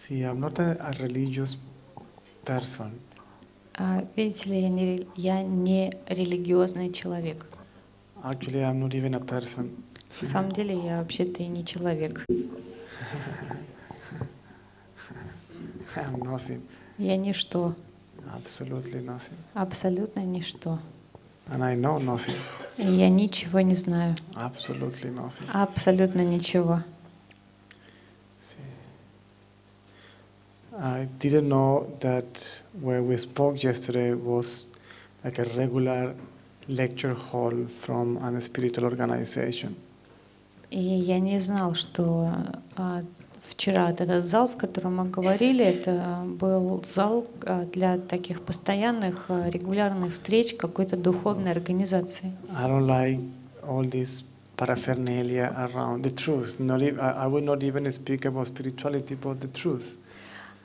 See, I'm not a, a religious person. А, видите ли, я не, я не религиозный человек. Actually, I'm not even a person. На самом деле я вообще-то и не человек. I'm nothing. Я ничто, Absolutely nothing. абсолютно ничто. And I know nothing. И я ничего не знаю, Absolutely nothing. абсолютно ничего. I didn't know that where we spoke yesterday was like a regular lecture hall from a spiritual organization. И я не знал, что а, вчера вот этот зал, в котором мы говорили, это был зал а, для таких постоянных, а, регулярных встреч какой-то духовной организации. I don't like all this paraphernalia around the truth. Not ev- I I will not even speak about spirituality, but the truth.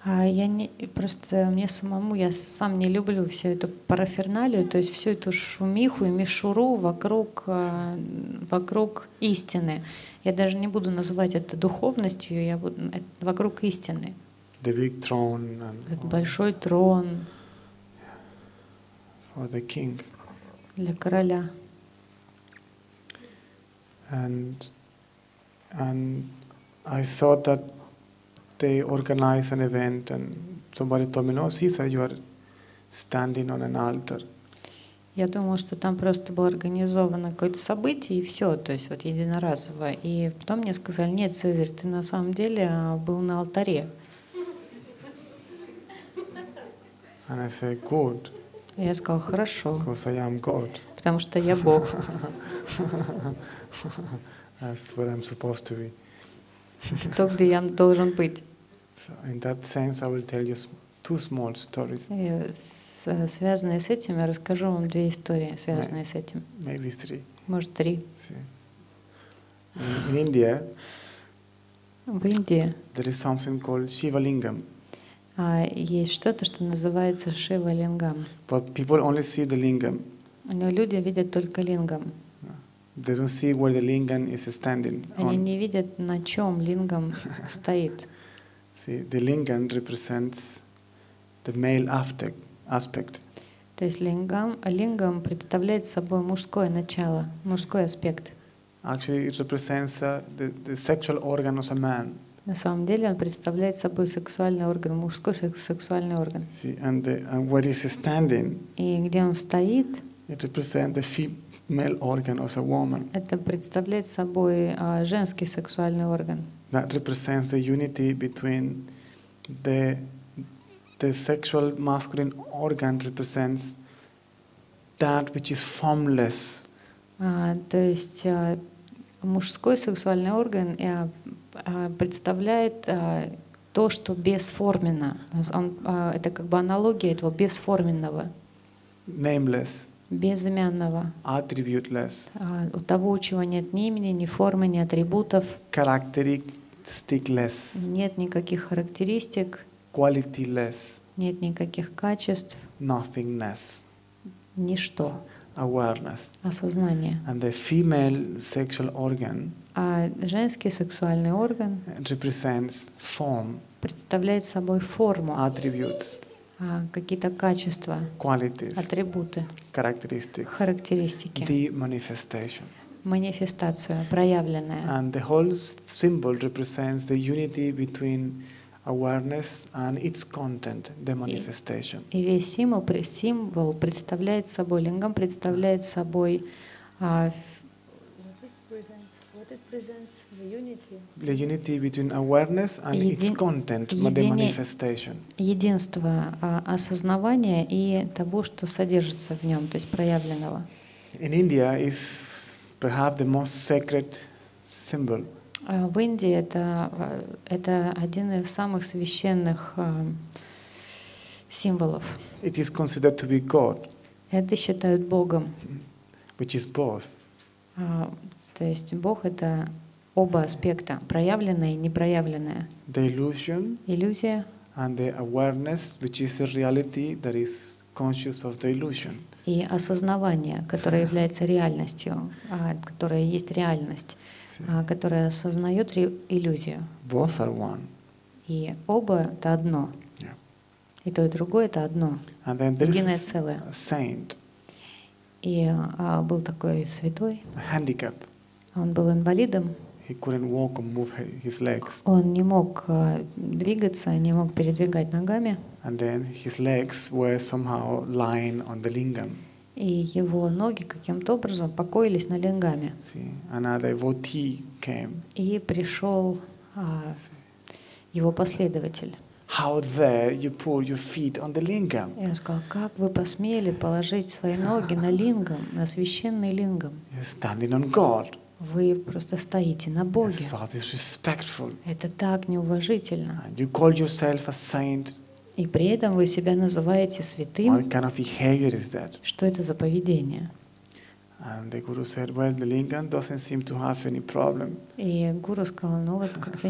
А я не, просто мне самому, я сам не люблю всю эту параферналию, то есть всю эту шумиху и мишуру вокруг, а, вокруг истины. Я даже не буду называть это духовностью, я буду это вокруг истины. The big throne and Этот большой трон for the king. для короля. and and I thought that they organized an event and somebody told me, no, Caesar, you are standing on an altar. Я думала, что там просто было организовано какое-то событие и все, то есть вот единоразово. И потом мне сказали, нет, Цезарь, ты на самом деле а, был на алтаре. And I said, good, я сказала, хорошо, because I am God. потому что я Бог. That's where I'm supposed to be. То, где я должен быть. So in that sense, I will tell you two small stories, И с- связанные с этим я расскажу вам две истории, связанные с этим. maybe three. Может, три. See. In, in India, В Индии there is something called Shiva Lingam, а, есть что-то, что называется Шива Лингам. but people only see the lingam. Но люди видят только лингам. They don't see where the lingam is standing Они on. не видят, на чем лингам стоит. See, the lingam represents the male aspect, aspect. То есть лингам, лингам представляет собой мужское начало, мужской аспект. Actually, it represents uh, the, the sexual organ of a man. На самом деле он представляет собой сексуальный орган, мужской сек- сексуальный орган. See, and, the, and where it's standing, И где он стоит, it represents the female organ of a woman. это представляет собой а, женский сексуальный орган. That represents the unity between the the sexual masculine organ represents that which is formless, А, то есть а, мужской сексуальный орган а, а, представляет а, то, что бесформенно. Он, а, это как бы аналогия этого бесформенного, nameless, безымянного. attributeless, А, У того, у чего нет ни имени, ни формы, ни атрибутов, characteristicless, нет никаких характеристик, qualityless, нет никаких качеств, nothingness, ничто, awareness. осознание. And the female sexual organ А женский сексуальный орган represents form, представляет собой форму, attributes, какие-то качества, qualities, атрибуты, characteristics, характеристики, the manifestation. манифестацию, проявленная. And the whole s- symbol represents the unity between awareness and its content, the manifestation. И весь символ, символ представляет собой, лингам представляет собой а, ф- The unity between awareness and its Един- content, the едине- manifestation. единство а, осознавания и того, что содержится в нем, то есть проявленного. In India is perhaps the most sacred symbol. А В Индии это, а, это один из самых священных а, символов. It is considered to be God, Это считают Богом. which is both. То есть Бог — это оба аспекта, проявленное и непроявленное. The illusion Иллюзия and the awareness, which is a reality that is conscious of the illusion. и осознавание, которое является реальностью, а, которая есть реальность, а, которая осознает иллюзию. Both are one. И оба — это одно. Yeah. И то, и другое — это одно. And then there Единое целое. saint, И а, был такой святой, handicap. Он был инвалидом, He couldn't walk or move hi- his legs. он не мог а, двигаться, не мог передвигать ногами, And then his legs were somehow lying on the lingam. и его ноги каким-то образом покоились на лингаме. See, and a devotee came. И пришел а, его последователь. How dare you put your feet on the lingam? И он сказал, как вы посмели положить свои ноги на лингам, на священный лингам? You're standing on God. Вы просто стоите на Боге. Это так неуважительно. You call yourself a saint. И при этом вы себя называете What святым. kind of behavior is that? Что это за поведение? And the guru said, Well, the lingam doesn't seem to have any problem. И гуру сказал, ну вот как-то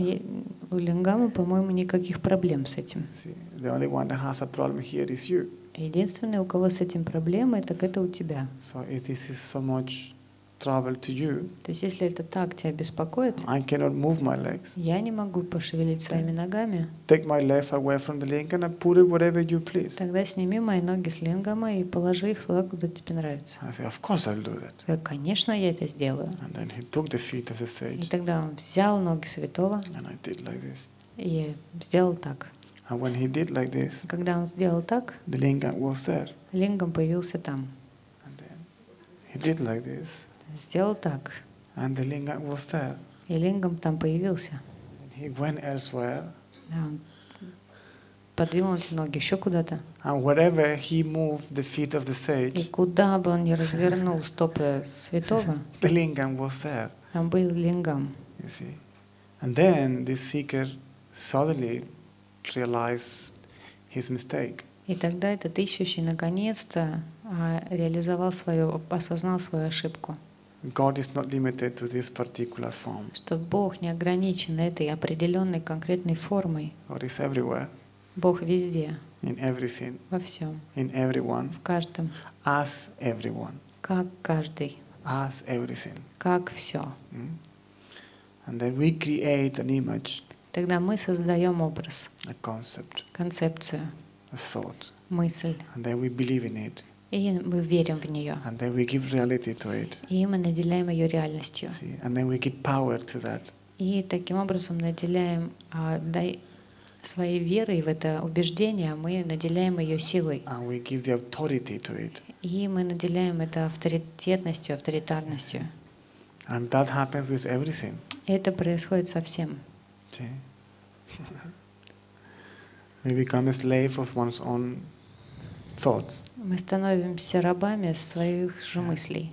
у лингама, по-моему, никаких проблем с этим. See, the only one that has a problem here is you. Единственное, у кого с этим проблемы, так это у тебя. So if this is so much trouble to you, То есть если это так тебя беспокоит, I cannot move my legs. я не могу пошевелить своими ногами, Take my left away from the lingam and put it wherever you please. тогда сними мои ноги с лингама и положи их туда, куда тебе нравится. I said, Of course I'll do that. Я, Конечно, я это сделаю. And then he took the feet of the И sage, тогда он взял ноги святого and I did like this. и сделал так. And when he did like this, Когда он сделал так, the lingam was there. лингам появился там. And then he did like this, Сделал так, and the lingam was there. и лингам там появился. He went elsewhere, Да, он подвинул эти ноги еще куда-то. and wherever he moved the feet of the И sage, куда бы он ни развернул стопы святого, the lingam was there. там был лингам. You see, and then this seeker suddenly realized his mistake. И тогда этот ищущий наконец-то а, реализовал свою, осознал свою ошибку. God is not limited to this particular form. Что Бог не ограничен этой определенной конкретной формой. God is everywhere, Бог везде, in everything, во всем, in everyone, в каждом, as everyone, как каждый, as everything. как все. Mm? And then we create an image, Тогда мы создаем образ, a concept, концепцию, a thought, мысль, and then we believe in it, и мы верим в нее. and then we give reality to it. И мы наделяем ее реальностью. See? And then we give power to that. И таким образом наделяем а, дай- своей верой в это убеждение, мы наделяем ее силой. And we give the authority to it. И мы наделяем это авторитетностью, авторитарностью. And that happens with everything. И это происходит со всем. See? we become a slave of one's own thoughts. Мы становимся рабами своих же мыслей.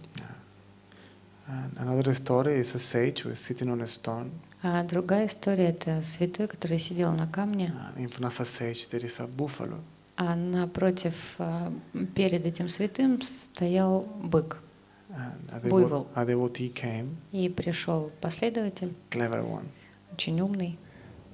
And another story is a sage who is sitting on a stone. А другая история — это святой, который сидел на камне, And in front of the sage there is a buffalo. а напротив, а, перед этим святым стоял бык. Буйвол. И пришел последователь, clever one, очень умный,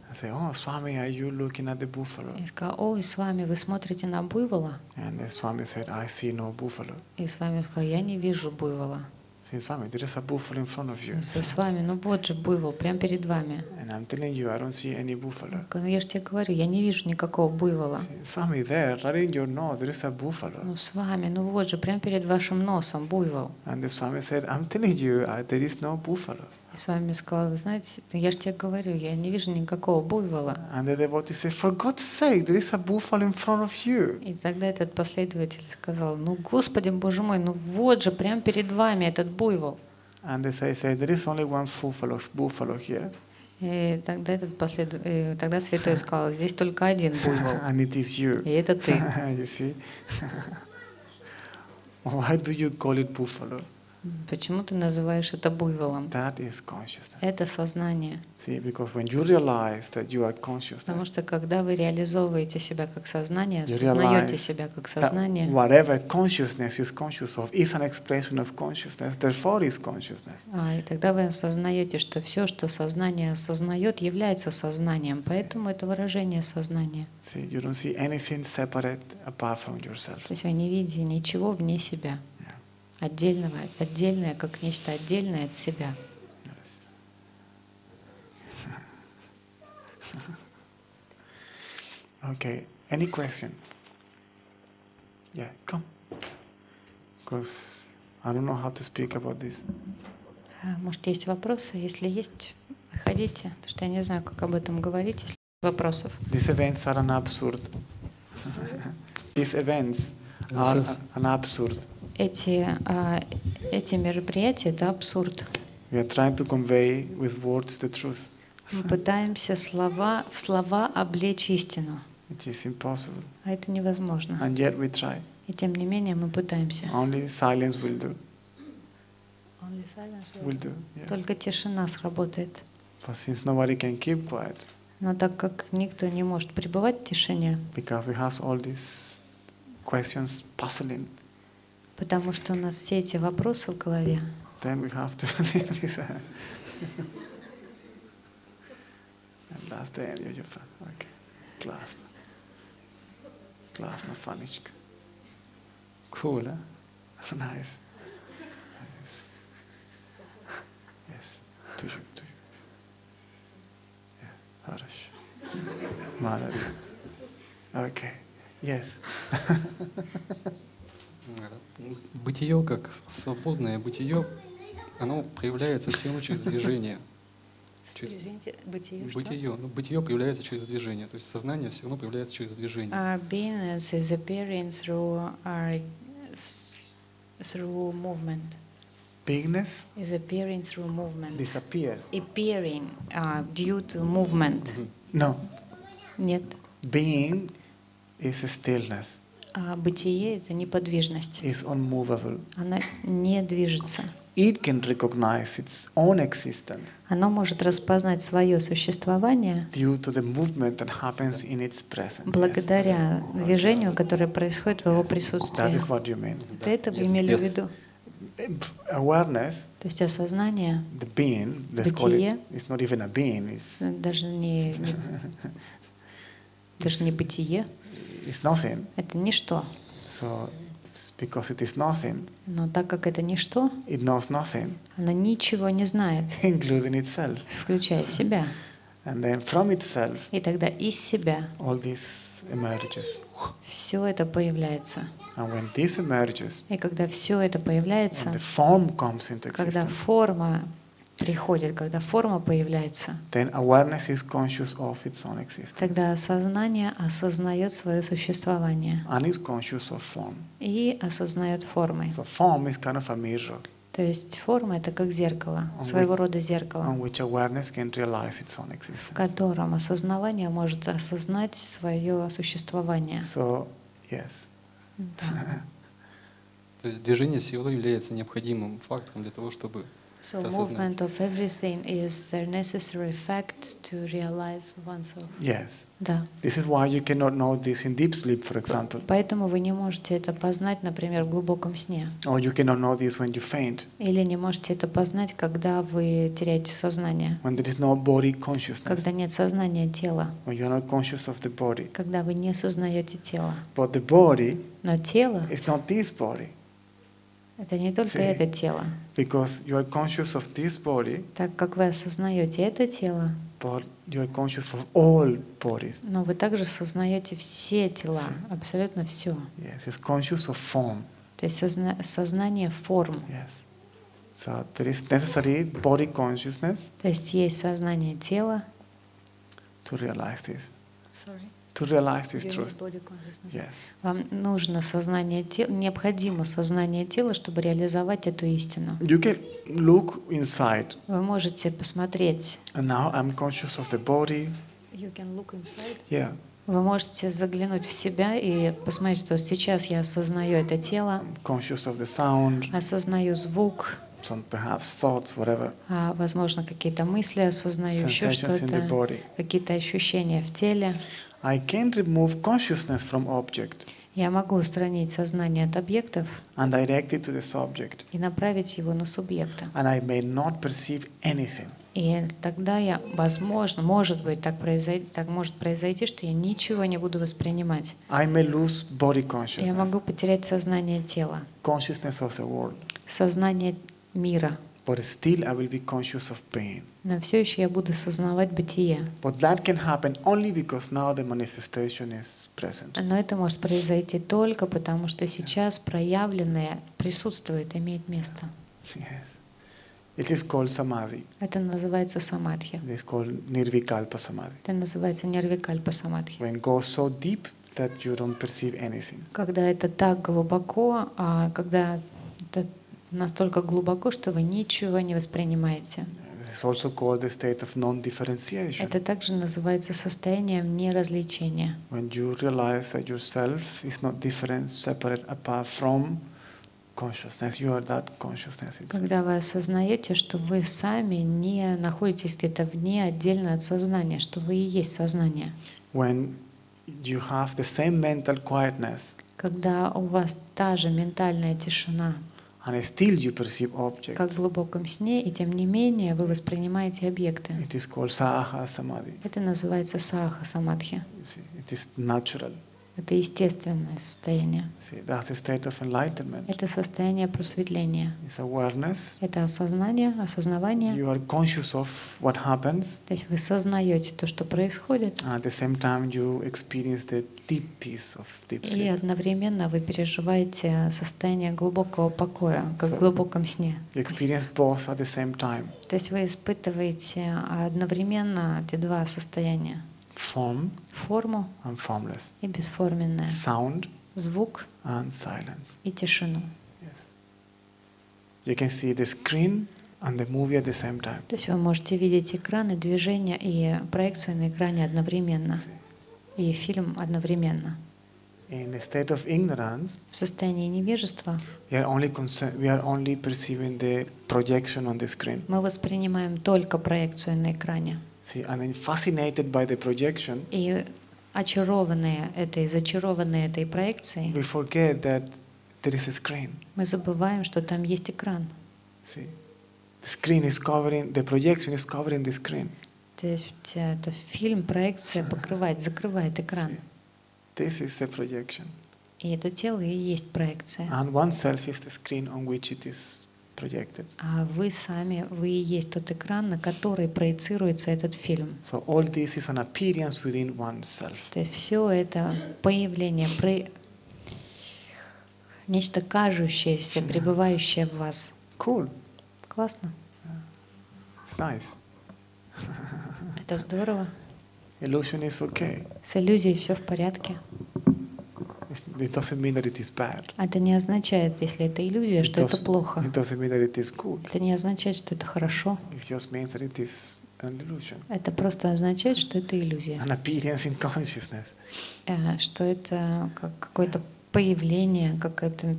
and said, "Oh, Swami, are you looking at the buffalo?" и сказал, ой, с вами вы смотрите на буйвола? And the Swami said, "I see no buffalo." И с вами сказал, я не вижу буйвола. Say, Swami, there is a buffalo in front of you, Я с вами, ну вот же буйвол, прямо перед вами. and I'm telling you, I don't see any buffalo. ну я же тебе говорю, я не вижу никакого буйвола. Say, Swami, there, right in your nose, there is a buffalo. Ну с вами, ну вот же, прямо перед вашим носом буйвол. And the Swami said, I'm telling you, uh, there is no buffalo. С вами сказал, вы знаете, я же тебе говорю, я не вижу никакого буйвола. And the devotee said, For God's sake, there is a buffalo in front of you. И тогда этот последователь сказал, ну Господи, Боже мой, ну вот же, прямо перед вами этот буйвол. And the sage said, There is only one buffalo, buffalo here, И тогда этот послед... и тогда святой сказал, здесь только один буйвол, and it is you. и это ты. you see? Why do you call it buffalo? Почему ты называешь это буйволом? That is consciousness. Это сознание. See, because when you realize that you are Потому consciousness, что когда вы реализовываете себя как сознание, осознаете себя как that сознание, whatever consciousness is conscious of is an expression of consciousness, therefore is consciousness. а, и тогда вы осознаете, что все, что сознание осознает, является сознанием. Поэтому это выражение сознания. See, you don't see anything separate apart from yourself. То есть вы не видите ничего вне себя, отдельного, отдельное, как нечто отдельное от себя. Okay. Any question? Yeah, come. Because I don't know how to speak about this. А, Может, есть вопросы? Если есть, выходите, потому что я не знаю, как об этом говорить, если нет вопросов. These events are an absurd. These events are an absurd. Эти, а, эти мероприятия — это абсурд. We are trying to convey with words the truth. Мы пытаемся слова, в слова облечь истину, It is impossible. а это невозможно. And yet we try. И тем не менее мы пытаемся. Only silence will do. Will do. Yeah. Только тишина сработает. But since nobody can keep quiet, Но так как никто не может пребывать в тишине, because we have all these questions puzzling, потому что у нас все эти вопросы в голове, then we have to deal with that. End of your fun. Okay. Классно. Классно, Фанечка. Cool, huh? Nice. Молодец. Okay. Yes. Бытие как свободное бытие, оно проявляется все равно через движение. Через- Извините, бытие, Бытие, ну, бытие проявляется через движение, то есть сознание все равно проявляется через движение. Our beingness is appearing through our s- through movement. Bigness Is appearing through movement. disappears. Appearing uh, due to movement. Мгм. No. Нет. Being is stillness, А бытие — это неподвижность. is unmovable. Она не движется. It can recognize its own existence Оно может распознать свое существование due to the movement that happens in its presence. Yes. благодаря движению, которое происходит в его That присутствии. is what you mean. Это это вы Yes, имели в yes. виду? Awareness, То есть осознание the being, let's call it, Бытие. it's not even a being, it's, даже не, не- даже не бытие, it's nothing. это ничто. So, because it is nothing, Но так как это ничто, it knows nothing, оно ничего не знает, including itself. включая себя. And then from itself, И тогда из себя all this emerges. все это появляется. And when this emerges, И когда все это and появляется, the form comes into когда existence, форма приходит, когда форма появляется, then awareness is conscious of its own existence. тогда сознание осознает свое существование And is conscious of form. и осознает формы. So form is kind of a mirror То есть форма это как зеркало, своего рода зеркало, on which awareness can realize its own в existence. котором осознавание может осознать свое существование. So, yes. Да. То есть движение равно является необходимым фактором для того, чтобы So осознать. movement of everything is the necessary fact to realize oneself. Yes. Да. This is why you cannot know this in deep sleep, for example. Поэтому вы не можете это познать, например, в глубоком сне. Or you cannot know this when you faint, Или не можете это познать, когда вы теряете сознание, when there is no body consciousness, когда нет сознания тела, when you are not conscious of the body. когда вы не сознаете тело. But the body Но тело is not this body, — Это не только Sí. это тело. because you are conscious of this body, Так как вы осознаете это тело, but you are conscious of all bodies. но вы также сознаете все тела, абсолютно все. Yes, it's conscious of form. То есть созна- сознание форм. Yes. So there is necessary body consciousness То есть есть сознание тела. to realize this, to realize this truth. Yes. Вам нужно сознание тела, необходимо сознание тела, чтобы реализовать эту истину. You can look inside, Вы можете посмотреть. and now I'm conscious of the body. Yeah, Вы можете заглянуть в себя и посмотреть, что сейчас я осознаю это тело, I'm conscious of the sound, осознаю звук, some perhaps thoughts, whatever, а, возможно, какие-то мысли осознаю, еще что-то, какие-то ощущения в теле. I can remove consciousness from object Я могу устранить сознание от объектов and direct it to the subject, и направить его на субъекта. and I may not perceive anything. И тогда я, возможно, может быть, так, произойти, так может произойти, что я ничего не буду воспринимать. I may lose body Я consciousness, могу потерять сознание тела, consciousness of the world, сознание мира, but still I will be conscious of pain. Но все еще я буду сознавать бытие. But that can happen only because now the manifestation is present. Но это может произойти только потому, что сейчас проявленное присутствует, имеет место. Yes. It is called samadhi. Это называется самадхи. It is called nirvikalpa samadhi. Это называется нервикальпа самадхи. When goes so deep that you don't perceive anything. Когда это так глубоко, а когда это настолько глубоко, что вы ничего не воспринимаете. It's also called the state of non-differentiation. Это также называется состоянием неразличения. When you realize that yourself is not different, separate, apart from consciousness, you are that consciousness itself. Когда вы осознаете, что вы сами не находитесь где-то вне, отдельно от сознания, что вы и есть сознание. When you have the same mental quietness Когда у вас та же ментальная тишина, and still you perceive как objects, в глубоком сне, и тем не менее вы воспринимаете объекты. it is called saha samadhi. Это называется саха самадхи. It is natural. Это естественное состояние. See, that's the state of enlightenment. Это состояние просветления. It's awareness. Это осознание, осознавание. You are conscious of what happens, То есть вы сознаете то, что происходит, and at the same time you experience the deep peace of deep и sleep. одновременно вы переживаете состояние глубокого покоя, как So- в глубоком сне. You experience both at the same time. То есть вы испытываете одновременно эти два состояния. Form Форму and formless. и бесформенное. Sound Звук and silence. и тишину. You can see the screen and the movie at the same time. То есть вы можете видеть экраны, движения и проекцию на экране одновременно. И фильм одновременно. In a state of ignorance, В состоянии невежества we are only concern- we are only perceiving the projection on the screen. мы воспринимаем только проекцию на экране. See, and then fascinated by the projection, И очарованные этой, зачарованные этой проекцией, we forget that there is a screen. мы забываем, что там есть экран. See, the screen is covering the projection is covering the screen. То есть э, это фильм, проекция покрывает, закрывает экран. This is the projection, И это тело и есть проекция. and oneself is the screen on which it is projected. А вы сами, вы и есть тот экран, на который проецируется этот фильм. So all this is an appearance within oneself. То есть все это появление, про... нечто кажущееся, пребывающее в вас. Cool. Классно. It's nice. Это здорово. Illusion is okay. С иллюзией все в порядке. It doesn't mean that it is bad. Это не означает, если это иллюзия, что это плохо. It doesn't mean that it is good. Это не означает, что это хорошо. It just means that it is an illusion, Это просто означает, что это иллюзия. an appearance in consciousness. Э, Что это как какое-то появление, какая-то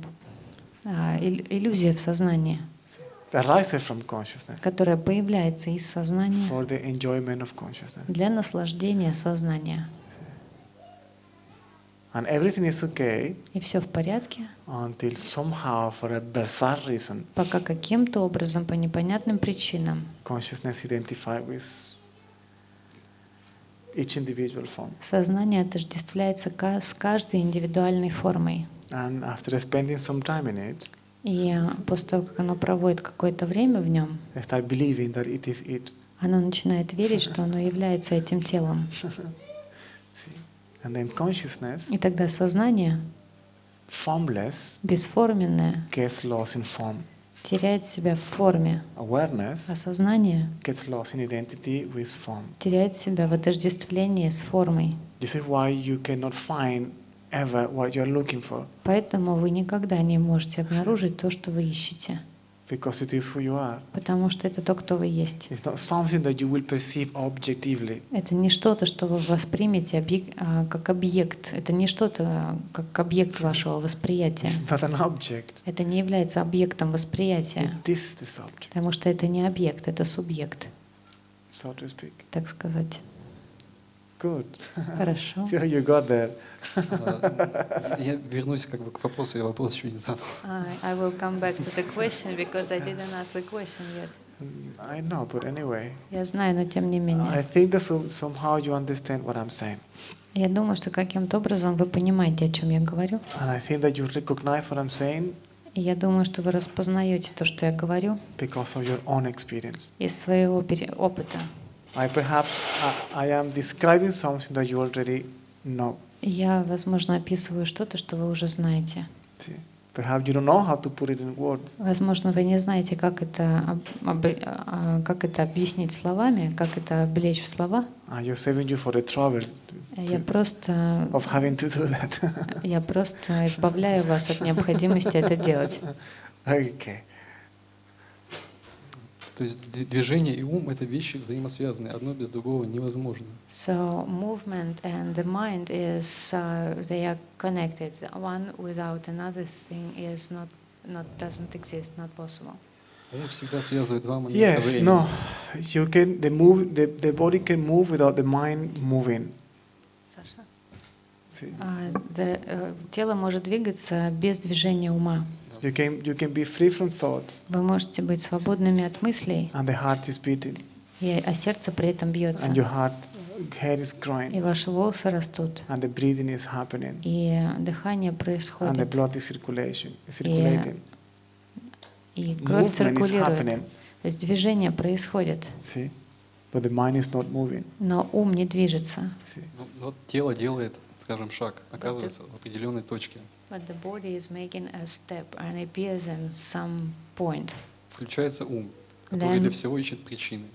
а, ил- иллюзия в сознании, That arises from consciousness которая появляется из сознания for the enjoyment of consciousness. для наслаждения сознания. And everything is okay И все в порядке, until somehow, for a bizarre reason, пока каким-то образом, по непонятным причинам, consciousness identifies with each individual form. сознание отождествляется с каждой индивидуальной формой. And after spending some time in it, И а, после того, как оно проводит какое-то время в нем, they start believing that it is it. оно начинает верить, что оно является этим телом. And then consciousness, И тогда сознание, formless, бесформенное, gets lost in form. теряет себя в форме, а Awareness сознание gets lost in identity with form. теряет себя в отождествлении с формой. This is why you cannot find ever what you're looking for, Поэтому вы никогда не можете обнаружить то, что вы ищете, because it is who you are. потому что это то, кто вы есть. It's not something that you will perceive objectively. Это не что-то, что вы воспримете объек- а, как объект. Это не что-то как объект вашего восприятия. It's not an object. Это не является объектом восприятия, It is the subject, потому что это не объект, это субъект, so to speak. так сказать. Good. Хорошо. How you got there. А, Я вернусь как бы к вопросу, я вопрос еще не задал. I will come back to the question because I didn't ask the question yet. Mm, I know, but anyway, Я знаю, но тем не I менее. think that so, somehow you understand what I'm saying. Я думаю, что каким-то образом вы понимаете, о чем я говорю. And I think that you recognize what I'm saying И я думаю, что вы распознаете то, что я говорю, because of your own experience. из своего опыта. I perhaps I, I am describing something that you already know. Я, возможно, описываю что-то, что вы уже знаете. Perhaps you don't know how to put it in words. Возможно, вы не знаете, как это, об- об- а, как это объяснить словами, как это облечь в слова. And you're saving you for the trouble Я просто, of having to do that. я просто избавляю вас от необходимости это делать. okay. То есть движение и ум — это вещи взаимосвязанные. Одно без другого невозможно. So movement and the mind is uh, they are connected. One without another thing is not not doesn't exist, not possible. Ум всегда связывает два момента Yes, времени. no. You can the move the, the body can move without the mind moving. Саша? А, the, э, тело может двигаться без движения ума. You can you can be free from thoughts Вы можете быть свободными от мыслей, and the heart is beating и- а сердце при этом бьется. and your heart hair is И growing ваши волосы растут, and the breathing is happening и дыхание and the происходит, blood is circulation circulating. и кровь Movement is циркулирует. happening. То есть движение происходит, See? But the mind is not moving. но ум не движется. See? Ну, Вот тело делает, скажем, шаг, оказывается в определенной точке. But the body is making a step and appears in some point. Включается ум, который Then- для всего ищет причины.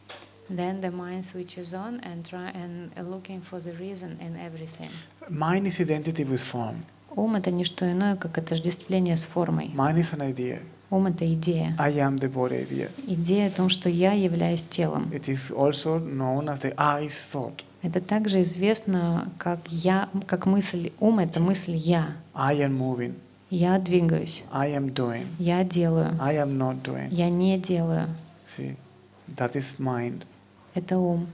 Then the mind switches on and try and looking for the reason in everything. Mind is identity with form. Ум это не что иное, как отождествление с формой. Mind is an idea. Ум это идея. I am the body idea. Идея о том, что я являюсь телом. It is also known as the I thought. Это также известно как я, как мысль. Ум это мысль я. I am moving. Я двигаюсь. I am doing. Я делаю. I am not doing. Я не делаю. See? That is mind. Это ум.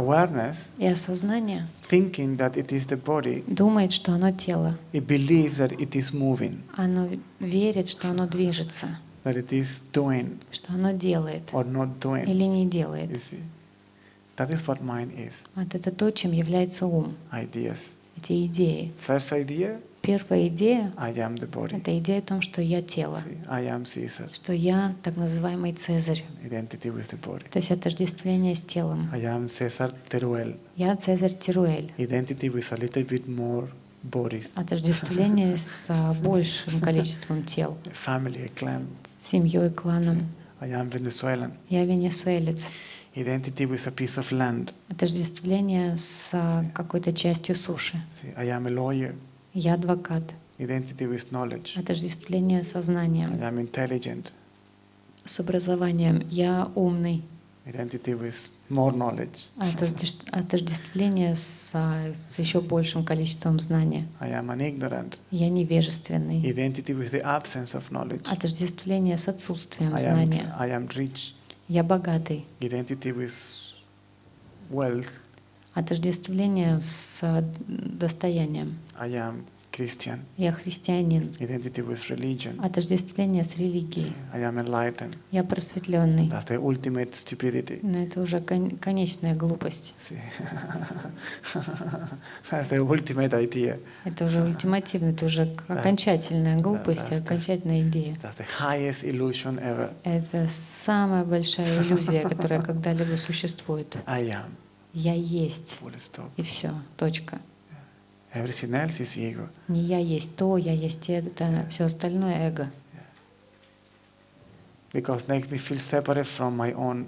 Awareness, И осознание thinking that it is the body, думает, что оно тело. it believes that it is moving, Оно верит, что оно движется, that it is doing что оно делает or not doing. или не делает. You see? That is what mind is. Вот это то, чем является ум. Ideas. Эти идеи. First idea, Первая идея это идея о том, что я тело, что я так называемый Цезарь, то есть отождествление с телом. Я Цезарь Теруэль, отождествление с а, большим количеством тел, Family, clan. семьей, кланом. Я венесуэлец. Identity with a piece of land. Отождествление с а, какой-то частью суши. I am a lawyer. Я адвокат. Identity with knowledge. Отождествление со I знанием, am intelligent. с образованием. Я умный. Identity with more knowledge. Отождеств- Отождествление с, с еще большим количеством знания. I am an ignorant. Я невежественный. Identity with the absence of knowledge. Отождествление с отсутствием I am, знания. I am rich. Я богатый. Identity with wealth. Отождествление с а, достоянием. I am Christian. Я христианин. Identity with religion. Отождествление с религией. I am enlightened. Я просветленный. That's the ultimate stupidity. Но это уже кон- конечная глупость. That's the ultimate idea. Это уже ультимативно, это уже окончательная глупость, да. окончательная идея. That's the highest illusion ever. Это самая большая иллюзия, которая когда-либо существует. I am. Я есть. И все. Точка. Everything else is ego. Не я есть то, я есть это, все остальное эго. Because it makes me feel separate from my own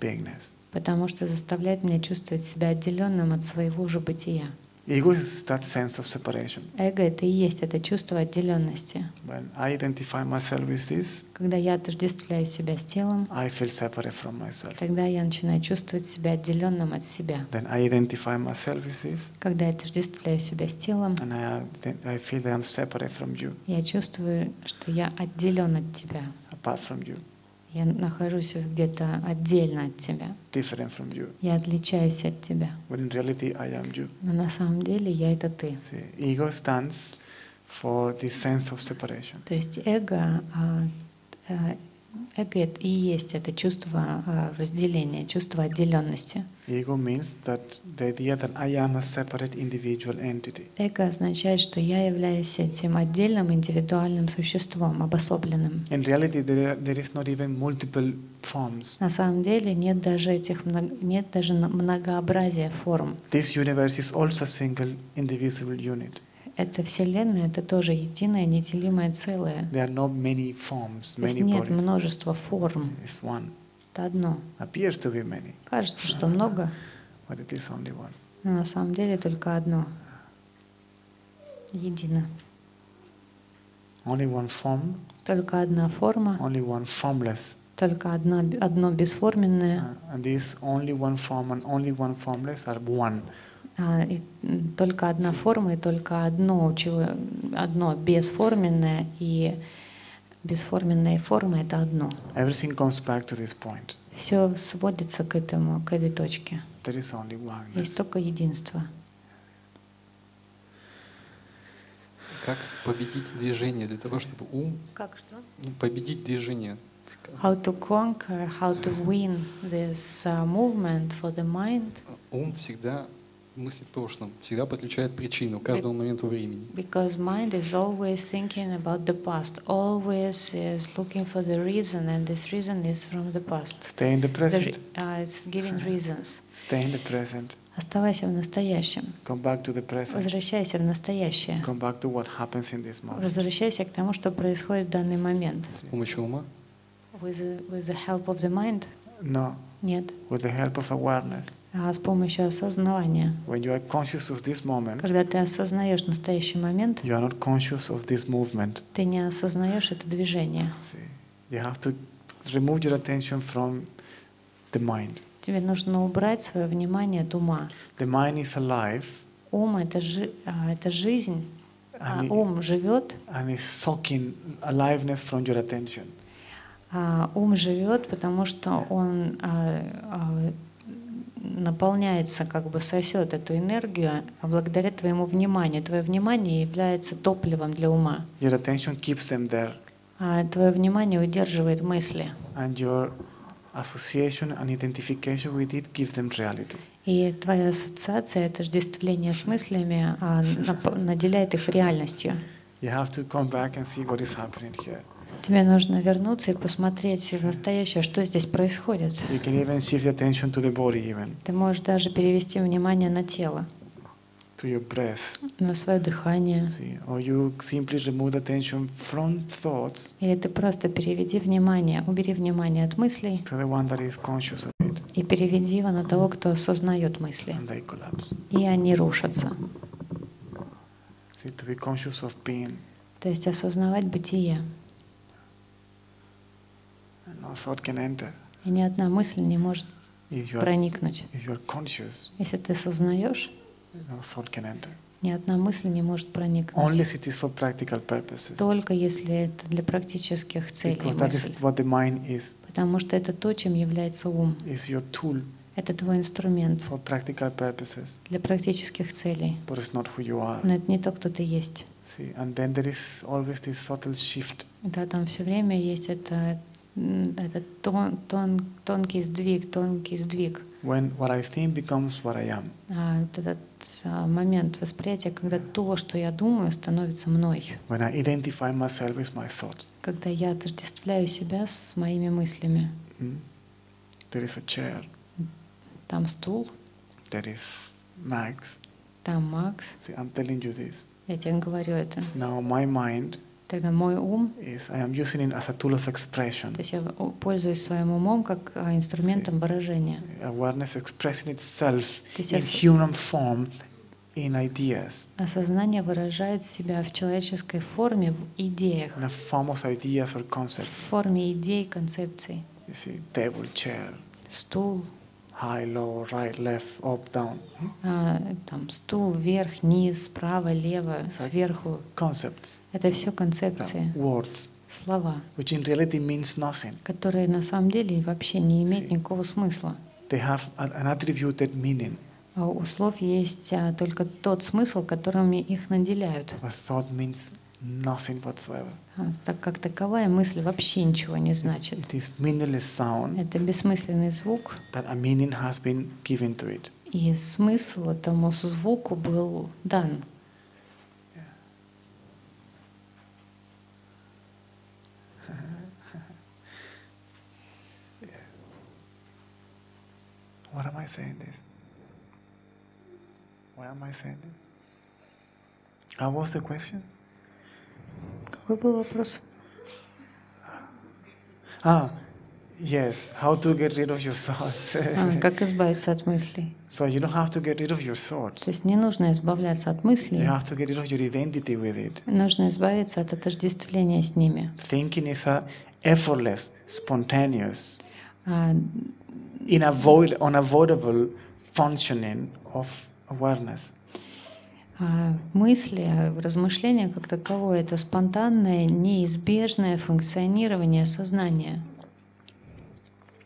beingness. Потому что заставляет меня чувствовать себя отделенным от своего же бытия. Ego is that sense of separation. Эго это и есть это чувство отделенности. When I identify myself with this, Когда я отождествляю себя с телом, I feel separate from myself. тогда я начинаю чувствовать себя отделенным от себя. Then I identify myself with this, Когда я отождествляю себя с телом, and I, I feel that I'm separate from you, я чувствую, что я отделен от тебя. apart from you, Я нахожусь где-то отдельно от тебя. different from you. Я отличаюсь от тебя. When in reality, I am you. Но на самом деле я это ты. See, ego stands for this sense of separation. То есть эго а, а, Эго и есть это чувство а, разделения, чувство отделенности. Ego means that the idea that I am a separate individual entity. Эго означает, что я являюсь этим отдельным индивидуальным существом, обособленным. In reality, there, there is not even multiple forms. На самом деле нет даже этих нет даже многообразия форм. This universe is also a single indivisible unit. Эта вселенная это тоже единое неделимое целое. There are not many forms, many нет bodies. множества форм. It's one. Это одно. Appears to be many, Кажется, что много, but it is only one. но на самом деле только одно. Едино. Only one form, Только одна форма, only one formless. только одна, одно бесформенное, Uh, and this only one form and only one formless are one. А, и, только одна форма и только одно, чего, одно бесформенное и бесформенная форма это одно. Everything comes back to this point. Все сводится к этому, к этой точке. There is only oneness. Есть только единство. Как победить движение для того, чтобы ум Как что? ну, победить движение? How to conquer, how to win this uh, movement for the mind, Ум всегда мыслит в прошлом, всегда подключает причину к каждому моменту времени. because mind is always thinking about the past, always is looking for the reason, and this reason is from the past. Stay in the The present. re- uh, it's giving reasons. Stay in the present. Оставайся в настоящем. Come back to the present. Возвращайся в настоящее. Come back to what happens in this moment. Возвращайся к тому, что происходит в данный момент. С помощью ума With the, with the help of the mind? No, Нет. with the help of awareness. А с помощью осознавания. When you are conscious of this moment, Когда ты осознаешь настоящий момент, you are not conscious of this movement. ты не осознаешь это движение. You have to remove your attention from the mind. Тебе нужно убрать свое внимание от ума. The mind is alive Ум это, жи- а, это жизнь, а ум живет, and is sucking aliveness from your attention. а ум живет, потому что он а, а, наполняется, как бы сосет эту энергию, а благодаря твоему вниманию. Твое внимание является топливом для ума. Your attention keeps them there, А твое внимание удерживает мысли. and your association and identification with it gives them reality. И твоя ассоциация, отождествление с мыслями а, наделяет их реальностью. You have to come back and see what is happening here. Тебе нужно вернуться и посмотреть в настоящее, что здесь происходит. You can even shift attention to the body, even Ты можешь даже перевести внимание на тело, to your breath. на свое дыхание. See, or you simply remove attention from thoughts Или ты просто переведи внимание, убери внимание от мыслей to the one that is conscious of it, и переведи его на того, кто осознает мысли. and they collapse. И они рушатся. See, to be conscious of being, То есть осознавать бытие. and no thought can enter. И ни одна мысль не может проникнуть. Если ты enter. ни одна мысль не может проникнуть. Только если это для практических целей мысль. Потому что это то, чем является ум. Это твой инструмент для практических целей. Но это не то, кто ты есть. See, and then there is always this subtle shift. Да, там все время есть это, этот тон, тон, тонкий сдвиг, тонкий сдвиг. When what I think becomes what I am. А, этот а, момент восприятия, когда то, что я думаю, становится мной. When I identify myself with my thoughts. Когда я отождествляю себя с моими мыслями. Mm? There is a chair, Там стул, there is Max. там Макс. See, I'm telling you this. Я тебе говорю это. Now my mind Тогда мой ум, is, I am using it as a tool of expression. то есть я пользуюсь своим умом как а, инструментом выражения. Awareness expressing itself in human form in ideas, осознание выражает себя в человеческой форме, в идеях, in a form of ideas or concepts. в форме идей, концепций. You see, table, chair, Стул, high, low, right, left, up, down. А, там стул вверх, низ, справа, лево, Exactly. сверху. Concepts, Это все yeah, концепции, words, слова, which in reality means nothing. которые на самом деле вообще не имеют никакого смысла. They have an attributed meaning. А у слов есть а, только тот смысл, которыми их наделяют. A thought means nothing whatsoever. А так как таковая мысль вообще ничего не значит. It is meaningless sound Это бессмысленный звук, that a meaning has been given to it. и смысл этому звуку был дан. What am I saying this? Why am I saying this? How was the question? Какой был вопрос? Ah, yes. How to get rid of your thoughts. А, как избавиться от мыслей? so you don't have to get rid of your То thoughts. есть не нужно избавляться от You мыслей, have to get rid of your identity with it. нужно избавиться от отождествления с ними. Thinking is a effortless, spontaneous, А, unavoid, unavoidable functioning of awareness. А мысли, размышления как таковое — это спонтанное, неизбежное функционирование сознания.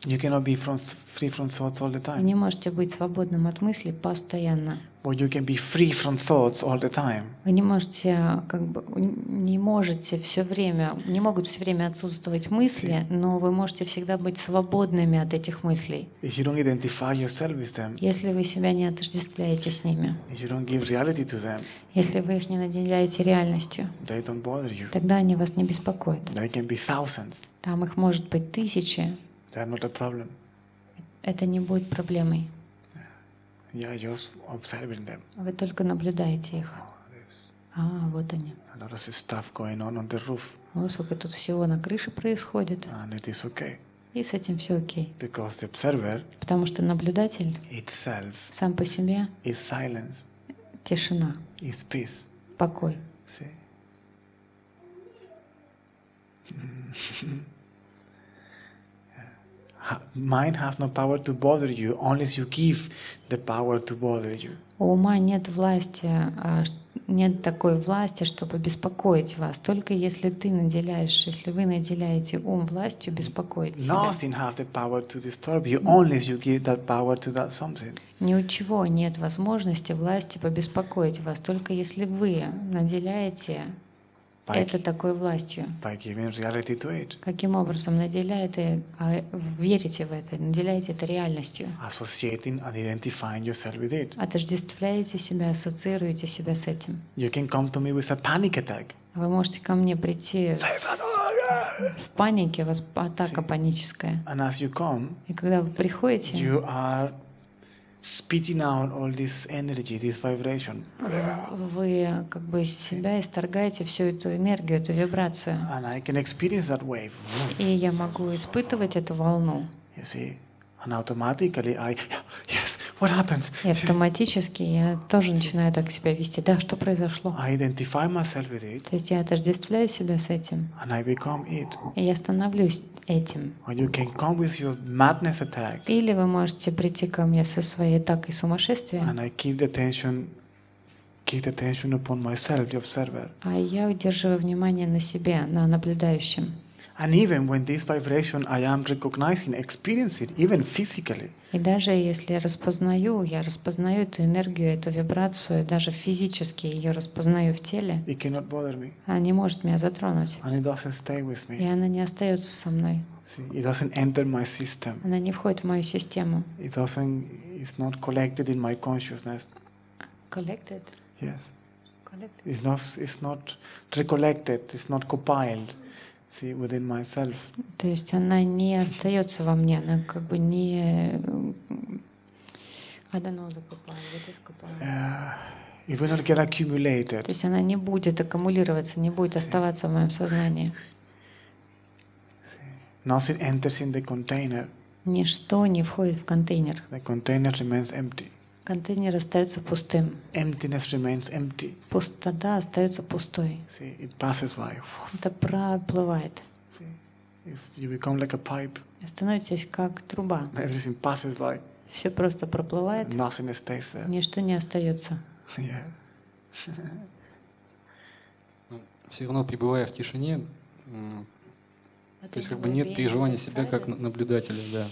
You cannot be from, free from thoughts all the Вы time. не можете быть свободным от мыслей постоянно. Or you can be free from thoughts all the time. Вы не можете, как бы, не можете все время, не могут все время отсутствовать мысли, но вы можете всегда быть свободными от этих мыслей, If you don't identify yourself with them, если вы себя не отождествляете с ними, if you don't give reality to them, если вы их не наделяете реальностью, they don't bother you. тогда они вас не беспокоят. They can be thousands. Там их может быть тысячи, They're not a problem. это не будет проблемой. Yeah, just observing them. Вы только наблюдаете их. Oh, А, вот они. a lot of stuff going on on the roof, О, сколько тут всего на крыше происходит. and it is okay И с этим все окей. because the observer Потому что наблюдатель itself сам по себе is silence, тишина, is peace. покой. See? Mind has no power to bother you unless you give the power to bother you. У ума нет власти, а, нет такой власти, чтобы беспокоить вас. Только если ты наделяешь, если вы наделяете ум властью беспокоить себя. Nothing has the power to disturb you unless you give that power to that something. Ни у чего нет возможности власти побеспокоить вас, только если вы наделяете это такой властью. Каким образом наделяете, а, верите в это, наделяете это реальностью, отождествляете себя, ассоциируете себя с этим. You can come to me with a panic attack. Вы можете ко мне прийти в панике, у вас атака паническая. And as you come, И когда вы приходите, you are spitting out all this energy, this vibration. вы как бы из себя исторгаете всю эту энергию, эту вибрацию. And I can experience that wave. И я могу испытывать эту волну. You see? And automatically I, what happens? И автоматически я тоже начинаю так себя вести. Да, что произошло? I identify myself with it То есть я отождествляю себя с этим. and I become it. И я становлюсь этим. Or you can come with your madness attack Или вы можете прийти ко мне со своей атакой сумасшествия, and I keep the attention, keep the upon myself, the observer. а я удерживаю внимание на себе, на наблюдающем. And even when this vibration I am recognizing, experience it, even physically, И даже если я распознаю, я распознаю эту энергию, эту вибрацию, даже физически ее распознаю в теле, it cannot bother me. она не может меня затронуть. And it doesn't stay with И me. она не остается со мной. It doesn't enter my system. Она не входит в мою систему. It doesn't, it's not collected in my consciousness. Collected? Yes. Collected. It's not, it's not recollected, it's not compiled, see, within myself. То есть она не остается во мне, она как бы не... I don't know the Kapal. What is Kapal? Uh, it will not get accumulated. То есть она не будет аккумулироваться, не будет оставаться в моем сознании. Nothing enters in the container. Ничто не входит в контейнер. The container remains empty. Контейнер остается пустым. Emptiness remains empty. Пустота остается пустой. See, it passes by. Это проплывает. See, you become like a pipe. И Становитесь как труба. Everything passes by. Все просто проплывает, Nothing stays there. ничто не остается. Yeah. Все равно пребывая в тишине, то есть как бы нет переживания себя как на- наблюдателя, да.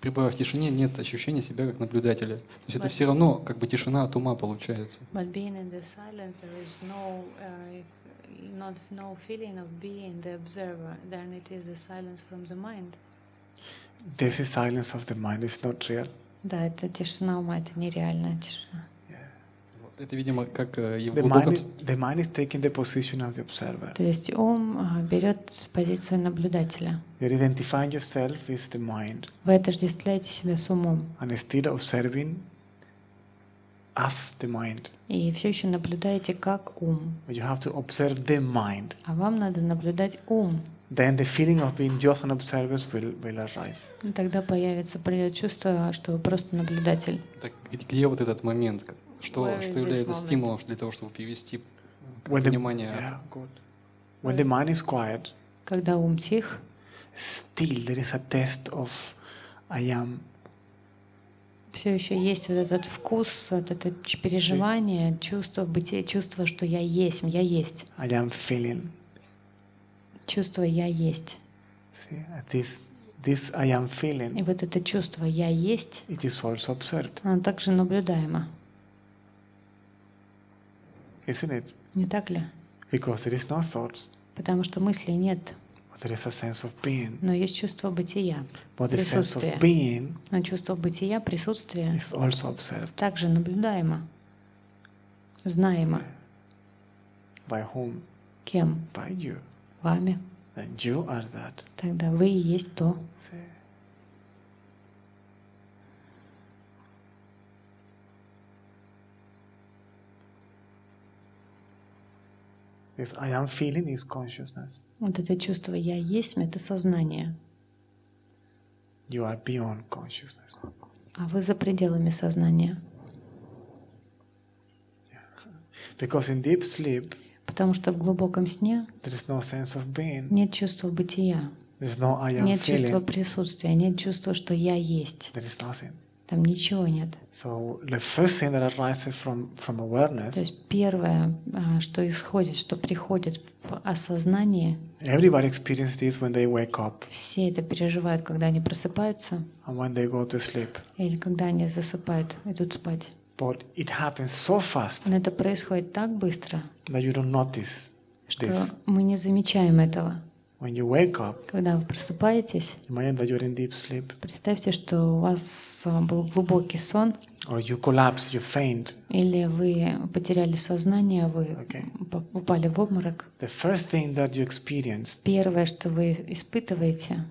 Пребывая в тишине, нет ощущения себя как наблюдателя. То есть это все равно как бы тишина от ума получается. But being in the silence, there is no uh, not no feeling of being the observer, then it is the silence from the mind. This is silence of the mind, it's not real. Да, это тишина ума, это нереальная тишина. Это, видимо, как э, в The mind, is, the mind is taking the position of the observer. То есть ум а, берет позицию наблюдателя. You're identifying yourself with the mind Вы отождествляете себя с умом and instead of observing as the mind. и все еще наблюдаете как ум. But you have to observe the mind. А вам надо наблюдать ум. Then the feeling of being just an observer will, will arise. Тогда появится придет чувство, что вы просто наблюдатель. Так где, где вот этот момент? Что, что является стимулом для того, чтобы перевести как When the, внимание? When the mind is quiet, Когда ум тих, still there is a test of I am. все еще есть вот этот вкус, вот это переживание, чувство бытия, чувство, что я есть, я есть, I am feeling. чувство я есть. See, this, this I am И feeling, вот это чувство я есть, it is also observed, оно также наблюдаемо, isn't it? не так ли? Because there is no thoughts, Потому что мыслей нет, but there is a sense of being. но есть чувство бытия, But the sense of присутствие. being Но чувство бытия, присутствия is also observed. также наблюдаемо, знаемо. By whom? Кем? By you. Вами. And you are that. Тогда вы и есть то. See? This I am feeling is consciousness. Вот это чувство «я есть» — это сознание. You are beyond consciousness. А вы за пределами сознания. Because in deep sleep, Потому что в глубоком сне there is no sense of being. нет чувства бытия, There is no I am нет чувства feeling. присутствия, нет чувства, что «я есть». There is nothing. Там ничего нет. So the first thing that arises from, from То awareness, есть первое, а, что исходит, что приходит в осознание, everybody experiences this when they wake up все это переживают, когда они просыпаются and when they go to sleep. или когда они засыпают, идут спать. But it happens so fast Но это происходит так быстро, that you don't notice что this. мы не замечаем этого. When you wake up, Когда вы просыпаетесь, imagine that you're in deep sleep, представьте, что у вас а, был глубокий сон, or you collapse, you faint. или вы потеряли сознание, вы Okay. упали в обморок. The first thing that you experience Первое, что вы испытываете,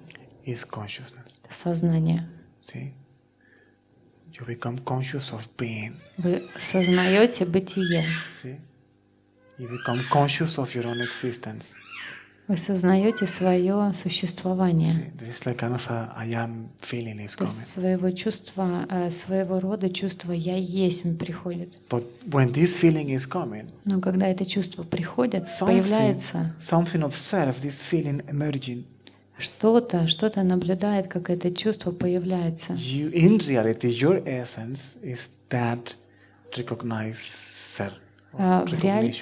is consciousness. это сознание. See? You become conscious of being. Вы сознаете бытие. See? You become conscious of your own existence. Вы сознаете свое существование. То есть своего чувства, э, своего рода чувство «я есть» приходит. But when this feeling is coming, Но когда это чувство приходит, появляется something observe this feeling emerging. что-то, что-то наблюдает, как это чувство появляется. You, in reality, your essence is that recognizer, А, в реаль-?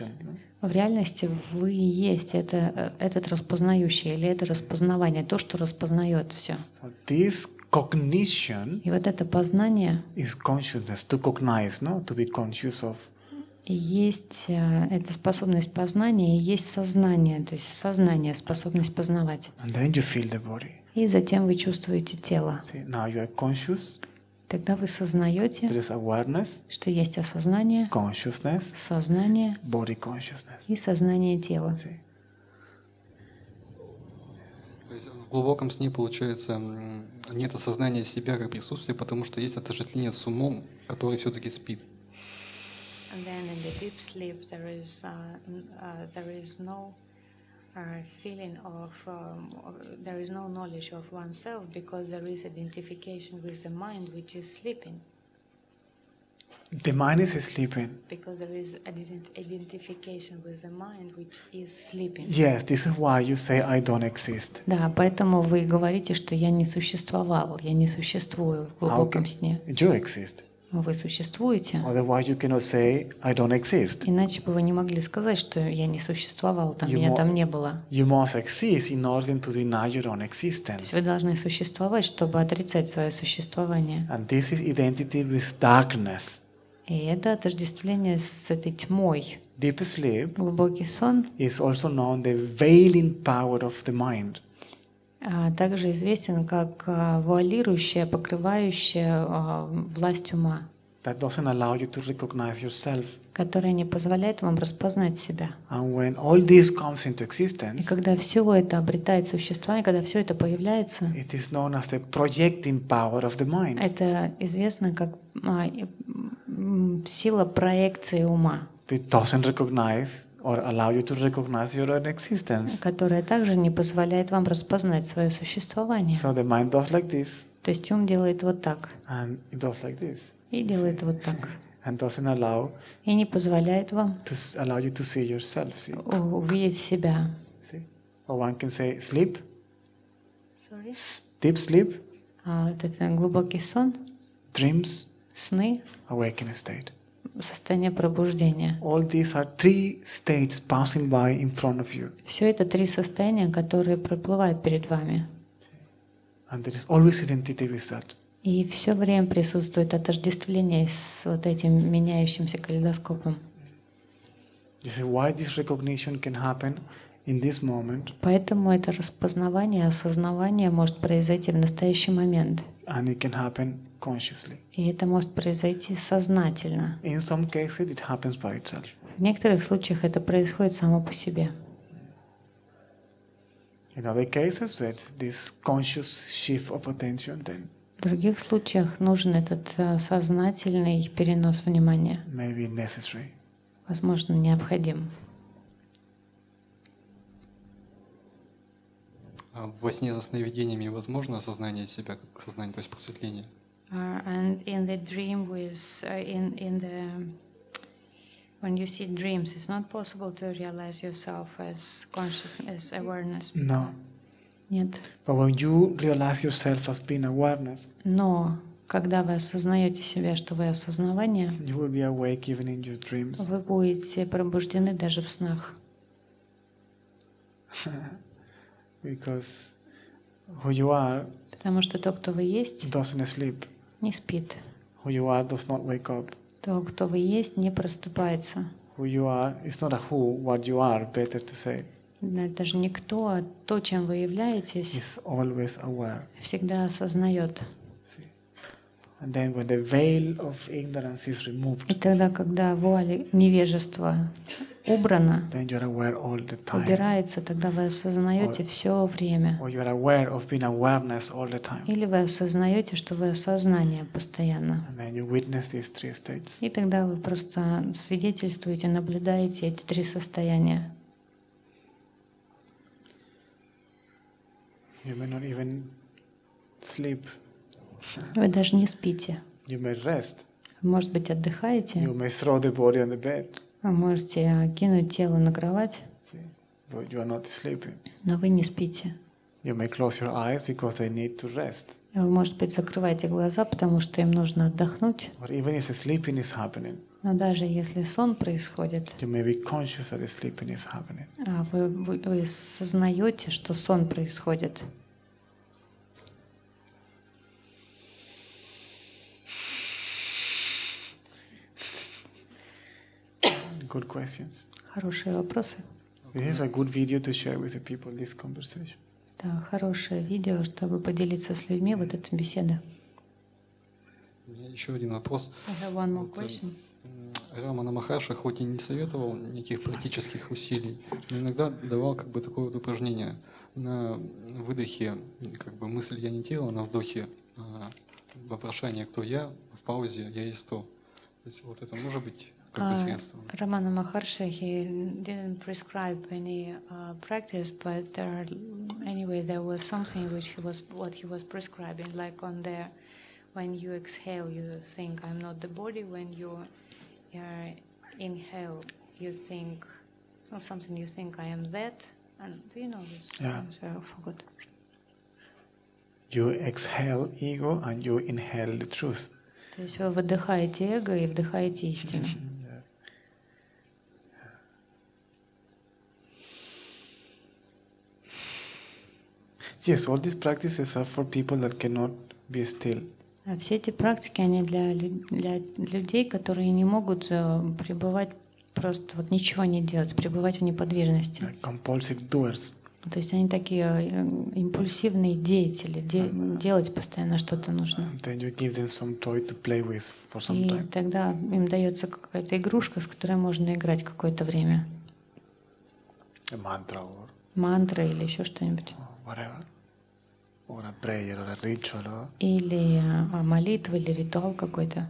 В реальности вы и есть это, э, этот распознающий или это распознавание, то, что распознает все. This cognition И вот это познание is consciousness, to cognize, no? to be conscious of. есть э, эта способность познания, и есть сознание, то есть сознание, способность познавать. And then you feel the body. И затем вы чувствуете тело. See, now you are conscious, Тогда вы сознаете, что есть осознание, сознание body consciousness. и сознание тела. See? То есть в глубоком сне, получается, нет осознания себя как присутствия, потому что есть отождествление с умом, который все-таки спит. And then in the deep sleep, there is uh, uh, there is no uh, feeling of um, or- there is no knowledge of oneself because there is identification with the mind which is sleeping. The mind is sleeping. Because there is ident- identification with the mind which is sleeping. Yes, this is why you say I don't exist. Да, поэтому вы говорите, что я не существовал, я не существую в глубоком can- сне. You exist. Вы существуете. Otherwise, you cannot say I don't exist. Иначе бы вы не могли сказать, что я не существовал, там, You меня там не было. You must exist in order to deny your own То есть existence. вы должны существовать, чтобы отрицать свое существование. And this is identity with darkness. И это отождествление с этой тьмой. Deep sleep Глубокий сон is also known the veiling power of the mind. А, также известен как а, вуалирующая, покрывающая а, власть ума, that doesn't allow you to recognize yourself. которая не позволяет вам распознать себя. And when all this comes into И когда все это обретает существование, когда все это появляется, it is known as the projecting power of the mind. это известно как а, сила проекции ума, It doesn't recognize or allow you to recognize your own existence. которая также не позволяет вам распознать свое существование. So the mind does like this, То есть ум делает вот так and it does like this, и делает вот так. and doesn't allow И не позволяет вам to allow you to see yourself. See, увидеть себя. see. Or one can say sleep, s- deep sleep, А вот это глубокий сон, dreams, сны, awakening state. Состояние пробуждения. All these are three states passing by in front of you, Все это три состояния, которые проплывают перед вами. and there is always identity with that. И все время присутствует отождествление с вот этим меняющимся калейдоскопом. You see why this recognition can happen in this moment, Поэтому это распознавание, осознавание может произойти в настоящий момент. and it can happen consciously. И это может произойти сознательно. In some cases, it happens by itself. В некоторых случаях это происходит само по себе. In other cases, there's this conscious shift of attention, then В других случаях нужен этот э, сознательный перенос внимания. maybe necessary. Возможно, необходим. А во сне за сновидениями возможно осознание себя как сознание, то есть просветление? Uh, and in the dream with uh, in in the when you see dreams, it's not possible to realize yourself as consciousness, awareness. No. Нет. But when you realize yourself as being awareness, Но когда вы осознаете себя, что вы осознавание, you will be awake even in your dreams. вы будете пробуждены даже в снах, Because who you are потому что то, кто вы есть, doesn't sleep. Не спит. Who you are does not wake up. То, кто вы есть, не просыпается. Who you are is not a who, what you are, better to say. Это же не кто, а то, чем вы являетесь, Is always aware. всегда осознает. Then when the veil of ignorance is И removed, тогда, когда вуаль невежества убрана, then you're aware all the time. убирается, тогда вы осознаете все время. Or you're aware of being awareness all the time. Или вы осознаете, что вы осознание постоянно. And then you witness these three states. И тогда вы просто свидетельствуете, наблюдаете эти три состояния. You may not even sleep. Вы даже не спите. You may rest. Может быть, отдыхаете, You may throw the body on the bed. а можете кинуть тело на кровать, See? But you are not sleeping. но вы не спите. You may close your eyes because they need to rest. Вы, может быть, закрываете глаза, потому что им нужно отдохнуть. Or even if the sleeping is happening, Но даже если сон происходит, you may be conscious that the sleeping is happening. а вы, вы, вы сознаете, что сон происходит. Good questions. Хорошие вопросы. This is a good video to share with the people this conversation. Да, хорошее видео, чтобы поделиться с людьми вот эта беседа. У меня еще один вопрос. I have one more Вот, э, question. Рамана Махарша хоть и не советовал никаких практических усилий, но иногда давал как бы такое вот упражнение. На выдохе как бы мысль «я не тело», на вдохе а, вопрошание «кто я?», в паузе «я есть то». То есть вот это может быть как бы А, средством. Ramana Maharshi, he didn't prescribe any uh, practice, but there are, anyway, there was something which he was, what he was prescribing, like on the, when you exhale, you think, I'm not the body, when you uh, inhale, you think, or something you think, I am that, and do you know this? Yeah. I'm sorry, I forgot. You exhale ego and you inhale the truth. То есть вы выдыхаете эго и вдыхаете истину. Yes, all these practices are for people that cannot be still. А все эти практики, они для, для людей, которые не могут э, пребывать просто вот ничего не делать, пребывать в неподвижности. like compulsive doers. То есть они такие э, импульсивные деятели, де- делать постоянно что-то нужно. And И тогда им дается какая-то игрушка, с которой можно играть какое-то время. Мантра или еще что-нибудь. whatever. Or a prayer or a ritual or Или а, молитва, или ритуал какой-то.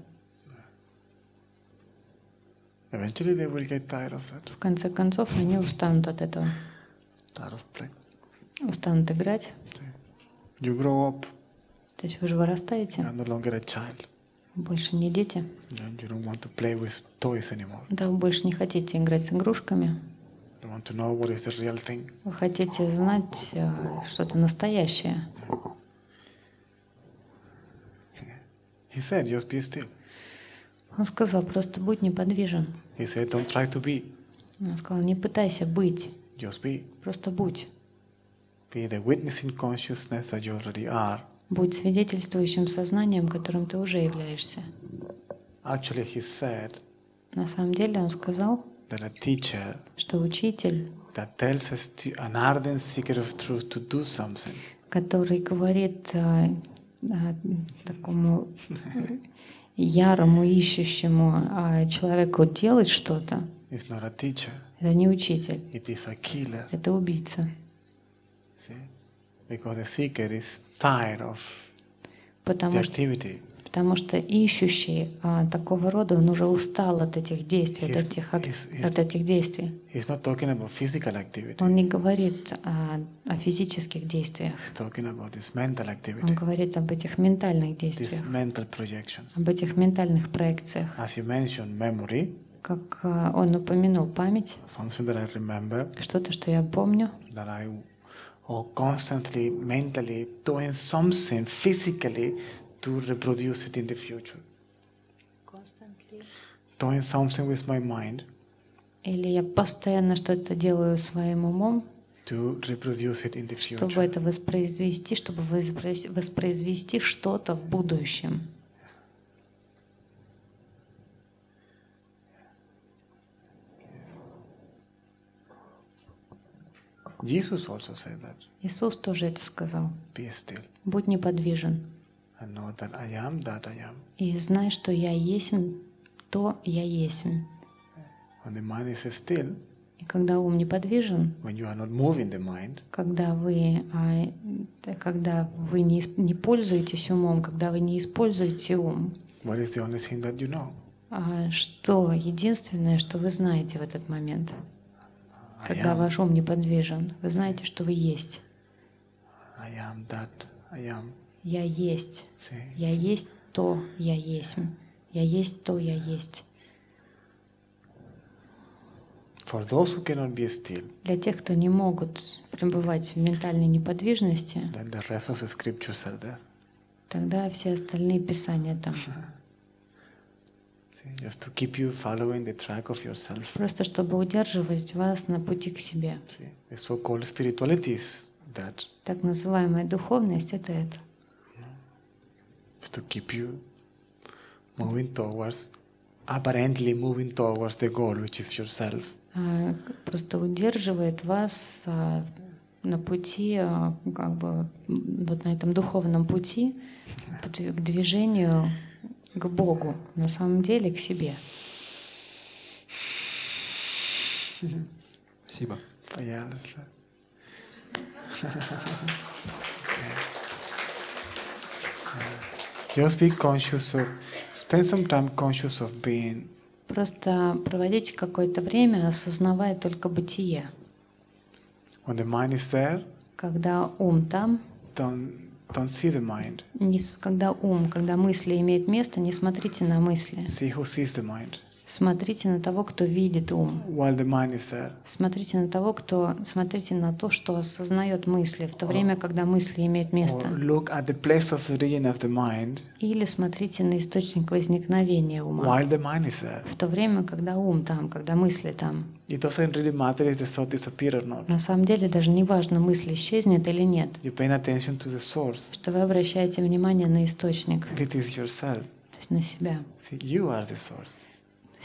eventually they will get tired of that. В конце концов, они устанут от этого. Tired of play. Устанут играть. You grow up, То есть вы же вырастаете, you're no longer a child. больше не дети. You don't want to play with toys anymore. Да, вы больше не хотите играть с игрушками. Вы хотите знать э, что-то настоящее. He said, just be still. Он сказал, просто будь неподвижен. He said, don't try to be, Он сказал, не пытайся быть, just be. просто будь. Be the witnessing consciousness that you already are. Будь свидетельствующим сознанием, которым ты уже являешься. Actually, he said На самом деле он сказал, that a teacher что учитель, that tells us to, an ardent seeker of truth to do something который говорит а, а, такому ярому ищущему а, человеку делать что-то, это не учитель, it is a killer. это убийца. See? Because the seeker is tired of the Потому что, activity. Потому что ищущий а, такого рода, он уже устал от этих действий, от He's- этих, ак- he's- he's- от этих действий. He's not talking about physical activity, Он не говорит а, о физических действиях, he's talking about this mental он activity, говорит об этих ментальных действиях, mental projections. об этих ментальных проекциях. As you mentioned, memory, Как а, он упомянул память, something that I remember, что-то, что я помню, that I or constantly mentally doing something physically to reproduce it in the future. Doing something with my mind или я постоянно что-то делаю своим умом, to reproduce it in the чтобы future. это воспроизвести, чтобы воспроиз- воспроизвести что-то в будущем. Jesus also said that. Иисус тоже это сказал. Be still Будь неподвижен и знай, что я есть то я есть. И когда ум неподвижен, mind, когда вы, а, т- когда вы не, не пользуетесь умом, когда вы не используете ум, you know? а, что единственное, что вы знаете в этот момент, I когда am. ваш ум неподвижен, вы знаете, что вы есть. I am that I am. Я есть. Я есть то, я есть. Я есть то, я есть. For those who cannot be still, Для тех, кто не могут пребывать в ментальной неподвижности, then the rest of the scriptures are there. тогда все остальные писания там. Just to keep you following the track of yourself. Просто чтобы удерживать вас на пути к себе. See? The so-called spirituality is that. Так называемая духовность — это это. Is to keep you moving towards, apparently moving towards the goal, which is yourself. А, Просто удерживает вас а, на пути, а, как бы вот на этом духовном пути к дви- к движению к Богу, на самом деле к себе. Спасибо. Yeah, Just be conscious of, spend some time conscious of being, Просто проводите какое-то время, осознавая только бытие. when the mind is there, Когда ум там, don't, don't see the mind, не когда ум, когда мысли имеют место, не смотрите на мысли. see who sees the mind. Смотрите на того, кто видит ум. while the mind is there. Смотрите на того, кто... Смотрите на то, что осознает мысли, в то время, когда мысли имеют место. Or look at the place of origin of the mind Или смотрите на источник возникновения ума. while the mind is there. В то время, когда ум там, когда мысли там. It doesn't really matter if the thought disappear or not. На самом деле даже не важно, мысль исчезнет или нет. You're paying attention to the source. Что вы обращаете внимание на источник, It is yourself. то есть на себя. See, you are the source.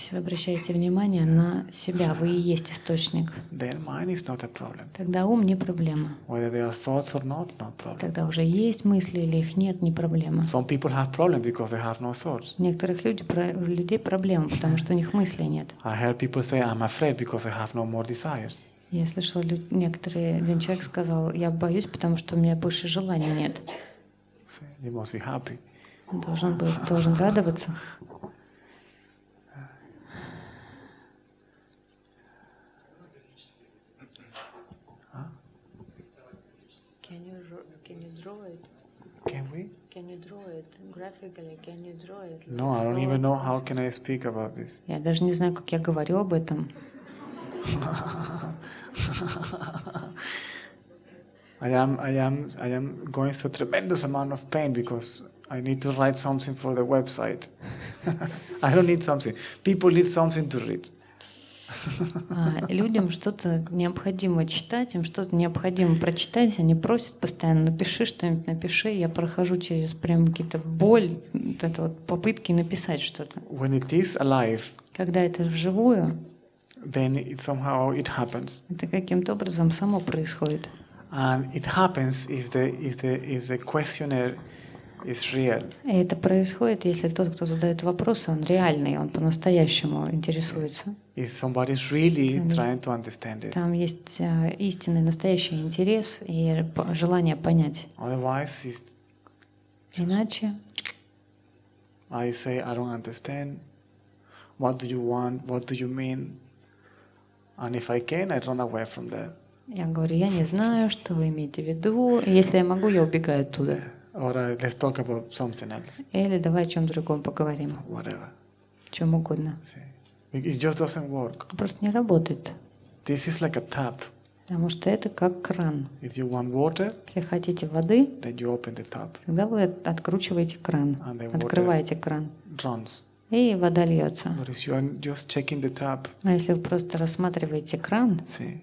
Есть вы обращаете внимание на себя, вы и есть источник. Then mind is not a problem. Тогда ум не проблема. Whether there are thoughts or not, not problem. Тогда уже есть мысли или их нет, не проблема. Some people have problems because they have no thoughts. Некоторых люди, про- людей проблема, потому что у них мыслей нет. I heard people say, I'm afraid because I have no more desires. Я слышала, некоторые, один человек сказал, я боюсь, потому что у меня больше желаний нет. You must be happy. Он Должен, быть, должен радоваться. graphically? Can you draw it? No, I don't even know how can I speak about this. Я даже не знаю, как я говорю об этом. I am, I am, I am going through tremendous amount of pain because I need to write something for the website. I don't need something. People need something to read. А, людям что-то необходимо читать, им что-то необходимо прочитать, они просят постоянно, напиши что-нибудь, напиши. Я прохожу через прям какие-то боль, вот это вот попытки написать что-то. When it is alive, Когда это вживую, then it somehow it happens. это каким-то образом само происходит. And it happens if the, if the, if the questioner is real. И это происходит, если тот, кто задает вопросы, он реальный, он по-настоящему интересуется. If somebody is really trying to understand this. Там есть а, истинный, настоящий интерес и желание понять. Otherwise, it's, Иначе I say, I don't understand. What do you want? What do you mean? And if I can, I run away from that. я говорю, я не знаю, что вы имеете в виду. И Если я могу, я убегаю оттуда. Or uh, let's talk about something else, Или давай о чем другом поговорим, whatever. чем угодно. See? It just doesn't work. Просто не работает. This is like a tap. Потому что это как кран. If you want water, Если хотите воды, then you open the tap тогда вы от- откручиваете кран, and the water открываете кран, runs. и вода льется. But if you are just checking the tap, А если вы просто рассматриваете кран, see,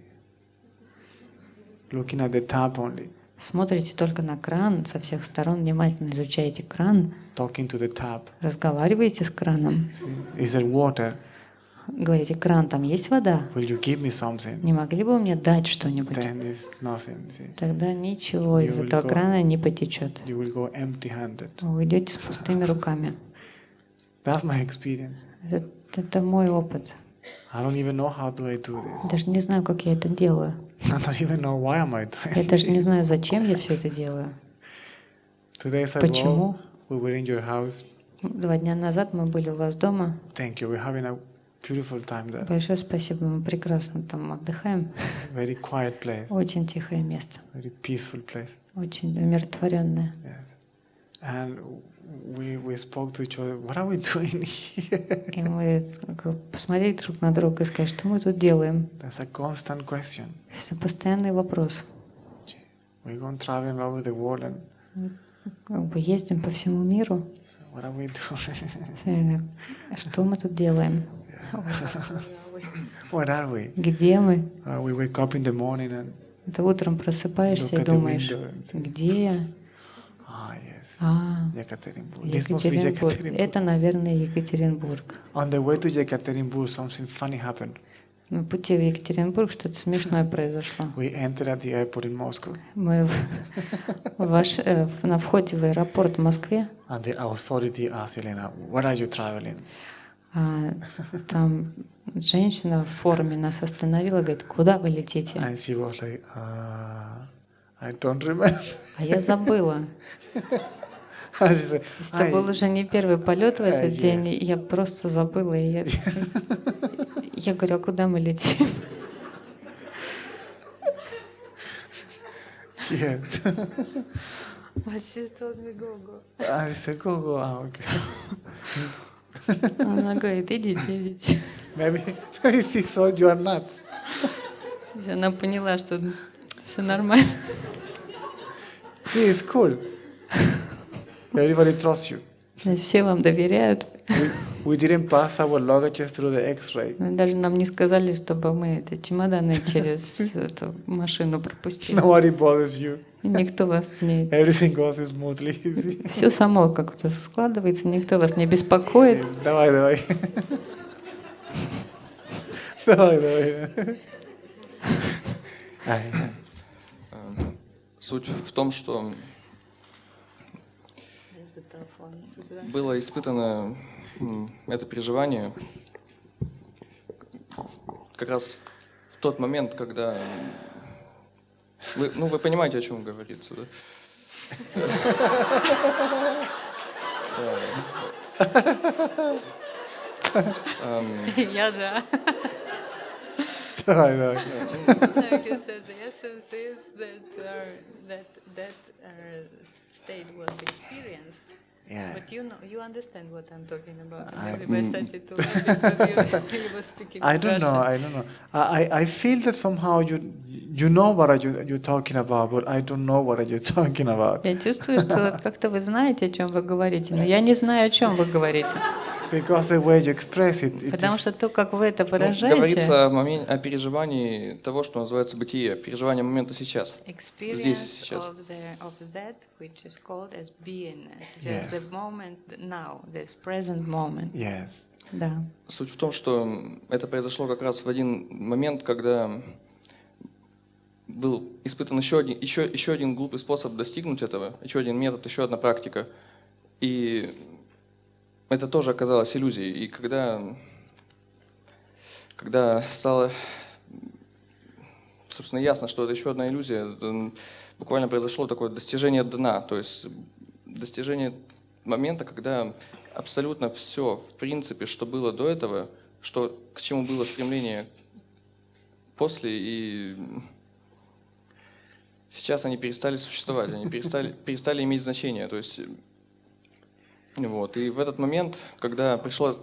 looking at the tap only, смотрите только на кран, со всех сторон внимательно изучаете кран, talking to the tap, разговариваете с краном, see, is there water? Говорите, кран, там есть вода? Will you give me something? Не могли бы вы мне дать что-нибудь? Then there's nothing. See, Тогда ничего из You will этого go- крана не потечет. you will go empty-handed. Вы уйдете с пустыми руками. That's my experience. Это, это мой опыт. I don't even know how do I do this. Даже не знаю, как я это делаю. I don't even know why am I doing Я даже не this. знаю, зачем я все это делаю. Two days ago, Почему? we were in your house. Два дня назад мы были у вас дома. Thank you. We're having a beautiful time there. Большое спасибо, мы прекрасно там отдыхаем. Very quiet place, Очень тихое место, very peaceful place. очень умиротворенное. Yes. And we we spoke to each other. What are we doing here? И мы посмотрели друг на друга и сказали, что мы тут делаем. That's a constant question. Это постоянный вопрос. We're going traveling over the world, and Как бы ездим по всему миру. what are we doing? Что мы тут делаем? What are we? Где мы? Uh, we wake up in the morning and Это утром просыпаешься и думаешь, say, где я? ah yes, А, Екатеринбург. Yekaterinburg. Это, наверное, Екатеринбург. On the way to Yekaterinburg, something funny happened. На пути в Екатеринбург что-то смешное произошло. We entered at the airport in Moscow, Мы в- ваш- э, на входе в аэропорт в Москве, and the authority asked Elena, "Where are you traveling?" А там женщина в форме нас остановила, говорит, куда вы летите? And she was like, uh, "I don't remember." А я забыла. Said, Это был "I- уже не первый полет в этот yes. день, и я просто забыла. И я, я говорю, а куда мы летим? Yes. And she said, "Go, go." Ah, okay. Она говорит, идите, идите. Maybe, maybe she thought you are nuts. Она поняла, что все нормально. See, it's cool. Everybody trusts you. Есть все вам доверяют. We, we didn't pass our luggages through the X-ray. Даже нам не сказали, чтобы мы эти чемоданы через эту машину пропустили. Nobody bothers you. Никто вас не... Everything goes smoothly. Все само как-то складывается, никто вас не беспокоит. Давай, давай. Давай, давай. Ай, Суть в том, что было испытано это переживание как раз в тот момент, когда вы, ну вы понимаете, о чем говорится, да? Эм, Я да. Давай, давай. Because the essence is that that that state was experienced. Yeah. But you know, you understand what I'm talking about. I- Maybe I started to you, you were speaking I don't know. Russian. I don't know. I, I feel that somehow you you know what are you you're talking about, but I don't know what are you talking about Я чувствую, что как-то вы знаете, о чем вы говорите, но я не знаю, о чем вы говорите. Because the way you express it, it Потому is- что то, как вы это ну, выражаете, говорится о, момен- о переживании того, что называется бытие, переживание момента сейчас. Здесь и experience сейчас. of the of that which is called as beingness, just Yes. the moment now, this present moment. yes. Да. Суть в том, что это произошло как раз в один момент, когда был испытан еще один, еще, еще один глупый способ достигнуть этого, еще один метод, еще одна практика. И это тоже оказалось иллюзией. И когда, когда стало собственно, ясно, что это еще одна иллюзия, буквально произошло такое достижение дна, то есть достижение момента, когда абсолютно все, в принципе, что было до этого, что, к чему было стремление после, и сейчас они перестали существовать, они перестали, перестали иметь значение. То есть, вот. И в этот момент, когда пришло...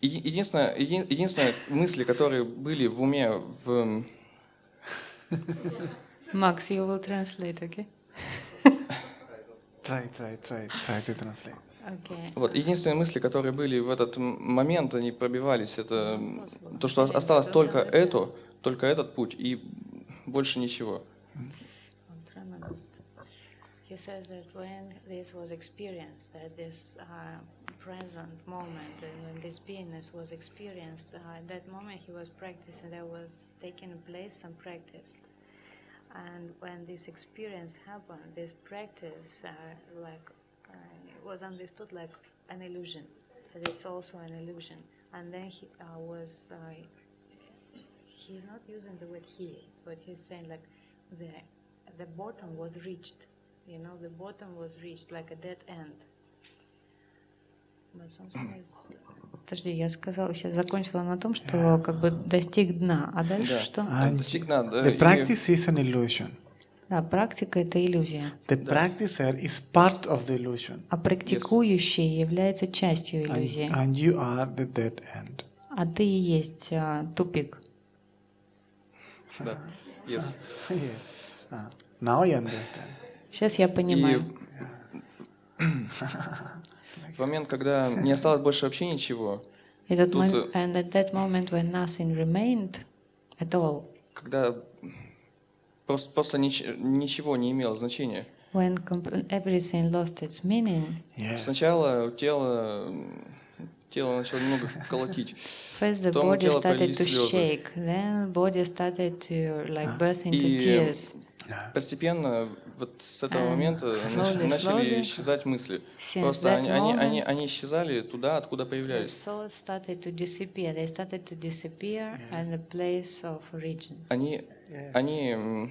еди- Единственное, еди- единственные мысли, которые были в уме в, Max, you will translate, okay? Try, try, try, try to translate. Okay. Вот, единственные мысли, которые были в этот момент, они пробивались. Это то, что осталось только это, только этот путь и больше ничего. He says that when this was experienced, that this uh, present moment, and when this beingness was experienced, uh, at that moment he was practicing, there was taking place some practice. And when this experience happened, this practice, uh, like, uh, was understood like an illusion. That it's also an illusion. And then he uh, was, uh, he's not using the word he, but he's saying like the the bottom was reached. You know, the bottom was reached like a dead end. But something is... Подожди, я сказала, сейчас закончила на том, что как бы достиг дна, а дальше Да. что? And Достиг дна, да, the practice is an illusion. Да, практика это иллюзия, The practicer is part of the illusion. а практикующий является частью And, иллюзии, and you are the dead end. а ты и есть а, тупик. Да. Yes. Yeah. Ah, now I understand. Сейчас я понимаю. В момент, когда не осталось больше вообще ничего, И тут, мом- and at that moment when nothing remained at all, когда просто, просто нич- ничего не имело значения. when comp- everything lost its meaning, Yes. Сначала тело, тело начало немного колотить. First, the Потом body тело started to слезы. shake. Then body started to like burst into И tears. постепенно вот с этого And момента slowly, начали slowly, исчезать мысли. since Просто они, они, они, они исчезали туда, откуда появлялись. Они, они,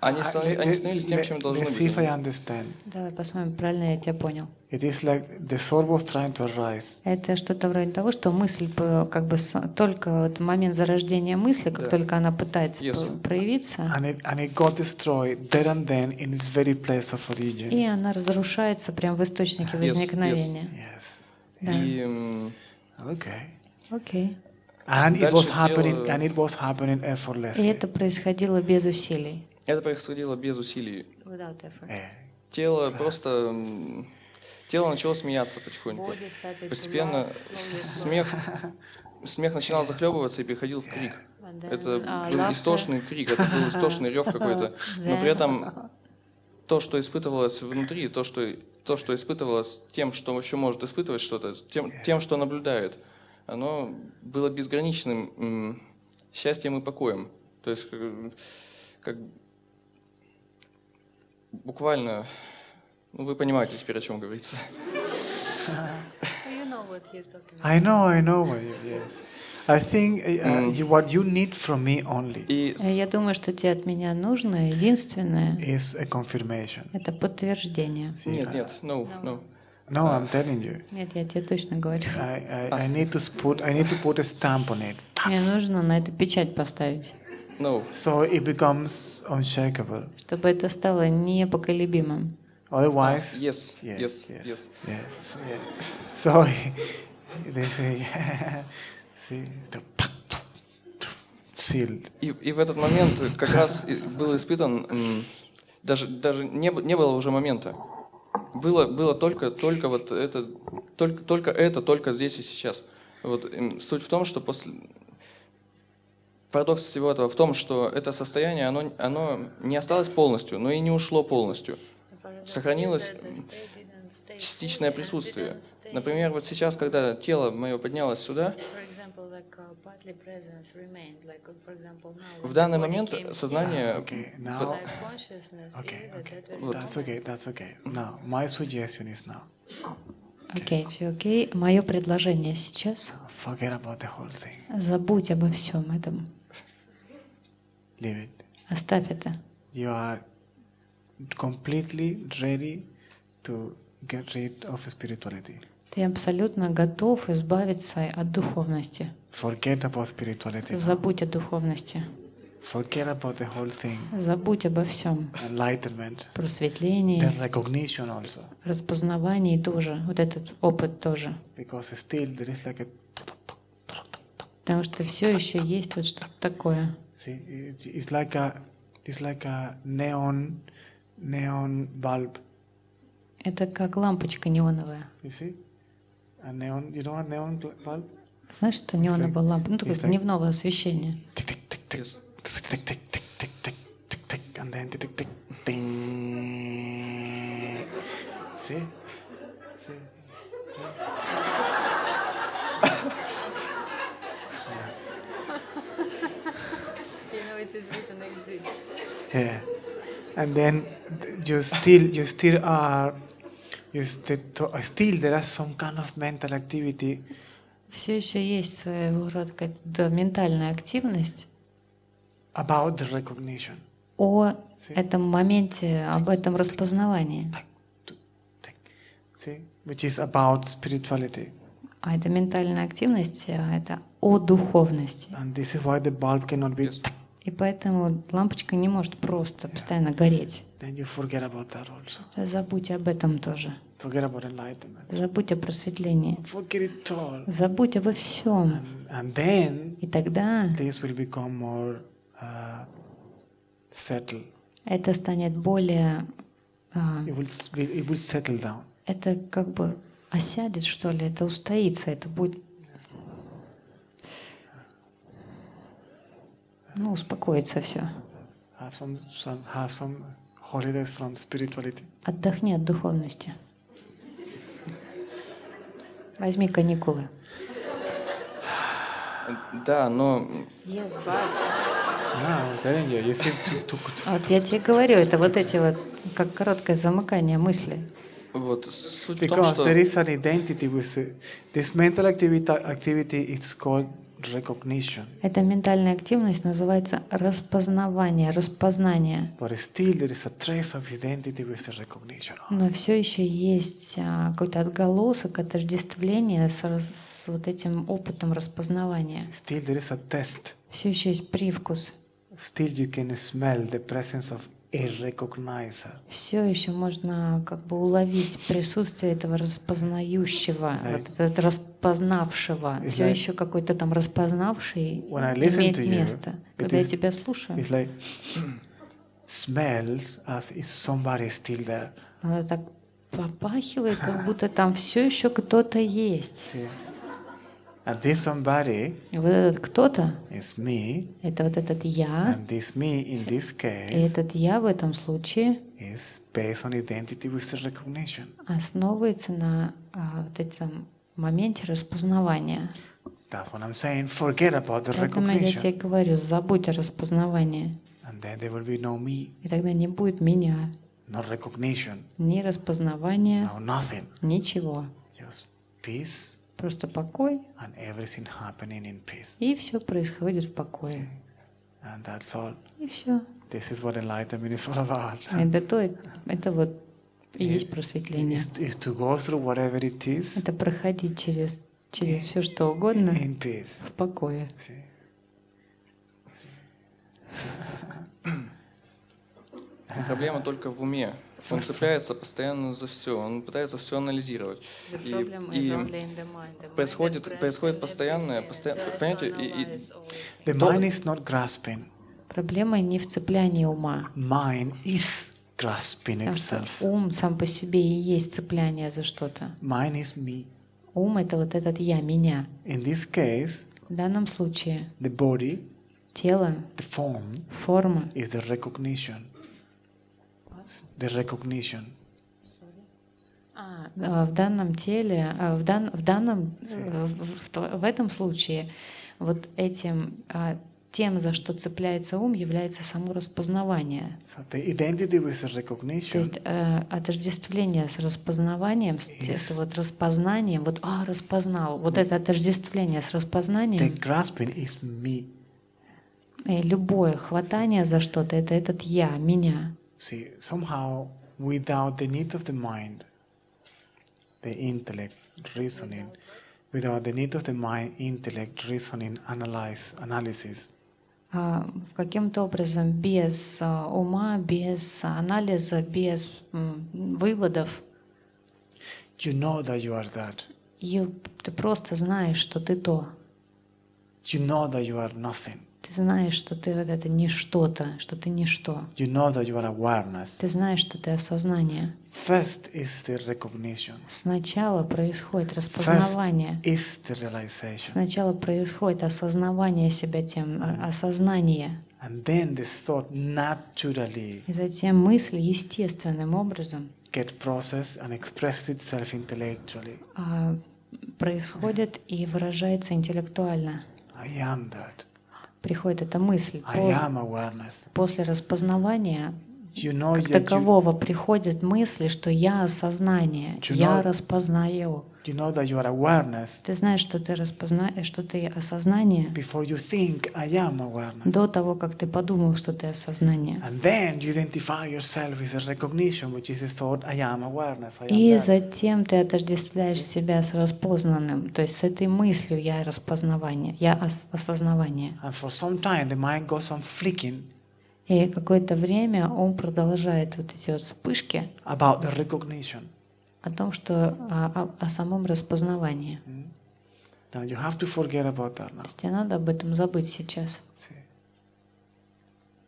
они, стали- let- они становились тем, чем должны Let's see if I быть. understand. Давай посмотрим, правильно я тебя понял. It is like the soul was trying to arise. Это что-то вроде того, что мысль как бы только вот момент зарождения мысли, как Да. только она пытается Yes. проявиться, And it, and it got destroyed there and then in its very place of origin. и она разрушается прямо в источнике Yes, yes. возникновения. Yes. Да. И Okay. Окей. And it Дальше was happening, дело- and it was happening И effortlessly. это происходило без усилий. Это происходило без усилий. Without effort. Yeah. Тело просто... Тело начало смеяться потихоньку. Постепенно смех, смех начинал захлебываться и переходил в крик. Это uh, был истошный крик, это был истошный рев какой-то. Но при этом то, что испытывалось внутри, то, что, то, что испытывалось тем, что еще может испытывать что-то, тем, тем, что наблюдает, оно было безграничным м, счастьем и покоем. То есть, э, как буквально, ну, вы понимаете теперь, о чем говорится. I know, I know what you, yes. I think uh, uh, you, what you need from me only Э, Я думаю, что тебе от меня нужно, единственное, is a confirmation. это подтверждение. See, нет, I- нет, no, no. No, I'm telling you. Нет, я тебе точно говорю. I, I, I need to put I need to put a stamp on it, Мне нужно на это печать поставить, No. so it becomes unshakable. чтобы это стало непоколебимым. Otherwise, Yes, yes, yes, yes, yes. yes, yeah. So they say, see, the sealed. И, и в этот момент как раз был испытан, даже, даже не, не было уже момента. Было, было только, только вот это, только, только это, только здесь и сейчас. Вот, суть в том, что после... Парадокс всего этого в том, что это состояние, оно, оно не осталось полностью, но и не ушло полностью. Сохранилось частичное присутствие. Например, вот сейчас, когда тело мое поднялось сюда, в данный момент сознание... Okay, now, okay, okay, Вот. that's okay, that's okay. Now, my suggestion is now, Окей, все окей. Мое предложение сейчас forget about the whole thing. забудь обо всем этом. Leave it. Оставь это. You are completely ready to get rid of spirituality. Ты абсолютно готов избавиться от духовности. Forget about spirituality. Забудь о духовности. Forget about the whole thing. Забудь обо всем. Enlightenment. Просветление, The recognition also. распознавание тоже. Вот этот опыт тоже. Because still there is like a Потому что все еще есть вот что-то такое. See it's, it's like a it's like a neon neon bulb. Это как лампочка неоновая. You see? A neon you know a neon bulb? Знаешь, что неоновая лампа? Ну, такое it's like- дневного освещения. Tick tick tick tick tick and then tick tick tick ding. See? See? Yeah. And then th- you still you still are you still, still there is some kind of mental activity Все еще есть своего рода какая-то ментальная активность about the recognition. о этом моменте, об этом распознавании. See? Which is about spirituality. А эта ментальная активность а, это о духовности. And this is why the bulb cannot be Yes. И поэтому лампочка не может просто постоянно гореть. then you forget about that also. Забудь об этом тоже. Forget about enlightenment. Забудь о просветлении. Forget it all. Забудь обо всем. And, and then И тогда this will become more uh, settled. это станет более... а, It will- it will settle down. это как бы осядет, что ли, это устоится, это будет... Ну, успокоится все. Have some, some have some holidays from spirituality. Отдохни от духовности. Возьми каникулы. Да, но Yes, Yeah, I'm telling you, you see, to, to, to, А вот я тебе говорю, это вот эти вот, как короткое замыкание мысли. вот суть в том, because что there is an identity with it. This mental activity, activity is called recognition, Эта ментальная активность называется распознавание, распознание. but still there is a trace of identity with the recognition. Но все еще есть а, какой-то отголосок, отождествление с, с вот этим опытом распознавания. Still there is a test. Все еще есть привкус. Still you can smell the presence of. Все еще можно как бы уловить присутствие этого распознающего, Да. вот этот распознавшего. It's Все like- еще какой-то там распознавший When I listen имеет to you, место. it Когда я тебя слушаю, It's like smells as if somebody is still there. она так попахивает, как будто там все еще кто-то есть. See? And this somebody И вот этот кто-то, is me, это вот этот я, and this me in this и case этот я в этом случае is based on identity with recognition. основывается на а, вот этом моменте распознавания. That's what I'm saying. Forget about the Поэтому я тебе recognition. говорю, забудь о распознавании. And then there will be no me, И тогда не будет меня, no recognition, ни распознавания, no nothing. ничего. Just peace Просто покой, and everything happening in peace. и все происходит в покое. And that's all. И все. This is what enlightenment is all about. Это то, это вот и есть просветление. Is, is to go through whatever it is Это проходить через, через все что угодно in peace. в покое. See? Проблема только в уме. Он цепляется постоянно за все, он пытается все анализировать. И, и происходит, происходит постоянное, постоянно, понимаете, и, и The mind is not grasping. Проблема не в цеплянии ума. Mind is grasping itself. ум сам по себе и есть цепляние за что-то. Mine is me. Ум — это вот этот «я», «меня». In this case, В данном случае the body, тело, the form, форма is the recognition. The recognition. А, а, в данном теле, а, в, дан, в данном, э, в, в в этом случае вот этим а, тем, за что цепляется ум, является само распознавание. So the identity with the То recognition есть э, отождествление с распознаванием, с, с Is- вот распознанием, вот а распознал, вот это отождествление с the распознанием, grasping is me. и любое хватание за что-то, это этот я, меня. See, somehow, without the need of the mind, the intellect, reasoning, without the need of the mind, intellect, reasoning, analyze, analysis, А, в каким-то образом без а, ума, без анализа, без м, выводов, you know that you are that. и ты просто знаешь, что ты то. You know that you are nothing. Ты знаешь, что ты вот это не что-то, что ты ничто. You know that you are awareness. Ты знаешь, что ты осознание. First is the recognition. Сначала происходит First распознавание. is the realization. Сначала происходит осознавание себя тем, а- осознание. And then the thought naturally И затем мысль естественным образом get processed and expresses itself intellectually. а, происходит и выражается интеллектуально. I am that. Приходит эта мысль. После распознавания You know как that you, такового приходят мысли, что я осознание, You я know- распознаю. You know that you are awareness Ты знаешь, что ты распознаешь, что ты осознание before you think I am awareness. до того, как ты подумал, что ты осознание. And then you identify yourself with the recognition, which is the thought I am awareness. I am И затем ты отождествляешь себя с распознанным, то есть с этой мыслью я распознавание, я ос- осознавание. And for some time the mind goes on flicking И какое-то время он продолжает вот эти вот вспышки about the recognition. О том, что о, о- о самом распознавании. Now you have to forget about that now. То есть надо об этом забыть сейчас. See?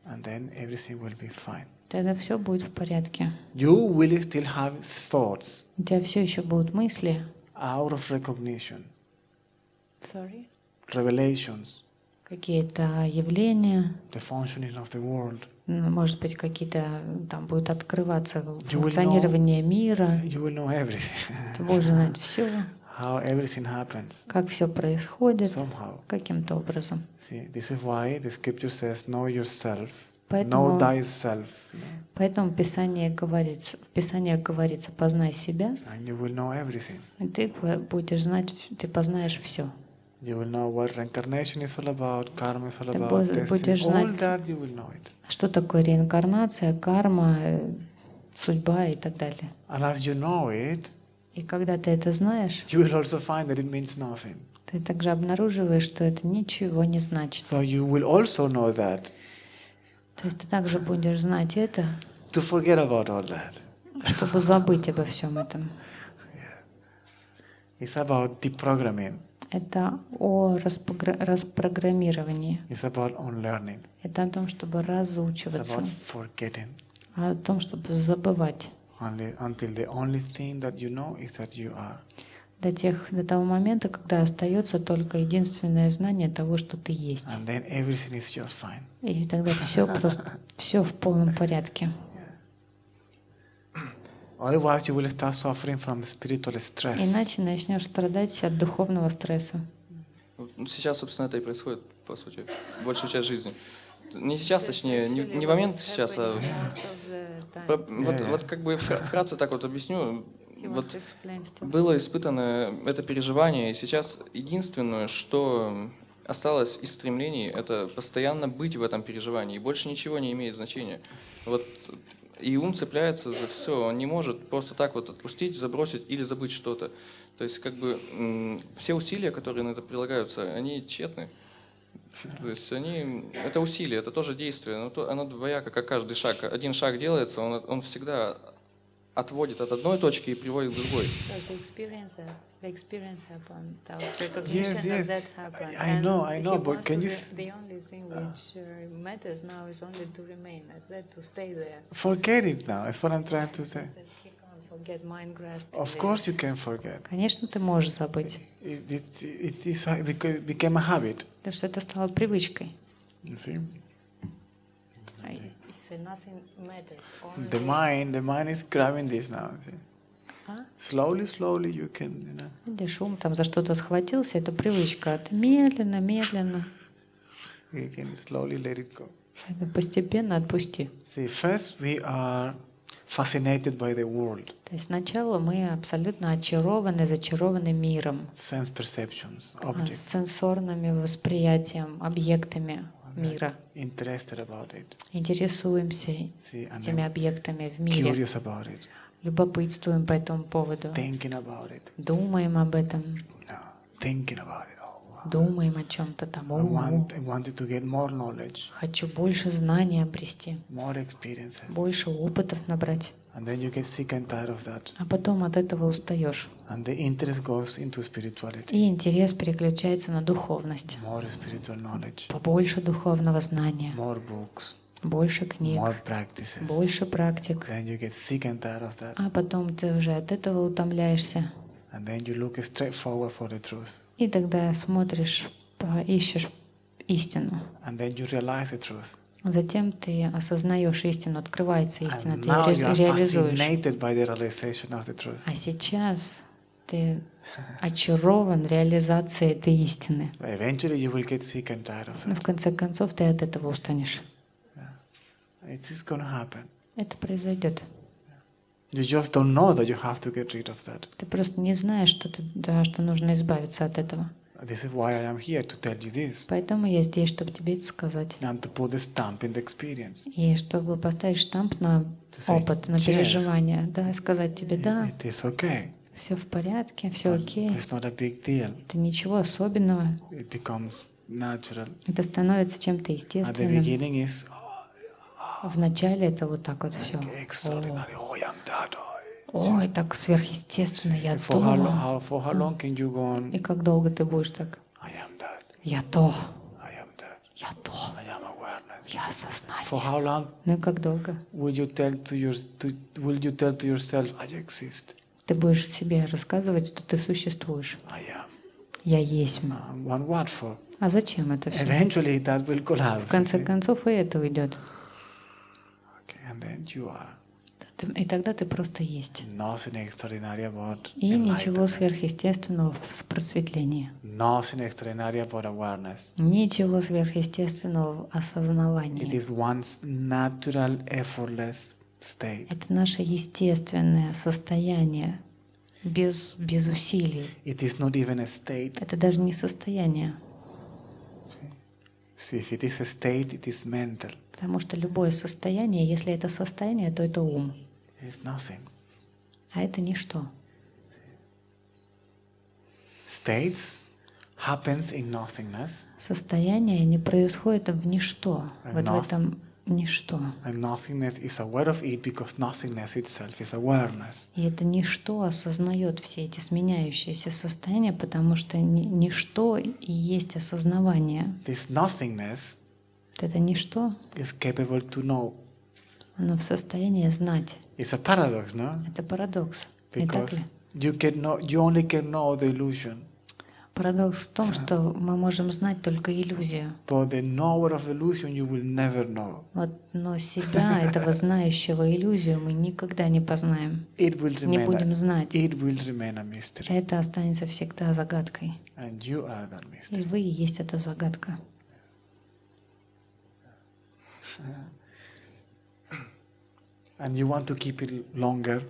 And then everything will be fine. Тогда все будет в порядке. You will still have thoughts У тебя все еще будут мысли. out of recognition, revelations, Какие-то явления, может быть, какие-то там будет открываться функционирование мира. You will know everything, Ты будешь знать все, how everything happens как все происходит, somehow. каким-то образом. See, this is why the scripture says, "Know yourself, Поэтому- know thyself, Поэтому в Писании говорится, в Писании говорится, познай себя, and you will know everything. и ты будешь знать, ты познаешь все. You will know what reincarnation is all about, karma is all Ты about, бу- destiny. будешь All знать- that you will know it. Что такое реинкарнация, карма, э, судьба и так далее. And as you know it, И когда ты это знаешь, you will also find that it means nothing. ты также обнаруживаешь, что это ничего не значит. So you will also know that То есть ты также будешь знать это, to forget about all that. чтобы забыть обо всем этом. It's about deprogramming. Это о распрограммировании. It's about unlearning. Это о том, чтобы It's разучиваться, about forgetting. а о том, чтобы забывать. Only until the only thing that you know is that you are. До, тех, до того момента, когда остается только единственное знание того, что ты есть. And then everything is just fine. И тогда все просто, все в полном порядке. Otherwise, you will start suffering from spiritual stress. Иначе начнешь страдать от духовного стресса. Вот, ну, Сейчас, собственно, это и происходит, по сути, большую часть жизни. Не сейчас, точнее, не, не в момент сейчас, а вот, вот как бы вкра- вкратце так вот объясню. Вот было испытано это переживание, и сейчас единственное, что осталось из стремлений, это постоянно быть в этом переживании, и больше ничего не имеет значения. Вот и ум цепляется за все, он не может просто так вот отпустить, забросить или забыть что-то. То есть как бы все усилия, которые на это прилагаются, они тщетны. То есть они, это усилие, это тоже действие, но то, оно двояко, как каждый шаг. Один шаг делается, он, он всегда отводит от одной точки и приводит к другой. Yes, yes. I- I know, I know, but can you s- The only thing which uh, matters now is only to remain, as that to stay there. Forget it now. That's what I'm trying to say. That he can't forget mind grasping. Of course, you can forget. Конечно, ты можешь забыть, It, it, it is a, beca- became a habit. потому что это стало привычкой. You see, I- he said nothing matters, only the mind, the mind is grabbing this now. See? А? Slowly, slowly, you can, you know. Видишь, ум там за что-то схватился, это привычка. А ты медленно, медленно, You can slowly let it go. постепенно отпусти. See, first we are fascinated by the world, То есть сначала мы абсолютно очарованы, зачарованы миром, sense perceptions, а, objects, сенсорными восприятием, объектами мира. interested about it. Интересуемся See, этими объектами в мире, curious about it, любопытствуем по этому поводу, думаем об этом. Oh, думаем о чем-то там. I, «О, want, I wanted to get more knowledge, хочу больше знаний обрести, больше опытов набрать. And then you get sick and tired of that. А потом от этого устаешь. And the interest goes into spirituality, И интерес переключается на духовность. more spiritual knowledge, Побольше духовного знания, more books, больше книг, больше практик. Then you get sick and tired of that. А потом ты уже от этого утомляешься. And then you look straight forward for the truth. И тогда смотришь, ищешь истину. And then you realize the truth. Затем ты осознаешь истину, открывается истина, And ты ре- реализуешь. А сейчас ты очарован реализацией этой истины. Но в конце концов ты от этого устанешь. It's just going to happen. Это произойдет. You just don't know that you have to get rid of that. Ты просто не знаешь, что, ты, да, что нужно избавиться от этого. This is why I am here to tell you this Поэтому я здесь, чтобы тебе это сказать. and to put the stamp in the experience. И чтобы поставить штамп на say, опыт, на «Yes, переживание, да, сказать тебе, да, It is okay. все в порядке, все окей, It's not a big deal. это ничего особенного, It becomes natural. это становится чем-то At the естественным. beginning is Вначале это вот так вот все. Oh. Oh. Ой, так сверхъестественно, я то. И как долго ты будешь так? Я то, я то, я осознание. For how long Ну и как долго? will you tell to your to, will you tell to yourself I exist? Ты будешь себе рассказывать, что ты существуешь. I am. Я есть. Um, one what for? А зачем это все? Eventually that will collapse. В конце концов и это уйдет. Then you are. И тогда ты просто есть. И ничего сверхъестественного в просветлении. Ничего сверхъестественного в осознавании. Это наше естественное состояние, без, без усилий. It is not even a state. Это даже не состояние, See, if it is a state, it is mental. Потому что любое состояние, если это состояние, то это ум, а это ничто. States happens in nothingness, Состояние не происходит в ничто, вот в этом ничто. И это ничто осознает все эти сменяющиеся состояния, потому что ни- ничто и есть осознавание. This nothingness Вот Это ничто, is capable to know. оно в состоянии знать. It's a paradox, no? Это парадокс. Because you can know, you only can know the illusion, Парадокс в том, что мы можем знать только иллюзию. Вот, но себя, этого знающего иллюзию, мы никогда не познаем. Не будем знать. Это останется всегда загадкой. И вы и есть эта загадка. And you want to keep it longer,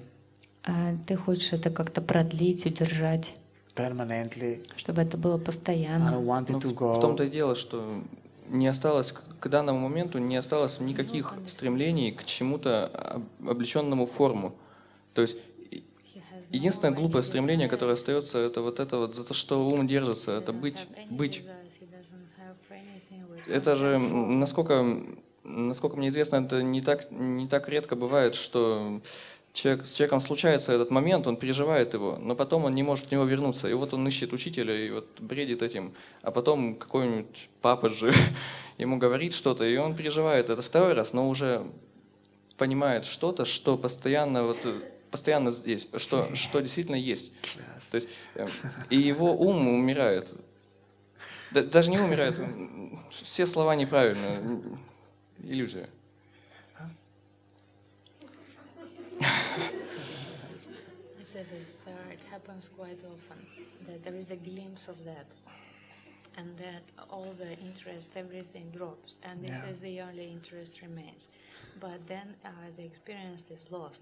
А ты хочешь это как-то продлить, удержать, permanently. чтобы это было I постоянно. want it Ну, to в, go. в том-то и дело, что не осталось, к- данному моменту не осталось никаких стремлений к чему-то об- облеченному форму. То есть единственное глупое стремление, которое остается, это вот это вот, за то, что ум держится, это быть, быть. Это же, насколько, насколько мне известно, это не так, не так редко бывает, что человек, с человеком случается этот момент, он переживает его, но потом он не может в него вернуться. И вот он ищет учителя и вот бредит этим. А потом какой-нибудь папа же ему говорит что-то, и он переживает это второй раз, но уже понимает что-то, что постоянно, вот, постоянно здесь, что, что действительно есть. То есть, э, и его ум умирает. Да- даже не умирает, все слова неправильные, м, иллюзия. It says it's, uh, it happens quite often that there is a glimpse of that, and that all the interest, everything drops, and this Yeah. is the only interest remains. But then uh, the experience is lost,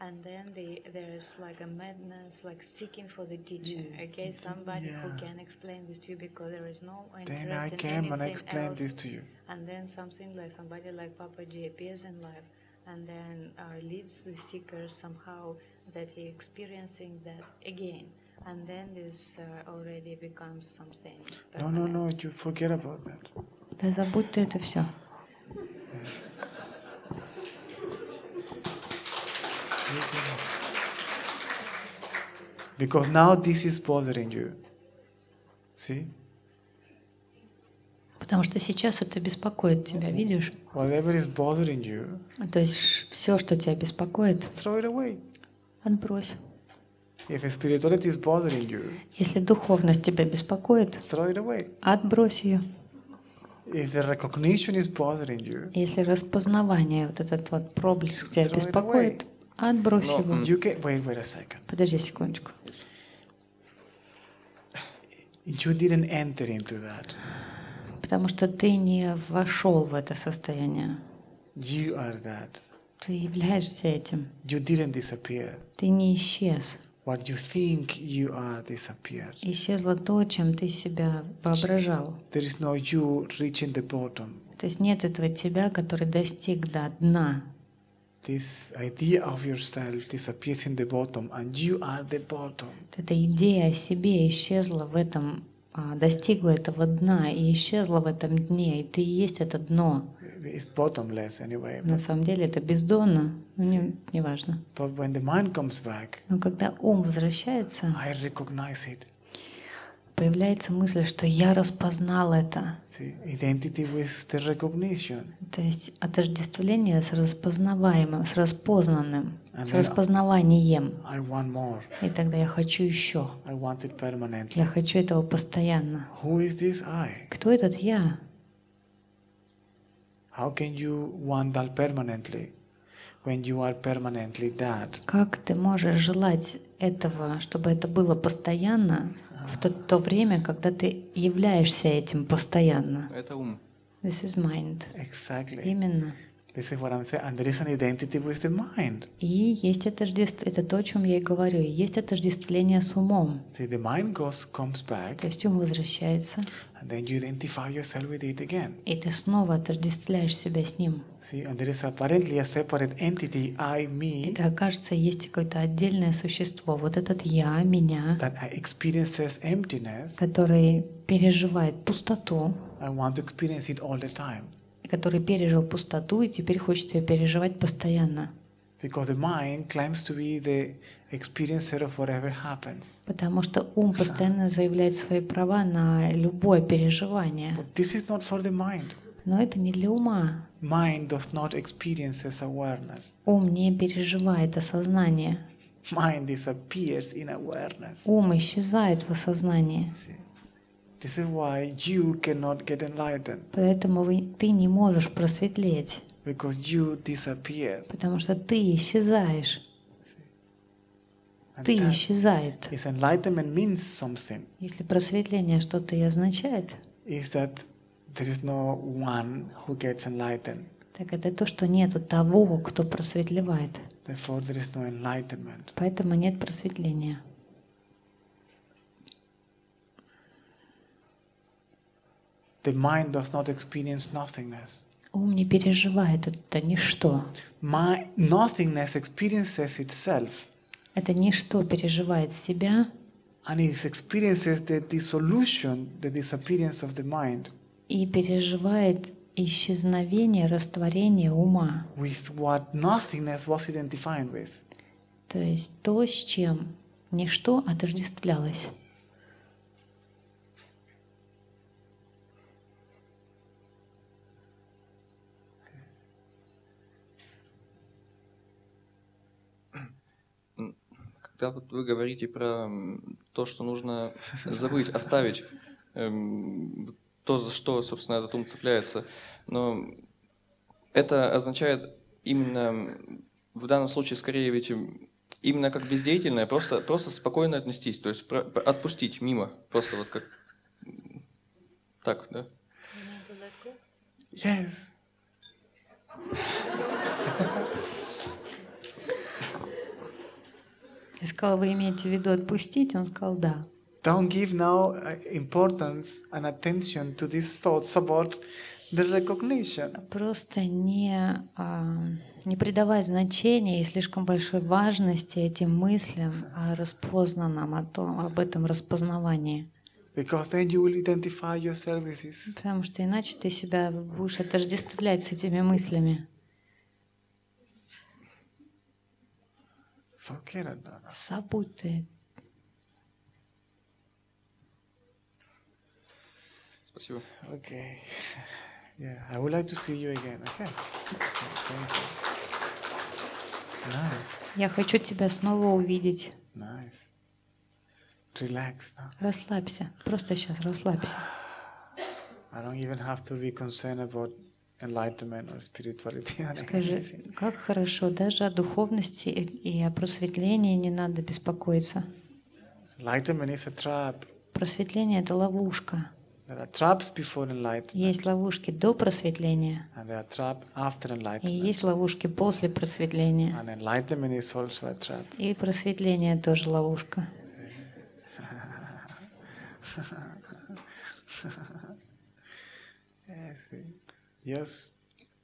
and then the, there's like a madness, like seeking for the teacher. Okay, somebody who yeah. can explain this to you because there is no interest Then I in came and I anything explained else. this to you. And then something like somebody like Papa G appears in life and then uh, leads the seeker somehow that he experiencing that again. And then this uh, already becomes something. No, no, permanent. no, you forget about that. Да забудь ты это все. Because now this is bothering you. See? Потому что сейчас это беспокоит тебя, видишь? Whatever is bothering you, То есть все, что тебя беспокоит, throw it away. отбрось. If spirituality is bothering you, Если духовность тебя беспокоит, throw it away. отбрось ее. If the recognition is bothering you, Если распознавание, вот этот вот проблеск тебя Throw it беспокоит, отбрось его. you can wait, wait a second. Подожди секундочку. You didn't enter into that. Потому что ты не вошел в это состояние. You are that. Ты являешься этим. You didn't disappear. Ты не исчез. What you think you are disappeared. Исчезло то, чем ты себя воображал. There is no you reaching the bottom. То есть нет этого тебя, который достиг до дна. This idea of yourself disappears in the bottom, and you are the bottom. Эта идея о себе исчезла в этом, а, достигла этого дна и исчезла в этом дне, и ты и есть это дно. It's bottomless anyway. На самом деле это бездонно, ну не, неважно. but when the mind comes back, Но когда ум возвращается, I recognize it. Появляется мысль, что я распознал это. Identity with the recognition. То есть отождествление с распознаваемым, с распознанным, А с распознаванием. I want more. И тогда я хочу еще. I want it permanently. Я хочу этого постоянно. Who is this I? Кто этот я? How can you want that permanently when you are permanently that? Как ты можешь желать этого, чтобы это было постоянно, в то, то время, когда ты являешься этим постоянно? Это ум. This is mind. Exactly. Именно. This is what I'm saying. And there is an identity with the mind. И есть отождествление, это то, о чем я и говорю, есть отождествление с умом. See, the mind goes, comes То back, есть ум возвращается, then you identify yourself with it again. и ты снова отождествляешь себя с ним. See, and there is apparently a separate entity, I, me, это окажется, есть какое-то отдельное существо. Вот этот я, меня, that experiences emptiness. который переживает пустоту, I want to experience it all the time. который пережил пустоту и теперь хочет ее переживать постоянно. Because the mind claims to be the experiencer of whatever happens. Потому что ум постоянно заявляет свои права на любое переживание. But this is not for the mind. Но это не для ума. Mind does not experiences awareness. Ум не переживает осознание. Mind disappears in awareness. Ум исчезает в осознании. See? This is why you cannot get enlightened Поэтому вы- ты не можешь просветлеть, because you disappear. потому что ты исчезаешь. Ты исчезает. Если просветление что-то и означает, так это то, что нету того, кто просветлевает. Поэтому нет просветления. The mind does not experience nothingness. Ум не переживает это ничто. My nothingness experiences itself Это ничто переживает себя and it experiences the dissolution, the disappearance of the mind и переживает исчезновение, растворение ума. with what nothingness was identifying with. То есть то, с чем ничто отождествлялось. Когда вот вы говорите про то, что нужно забыть, оставить, эм, то, за что, собственно, этот ум цепляется, но это означает именно, в данном случае, скорее ведь именно как бездеятельное, просто, просто спокойно отнестись, то есть про- про- отпустить мимо, просто вот как так, да? Yes. Я сказала, вы имеете в виду отпустить? Он сказал, да. Don't give now uh, importance and attention to these thoughts about the recognition. Просто не, а, не придавай значения и слишком большой важности этим мыслям о распознанном, о том, об этом распознавании. Because then you will identify yourself with this. Потому что иначе ты себя будешь отождествлять с этими мыслями. Forget it. no, no. Забудь ты. Спасибо. Okay. Yeah, I would like to see you again. Okay. Thank you. Nice, Я хочу тебя снова увидеть. nice. Relax now. Расслабься. Просто сейчас расслабься. I don't even have to be concerned about enlightenment or spirituality. Скажи, как хорошо, даже о духовности и и о просветлении не надо беспокоиться. Enlightenment is a trap. Просветление — это ловушка. There are traps before enlightenment, Есть ловушки до просветления, and there are traps after и enlightenment. есть ловушки после просветления. And enlightenment is also a trap. И просветление тоже ловушка. Just,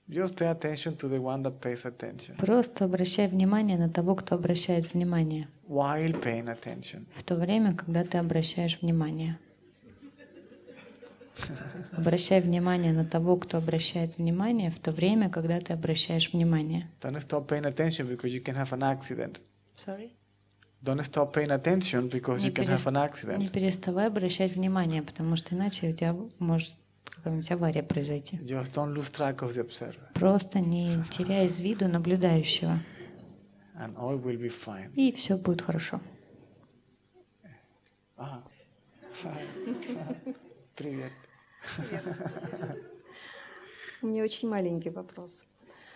just pay attention to the one that pays attention Просто обращай внимание на того, кто обращает внимание, while paying attention. в то время, когда ты обращаешь внимание. Обращай внимание на того, кто обращает внимание, в то время, когда ты обращаешь внимание. Don't stop paying attention because you can have an accident. Sorry? Don't stop paying attention because Не, you can have an не accident. переставай обращать внимание, потому что иначе у тебя может какая-нибудь авария произойти. Just don't lose track of the observer, Просто не теряй из виду наблюдающего, and all will be fine. и все будет хорошо. Ah. Привет. У меня очень маленький вопрос.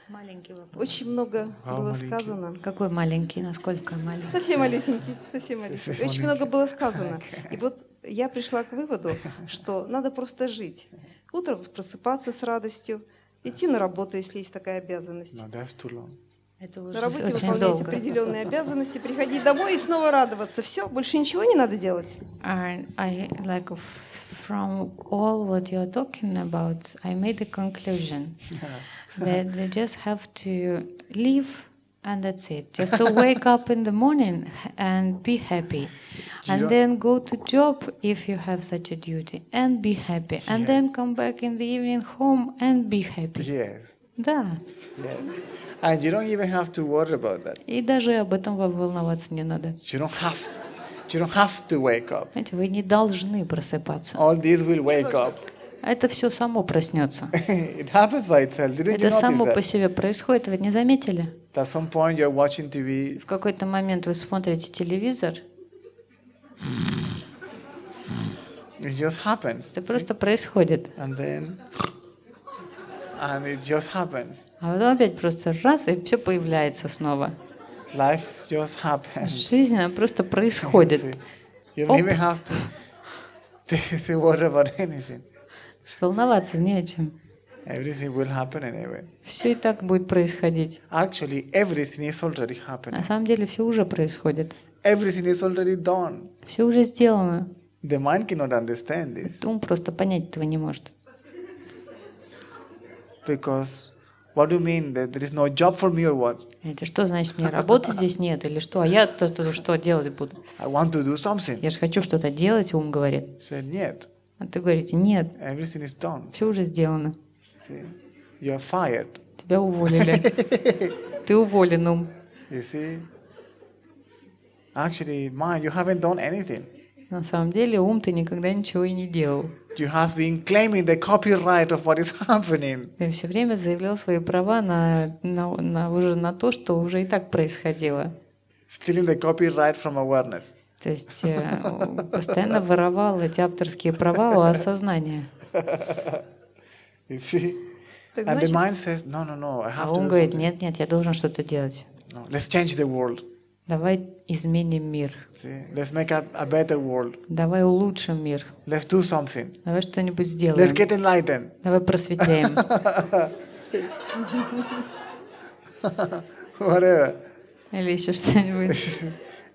Маленький вопрос. Очень много Вау, было маленький. сказано. Какой маленький? Насколько маленький? Совсем малюсенький, совсем малюсенький. Совсем Очень маленький. много было сказано. И вот я пришла к выводу, что надо просто жить. Утром просыпаться с радостью, идти на работу, если есть такая обязанность. No, that's too long. Это уже На работе очень выполнять долго. определенные обязанности, приходить домой и снова радоваться. Все, больше ничего не надо делать. I, I like f- from all what you're talking about, I made a conclusion that they just have to live And that's it. Just to wake up in the morning and be happy. And then go to job if you have such a duty and be happy. And Yeah. then come back in the evening home and be happy. Yes. Да. Yes. And you don't even have to worry about that. И даже об этом вам волноваться не надо. You don't have you don't have to wake up. Знаете, вы не должны просыпаться. All these will wake up. Это все само проснется. it happens by itself. Didn't you Это само по себе происходит, вы не заметили? At some point you're watching TV В какой-то момент вы смотрите телевизор, It just happens. это просто происходит. And then, and it just happens. А потом опять просто раз, и все появляется снова. Life just happens. Жизнь, она просто происходит. You don't even have to, to worry about anything. Волноваться не о чем. Everything will happen anyway. Все и так будет происходить. Actually, everything is already На happening. самом деле все уже происходит. Everything is already done. Все уже сделано. The mind cannot understand this Ум просто понять этого не может. because what do you mean that there is no job for me or what? Это что значит, мне работы здесь нет или что? А я то, то что делать буду? I want to do something. Я же хочу что-то делать, ум говорит. Said нет. А ты говорите, нет, Everything is done. все уже сделано. See, you are fired. Тебя уволили. Ты уволен. You see. Actually, mind, you haven't done anything. На самом деле, ум ты никогда ничего и не делал. You have been claiming the copyright of what is happening. Ты все время заявлял свои права на, на, на- уже на то, что уже и так происходило. Stealing the copyright from awareness. То есть э, постоянно воровал эти авторские права у осознания. You see? Так And the значит, mind says, no, no, no, I have А to ум do говорит, something. нет, нет, я должен что-то делать. No, let's change the world. Давай изменим мир. See? Let's make a, a better world. Давай улучшим мир. Let's do something. Давай что-нибудь Let's сделаем. get enlightened. Давай просветляем. Whatever. Или еще что-нибудь.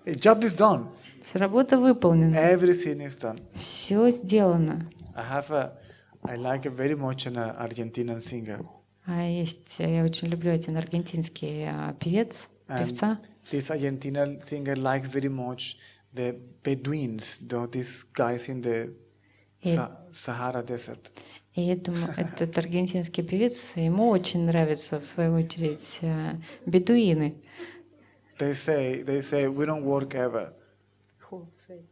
The job is done. Работа выполнена. Everything is done. Все сделано. I have a, I like a very much an uh, Argentinian singer. А есть, э, я очень люблю один аргентинский а, певец, And певца. this Argentinian singer likes very much the Bedouins, though these guys in the Yeah. Sa- Sahara Desert. И этому, этот аргентинский певец, ему очень нравятся, в свою очередь, э, бедуины. They say, they say, we don't work ever.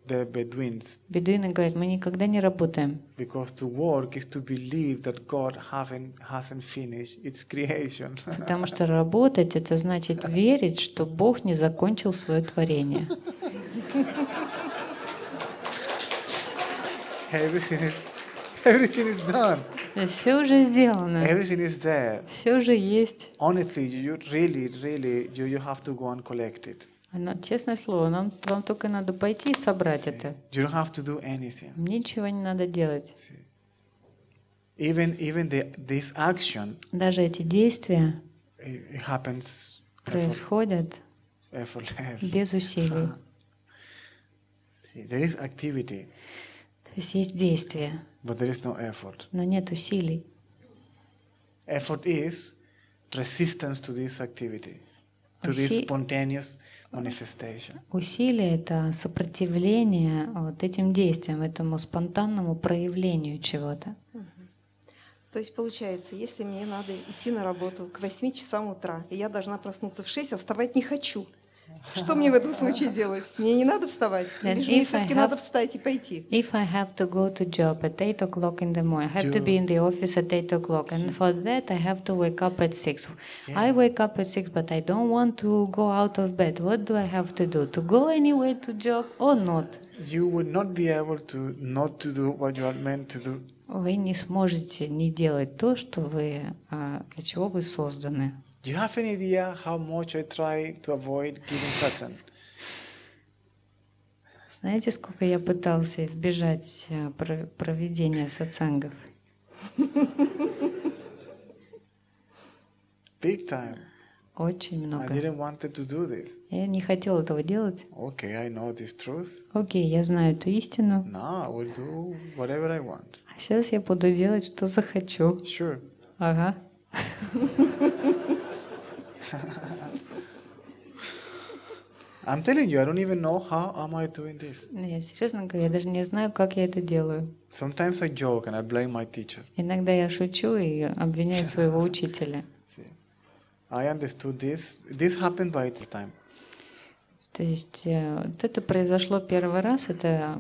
The Bedouins, Бедуины говорят, мы никогда не работаем, because to work is to believe that God haven't, hasn't finished its creation. потому что работать — это значит верить, что Бог не закончил свое творение. everything is, everything is done. Все уже сделано, Everything is there. все уже есть. Honestly, you really, really, you, you have to go and collect it. Но, честное слово, нам, вам только надо пойти и собрать это. You don't have to do anything. Ничего не надо делать. Even, even the, this action, Даже эти действия it, happens происходят effortless. без усилий. See, there is activity, То есть есть действие, but there is no effort. но нет усилий. Effort is resistance to this activity, to this spontaneous. Усилие — это сопротивление вот этим действиям, этому спонтанному проявлению чего-то. то есть получается, если мне надо идти на работу к 8 часам утра, и я должна проснуться в 6, а вставать не хочу, что мне в этом случае делать? Мне не надо вставать? Then Или же мне if I все-таки have- надо встать и пойти? If I have to go to job at 8 o'clock in the morning, I have to be in the office at 8 o'clock, and for that I have to wake up at 6. I wake up at 6, but I don't want to go out of bed. What do I have to do? To go anyway to job or not? You would not be able to not to do what you are meant to do. Вы не сможете не делать то, что вы, а, для чего вы созданы. Do you have any idea how much I try to avoid giving satsang? Знаете, сколько я пытался избежать про- проведения сатсангов? Big time. Очень I много. didn't want to do this. Я не хотел этого делать. Okay, I know this truth. Окей, я знаю эту истину. Now I will do whatever I want. А сейчас я буду делать, что захочу. Sure. Ага. I'm telling you, I don't even know how am I doing this. Я серьезно говорю, я даже не знаю, как я это делаю. Sometimes I joke and I blame my teacher. Иногда я шучу и обвиняю своего учителя. I understood this. This happened by its time. То есть э, вот это произошло первый раз, это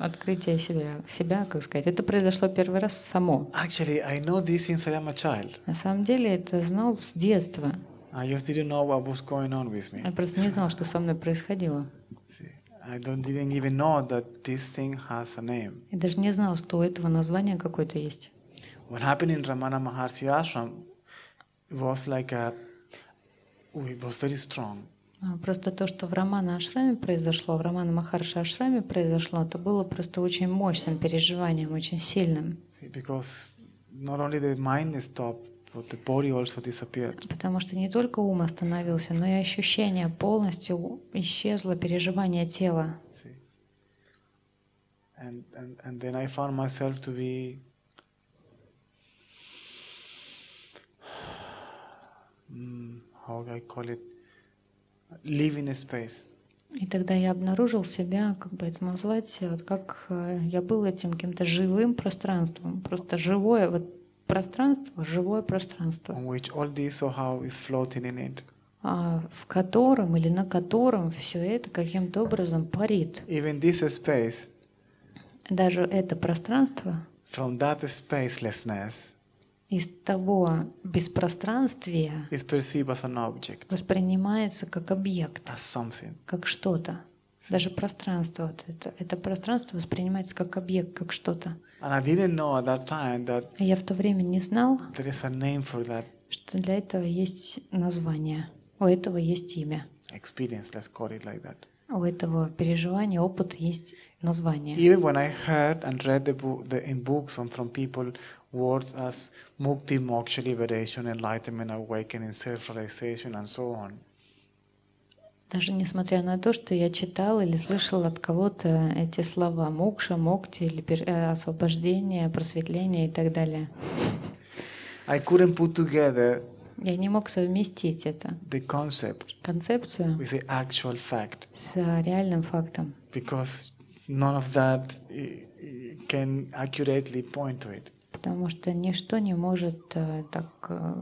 открытие себя, себя, как сказать, это произошло первый раз само. Actually, I know this since I am a child. На самом деле это знал с детства. I just didn't know what was going on with me. Я просто не знал, что со мной происходило. I don't didn't even know that this thing has a name. Я даже не знал, что у этого названия какое-то есть. What happened in Ramana Maharshi ashram was like a. It was very strong. А, Просто то, что в Романа Ашраме произошло, в Романа Махарша Ашраме произошло, это было просто очень мощным переживанием, очень сильным. Потому что не только ум остановился, но и ощущение полностью исчезло, переживание тела. See, and and and then I found myself to be. Mm, how I call it? Living space. И тогда я обнаружил себя, как бы это назвать, вот как э, я был этим каким-то живым пространством, просто живое вот пространство, живое пространство, which all this somehow is floating in it. а, в котором или на котором все это каким-то образом парит. Even this space, Даже это пространство from that spacelessness, из того беспространствия is perceived as an object, воспринимается как объект, as something. как что-то. Даже пространство, вот это, это пространство воспринимается как объект, как что-то. А я в то время не знал, there is a name for that что для этого есть название, у этого есть имя, experience, let's call it like that. у этого переживания, опыта есть название. Even when I heard and read the book the, in books and from people words as mukti, moksha, liberation, enlightenment, awakening, self-realization, and so on, Даже несмотря на то, что я читал или слышал от кого-то эти слова мукша, мокти, э, освобождение, просветление и так далее. I couldn't put together Я не мог совместить это, the concept концепцию, with the actual fact с реальным фактом, because none of that eh, eh, can accurately point to it. Потому что ничто не может э, так э,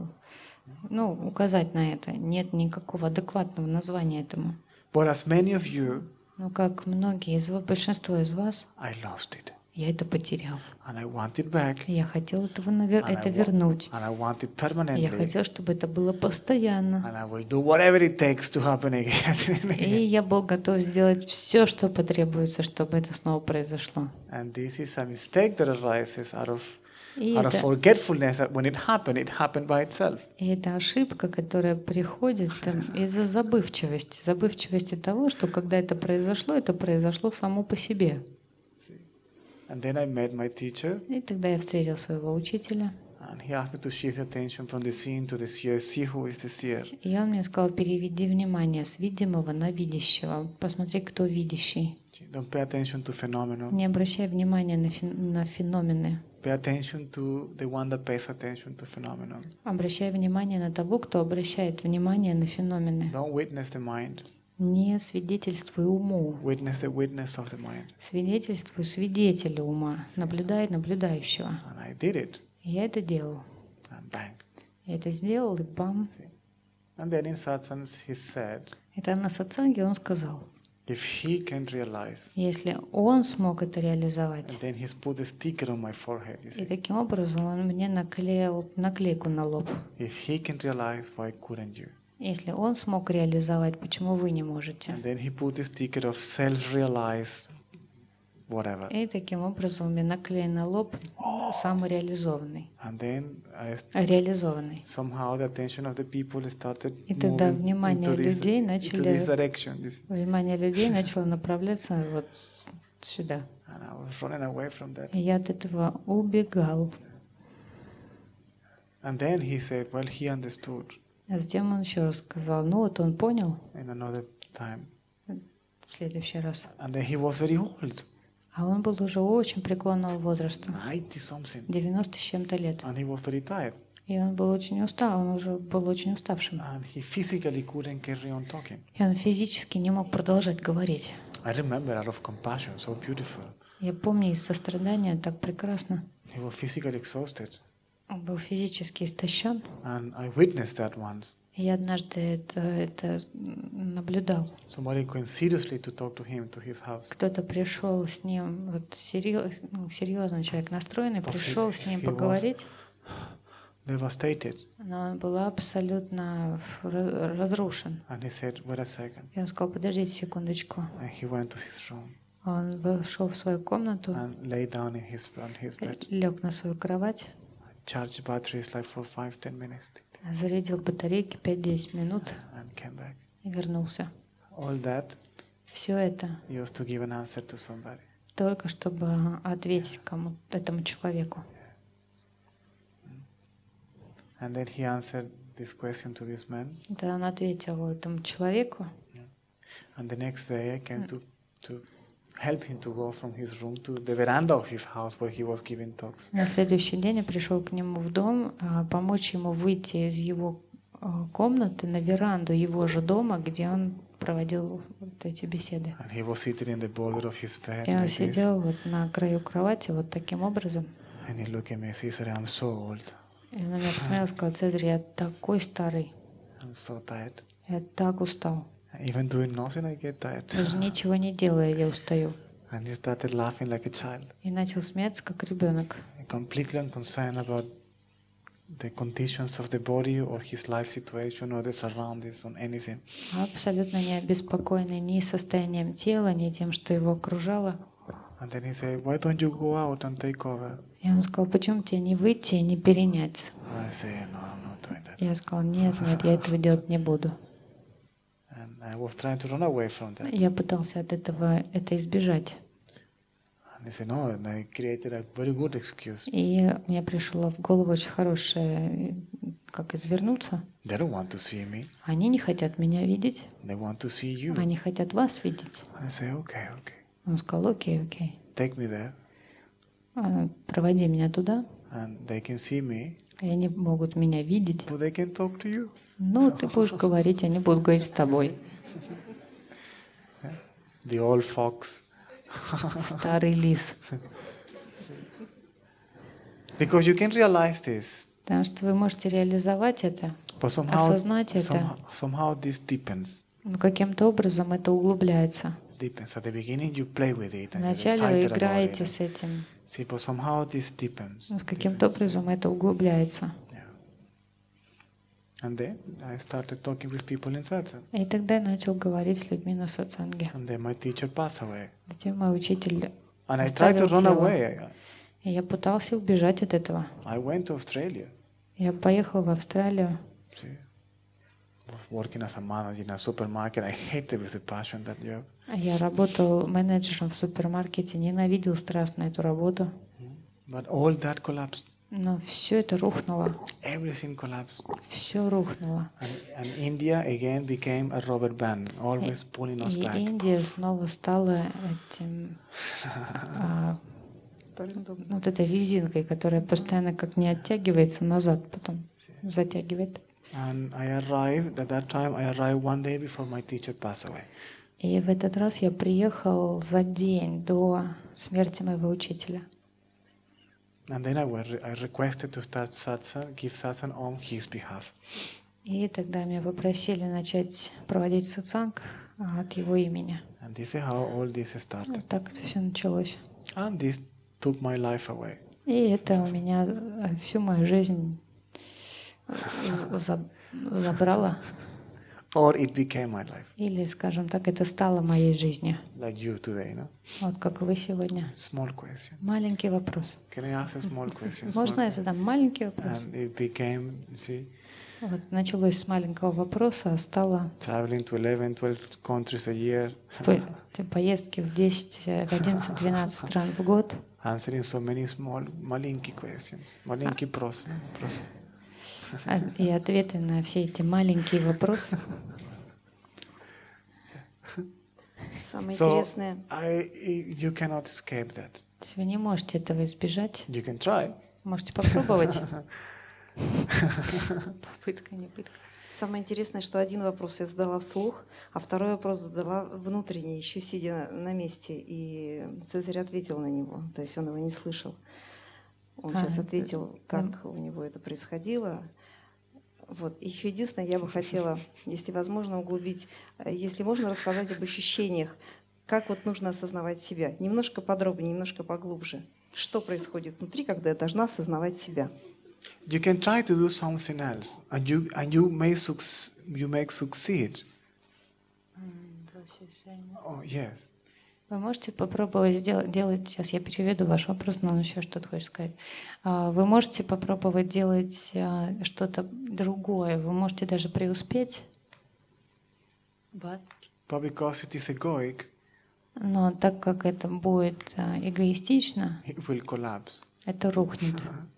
ну, указать на это. Нет никакого адекватного названия этому. But as many of you, Но как многие из вас, большинство из вас, I lost it. я это потерял. And I want it back. Я хотел этого навер- And I это wa- вернуть. And I want it И Я permanently. хотел, чтобы это было постоянно. And I will do whatever it takes to happen again. И я был готов сделать все, что потребуется, чтобы это снова произошло. and this is a mistake that arises out of, И это, forgetfulness that when it happened, it happened by itself. и это ошибка, которая приходит э, из-за забывчивости. Забывчивости того, что когда это произошло, это произошло само по себе. And then I met my teacher, И тогда я встретил своего учителя. and he asked me to shift attention from the seeing to the seer, see who is the seer. И он мне сказал, переведи внимание с видимого на видящего. Посмотри, кто видящий. Don't pay attention to phenomenon. Не обращай внимания на, фен- на феномены. Pay attention to the one that pays attention to phenomenon. Обращай внимание на того, кто обращает внимание на феномены. Don't witness the mind. Не свидетельствуй уму. Witness the witness of the mind. Свидетельствуй свидетеля ума. Наблюдай наблюдающего. And I did it. И я это делал. And bang. Я это сделал, и бам. And then in satsangs he said, Это на сатсанге он сказал. If he can realize, Если он смог это реализовать, and then he's put a sticker on my forehead. You и see, таким образом он мне наклеил наклейку на лоб. if he can realize, why couldn't you? Если он смог реализовать, почему вы не можете? And then he put the sticker of self-realized, whatever. И таким образом мне наклеен на лоб самореализованный. And then I, st- Реализованный. somehow the attention of the people started И тогда внимание into this, людей into начали- this direction. This, Внимание людей начало направляться вот сюда. and I was running away from that. И я от этого убегал. And then he said, well, he understood А затем он еще раз сказал, ну вот он понял in another time. в следующий раз. And then he was very old, А он был уже очень преклонного возраста, 90 something. 90 с чем-то лет. И он был очень устал, он уже был очень уставшим. И он физически не мог продолжать говорить. Я помню из сострадания так прекрасно. He was physically exhausted. Он был физически истощен. And I witnessed that once. И я однажды это, это наблюдал. Somebody came seriously to talk to him to his house. Кто-то пришел с ним, вот серьез, ну, серьезный человек настроенный, But he- пришел с ним he поговорить, Devastated. но он был абсолютно ра- разрушен. And he said, wait a second. И он сказал, подождите секундочку. And he went to his room Он вошел в свою комнату, and lay down in his, on his bed. лег на свою кровать, Charged batteries like for five, ten minutes. зарядил батарейки 5-10 минут And came back. и вернулся. All that Все это just to give an answer to somebody. только чтобы ответить кому этому человеку. And then he answered this question to this man. Да, он ответил этому человеку, And the next day I came to, to help him to go from his room to the veranda of his house where he was giving talks. На следующий день я пришел к нему в дом, а, помочь ему выйти из его а, комнаты на веранду его же дома, где он проводил вот эти беседы. And he was sitting in the border of his bed И он сидел вот на краю кровати вот таким образом. And he looked at me and said, "Cesare, I'm so old. И он меня посмотрел и сказал, Цезарь, я такой старый, I'm so tired. я так устал. Even doing nothing, I get tired. Даже ничего не делая, я устаю. And he started laughing like a child, И начал смеяться, как ребенок. completely unconcerned about the conditions of the body or his life situation or the surroundings or anything. Абсолютно не обеспокоенный ни состоянием тела, ни тем, что его окружало. And then he said, Why don't you go out and take over? И он сказал, почему тебе не выйти и не перенять? I said, No, I'm not doing that. Я сказал, нет, нет, я этого делать не буду. And I was trying to run away from that. Я пытался от этого это избежать. Said, No. И мне пришло в голову очень хорошее, как извернуться. They don't want to see me, Они не хотят меня видеть, they want to see you. они хотят вас видеть. Say, Okay, okay. Он сказал, окей, окей, А, проводи меня туда. and they can see me, И они могут меня видеть. but they can talk to you. Ну, ты будешь говорить, они будут говорить с тобой. The old fox. Старый лис. Because you can realize this, Потому что вы можете реализовать это, but somehow, осознать это. somehow, somehow this deepens. но каким-то образом это углубляется. Deepens. At the beginning, you play with it Вначале вы играете с этим, See, but somehow this deepens. но каким-то образом это углубляется. And then I started talking with people in satsang. И тогда я начал говорить с людьми на сатсанге. And then my teacher passed away. Затем мой учитель, And I tried to Оставил run тело. away. и я пытался убежать от этого. I went to Australia. Я поехал в Австралию, See, was working as a manager in a supermarket. I hated with the passion that job. я работал менеджером в супермаркете, ненавидел страстно эту работу. But all that collapsed. Но все это рухнуло, Everything collapsed. все рухнуло. And, and India again became a rubber band, always pulling us И back. Индия снова стала этим, а, вот этой резинкой, которая постоянно как не оттягивается назад, потом затягивает. And I arrived, at that time, I arrived one day before my teacher passed away. И в этот раз я приехал за день до смерти моего учителя. And then I, were, I requested to start satsang, give satsang on his behalf. И тогда меня попросили начать проводить сатсанг а, от его имени. And this is how all this started. Вот так это все началось. And this took my life away. И это у меня э, всю мою жизнь забрало. Or it became my life, Или, скажем так, это стало моей жизнью. like you today, no? Вот как вы сегодня. Small question. Маленький вопрос. Can I ask a small question? Можно я задам маленький вопрос? And it became, see, Вот началось с маленького вопроса, а стало traveling to 11, 12 countries a year, по- поездки в 10, э, в 11, 12 стран в год, answering so many small, маленькие questions, маленькие а- и ответы на все эти маленькие вопросы. Самое So интересное, I, you cannot escape that. Вы не можете этого избежать. You can try, Можете попробовать, Попытка, не пытка. Самое интересное, что один вопрос я задала вслух, а второй вопрос задала внутренне, еще сидя на месте. И Цезарь ответил на него, то есть он его не слышал. Он А, сейчас ответил, как у него это происходило. Вот. Еще единственное, я бы хотела, если возможно, углубить, э, если можно рассказать об ощущениях, как вот нужно осознавать себя. Немножко подробнее, немножко поглубже. Что происходит внутри, когда я должна осознавать себя? You can try to do something else, and you and you may suc- you may succeed. Oh yes. Вы можете попробовать сделать, делать, сейчас я переведу ваш вопрос, но он еще что-то хочет сказать. А, Вы можете попробовать делать а, что-то другое, вы можете даже преуспеть, But- But because it is egoic, но так как это будет а, эгоистично, it will collapse, это рухнет.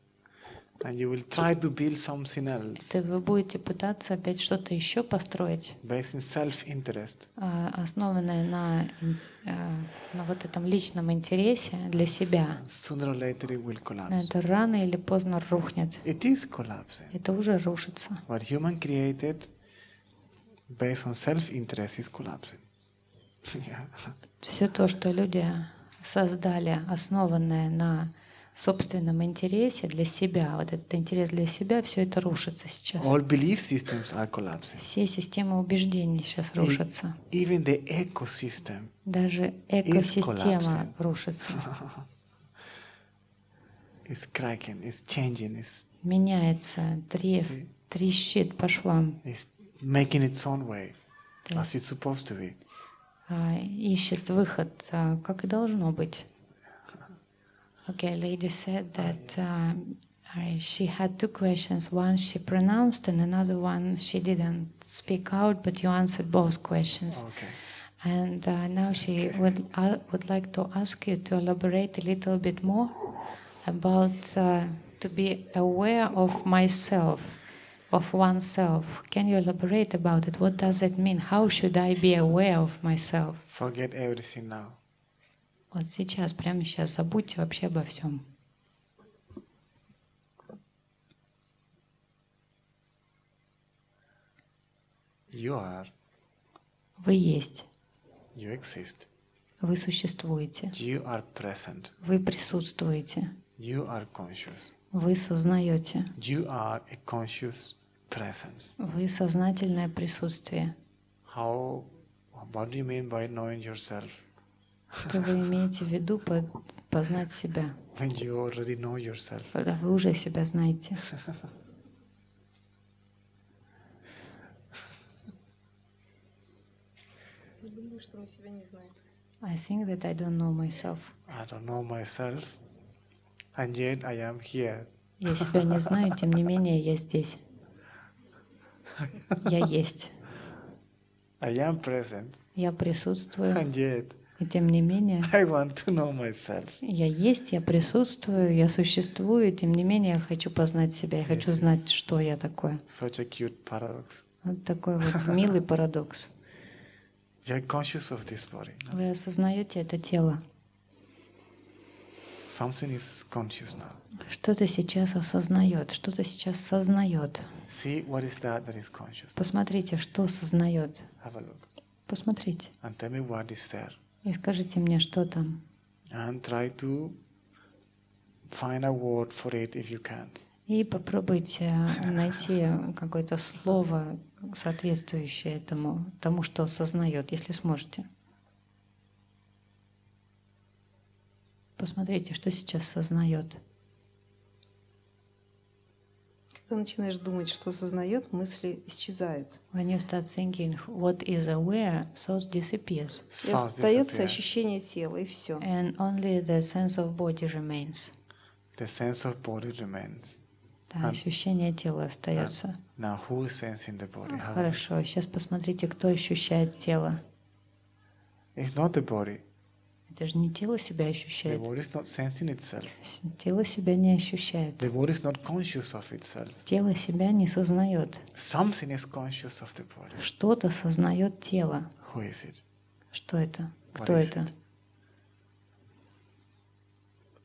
and you will try to build something else Это вы будете пытаться опять что-то еще построить, based in self-interest. а, основанное на, а, на вот этом личном интересе для себя. Sooner or later, it will Но collapse. это рано или поздно рухнет. It is collapsing. Это уже рушится. What human created based on self-interest is collapsing. yeah. Все то, что люди создали, основанное на собственном интересе для себя, вот этот интерес для себя, все это рушится сейчас. All belief systems are collapsing. Все системы убеждений сейчас рушатся. Even the ecosystem Даже экосистема рушится, is cracking, is changing, is, меняется, трес, трещит по швам, is making its own way as it's supposed to be. а, ищет выход, а, как и должно быть. Okay, lady said that uh, uh, she had two questions. One she pronounced, and another one she didn't speak out, but you answered both questions. Okay. And uh, now she would uh, would like to ask you to elaborate a little bit more about uh, to be aware of myself, of oneself. Can you elaborate about it? What does it mean? How should I be aware of myself? Forget everything now. Вот сейчас, прямо сейчас, забудьте вообще обо всем. You are, Вы есть, you exist, вы существуете, you are present, вы присутствуете, you are conscious, вы сознаете, you are a conscious presence. вы сознательное присутствие. How, what do you mean by knowing yourself? Что вы имеете в виду под познать себя, When you already know yourself. когда вы уже себя знаете? Я думаю, что мы себя не знаем. I think that I don't know myself. I don't know myself, and yet I am here. Я себя не знаю, тем не менее я здесь. Я есть. I am present, Я присутствую, and yet и тем не менее I want to know myself. я есть, я присутствую, я существую, и тем не менее я хочу познать себя, я хочу знать, что я такое. Such a cute paradox. Вот такой вот милый парадокс. You're conscious of this body. no? Вы осознаете это тело. Something is conscious now. Что-то сейчас осознает, что-то сейчас сознает. See what is that that is conscious. Посмотрите, что сознает. Have a look. And Посмотрите tell me what is there. И скажите мне, что там. And try to find a word for it if you can. И попробуйте найти какое-то слово, соответствующее этому, тому, что осознает, если сможете. Посмотрите, что сейчас сознает. Когда начинаешь думать, что осознает, мысли исчезают. When you start thinking what is aware, thought disappears. И остается ощущение тела, и все. And only the sense of body remains. The sense of body remains. Да, А- ощущение тела остается. Now, who is sensing the body? Хорошо, сейчас посмотрите, кто ощущает тело. It's not the body. Это же не тело себя The ощущает. body is not sensing itself. Тело себя не ощущает. The body is not conscious of itself. Тело себя не сознает. Something is conscious of the body. Что-то сознает тело. Who is it? Что это? What Кто is это? it?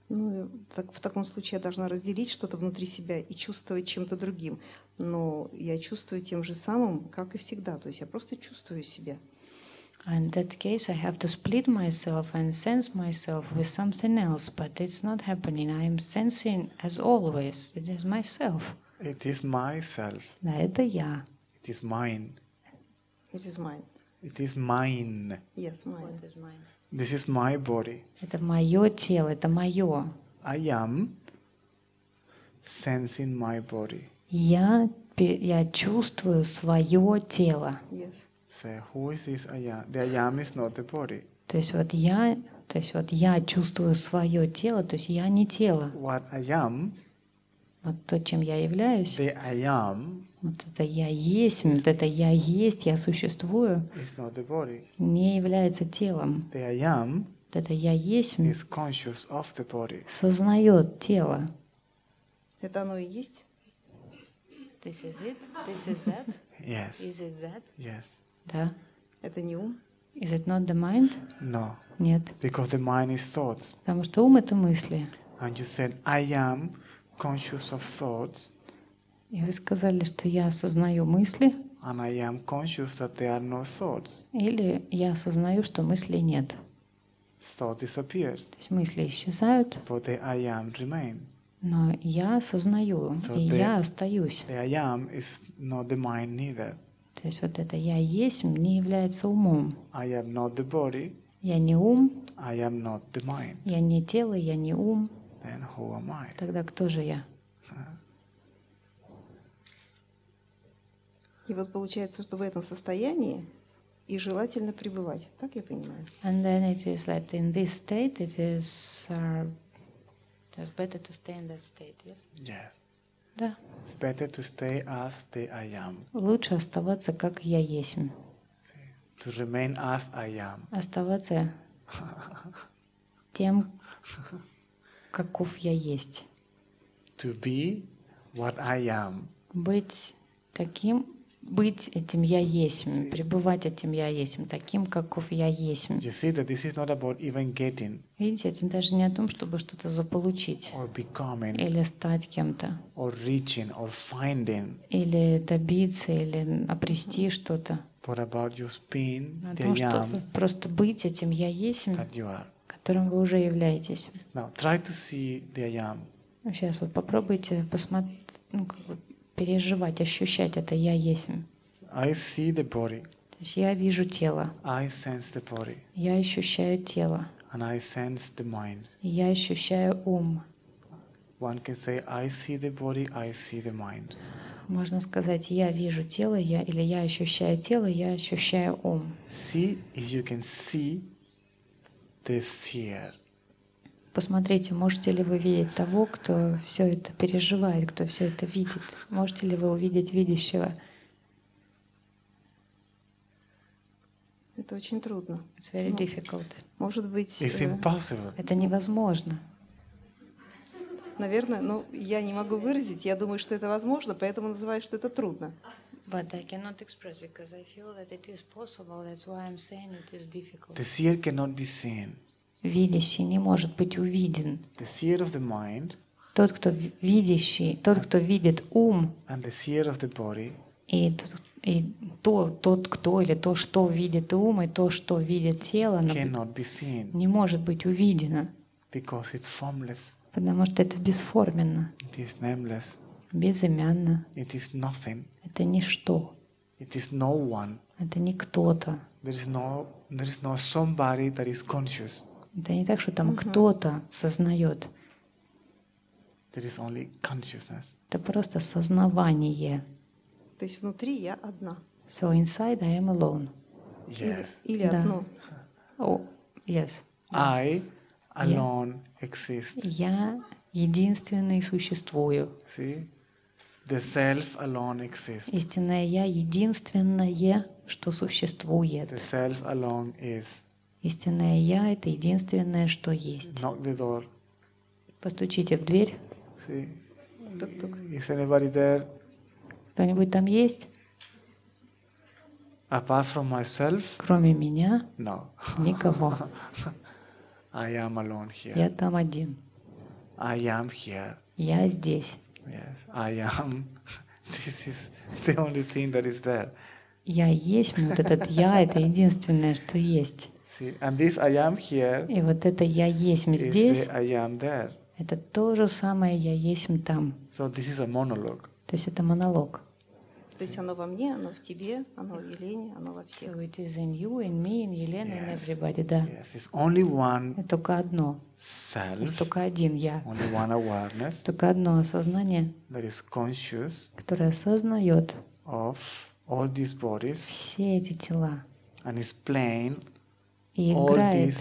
Ну, так, в таком случае я должна разделить что-то внутри себя и чувствовать чем-то другим. Но я чувствую тем же самым, как и всегда. То есть я просто чувствую себя. In that case, I have to split myself and sense myself with something else, but it's not happening. I am sensing as always. It is myself. It is myself. Да, это я. It is mine. It is mine. It is mine. Yes, mine. This is my body. Это мое тело, это мое. I am sensing my body. Я, пе- я чувствую свое тело. Yes. Say, who is this I am? The I am is not the body. То есть вот я, то есть вот я чувствую свое тело, то есть я не тело. What I am, Вот то, чем я являюсь, the I am, вот это я есть, вот это я есть, я существую, is not the body. не является телом. The I am Вот это я есть is conscious of the body. сознает тело. Это оно и есть? This is it? This is that? Yes. Is it that? Yes. Да. Это не ум? Is it not the mind? No. Нет. Because the mind is thoughts. Потому что ум — это мысли. And you said, I am conscious of thoughts, И вы сказали, что я осознаю мысли, and I am conscious that there are no thoughts. или я осознаю, что мыслей нет. Thought disappears, То есть мысли исчезают, but the I am remain. но я осознаю, So и the- я остаюсь. The I am is not the mind neither. То есть вот это «я есть» не является умом. I am not the body, Я не ум, I am not the mind. я не тело, я не ум. Then who am I? Тогда кто же я? И вот получается, что в этом состоянии и желательно пребывать. Так я понимаю? And then it is that in this state, it is uh, better to stay in that state. Yes? Yes. Да. It's better to stay as the I am. Лучше оставаться как я есть. To remain as I am. Оставаться тем, каков я есть. To be what I am. Быть таким, быть этим я есть, пребывать этим я есть, таким, каков я есть. You see that this is not about even getting Видите, это даже не о том, чтобы что-то заполучить or becoming или стать кем-то, or reaching or finding, или добиться, или обрести что-то. but about just being О том, чтобы просто быть этим я есть, которым вы уже являетесь. Now try to see the I am. Сейчас вот попробуйте посмотреть, ну, как бы переживать, ощущать это я есть. I see the body. То есть я вижу тело, I sense the body. я ощущаю тело, And I sense the mind. я ощущаю ум. One can say, I see the body, I see the mind. Можно сказать, я вижу тело, я, или я ощущаю тело, я ощущаю ум. See if you can see the seer. Посмотрите, можете ли вы видеть того, кто все это переживает, кто все это видит. Можете ли вы увидеть видящего? Это очень трудно. It's very Ну, difficult. Может быть, It's э, impossible. Это невозможно. наверное, ну, я не могу выразить, я думаю, что это возможно, поэтому называю, что это трудно. But I cannot express because I feel that it is possible. That's why I'm saying it is difficult. The seer cannot be seen. Видящий не может быть увиден. The seer of the mind Тот, кто ви- видящий, тот, кто видит ум, and the seer of the body и, т- и то, тот, кто или то, что видит ум, и то, что видит тело, не может быть увидено, потому что это бесформенно, безымянно. Это ничто, это не кто-то. There is no there is no somebody that is conscious. Это не так, что там кто-то сознает. There is only consciousness. Это просто сознавание. То есть внутри я одна. So inside I am alone. Yes. Или, или Да. одно. Oh, yes. I alone exist. Я единственный существую. See? The self alone exists. Истинное Я единственное, что существует. The self alone is. Истинное Я — это единственное, что есть. Knock the door. Постучите в дверь. See? Тук-тук. Is anybody there? Кто-нибудь там есть? Apart from myself? Кроме меня No. никого. I am alone here. Я там один. I am here. Я здесь. Yes, I am. This is the only thing that is there. Я есть, вот этот я, это единственное, что есть. See, and this I am here И вот это я есть is здесь, the I am there. это то же самое я есть там. So this is a monologue. То есть это монолог. То есть оно во мне, оно в тебе, оно в Елене, оно во всех. So it is in you, in me, in Елена, in Yes. everybody, да. Yes, it's only one Это только одно. self, Есть только один я. only one awareness Только одно осознание, that is conscious которое осознает of all these bodies все эти тела and is playing и играет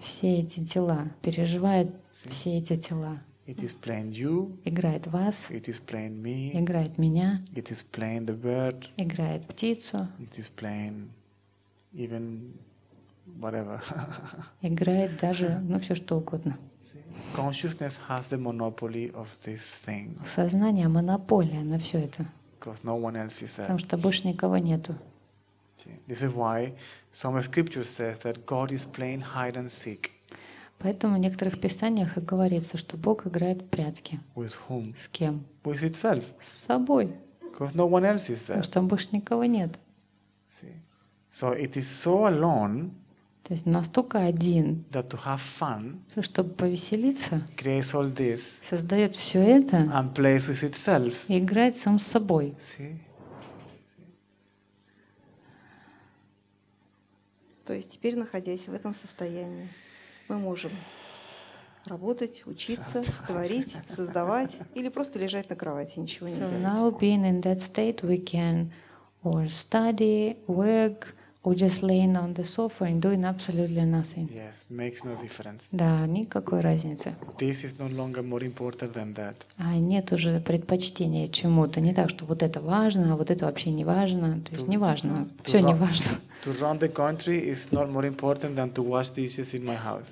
все эти тела, переживает все эти тела. It is playing you, Играет вас, it is playing me, играет меня, it is playing the bird, играет птицу, it is playing even whatever. играет даже, ну, все что угодно. Consciousness has the monopoly of this thing Сознание — монополия на все это, because no one else is there. потому что больше никого нету. This is why some scripture says that God is playing hide and seek. Поэтому в некоторых писаниях и говорится, что Бог играет в прятки. With whom? С кем? With itself. С собой, Because no one else is потому there. что там больше никого нет. See? So it is so alone То есть настолько один, that to have fun что чтобы повеселиться, creates all this создает все это and plays with itself. и играет сам с собой. See? То есть теперь, находясь в этом состоянии, мы можем работать, учиться, творить, создавать или просто лежать на кровати, ничего не So делать. now being in that state, we can or study, work, or just laying on the sofa and doing absolutely nothing. Yes, makes no difference. Да, никакой разницы. This is no longer more important than that. А нет уже предпочтения чему-то. Не так, что вот это важно, а вот это вообще не важно. То есть не важно. To Все не важно. To run the country is not more important than to wash dishes in my house.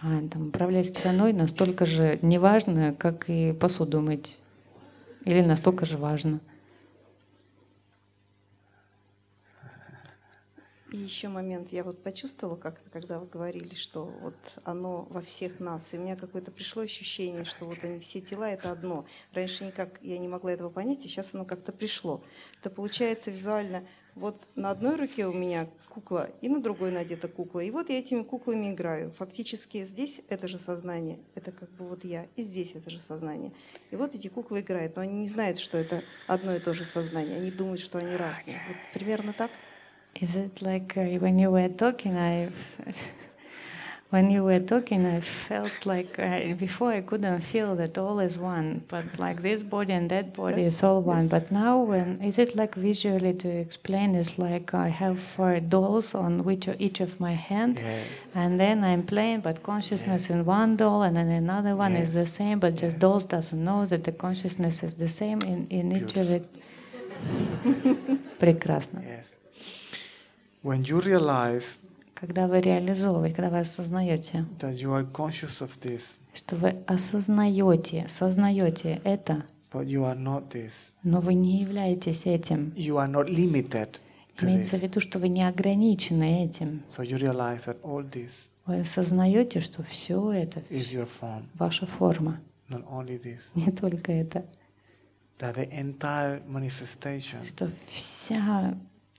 А там, управлять страной настолько же не важно, как и посуду мыть. Или настолько же важно. И еще момент, я вот почувствовала как-то, когда вы говорили, что вот оно во всех нас, и у меня какое-то пришло ощущение, что вот они все тела это одно. Раньше никак я не могла этого понять, и сейчас оно как-то пришло. Это получается визуально, вот на одной руке у меня кукла, и на другой надета кукла, и вот я этими куклами играю. Фактически здесь это же сознание, это как бы вот я, и здесь это же сознание. И вот эти куклы играют, но они не знают, что это одно и то же сознание, они думают, что они разные. Вот примерно так? Is it like uh, when you were talking, I when you were talking, I felt like uh, before I couldn't feel that all is one, but like this body and that body is all one. But now, when is it like visually to explain? Is like I have four dolls on which each of my hand, Yes. and then I'm playing, but consciousness in one doll, and then another one is the Yes. same, but just dolls doesn't know that the consciousness is the same in in each of it. Прекрасно. Yes. When you realize Когда вы реализовываете, когда вы осознаете, that you are conscious of this, что вы осознаете, сознаете это, but you are not this, но вы не являетесь этим. you are not limited to Имеется в виду, что вы не ограничены этим. So you realize that all this Вы осознаете, что все это is your form, ваша форма, not only this. не только это, That the entire manifestation что вся,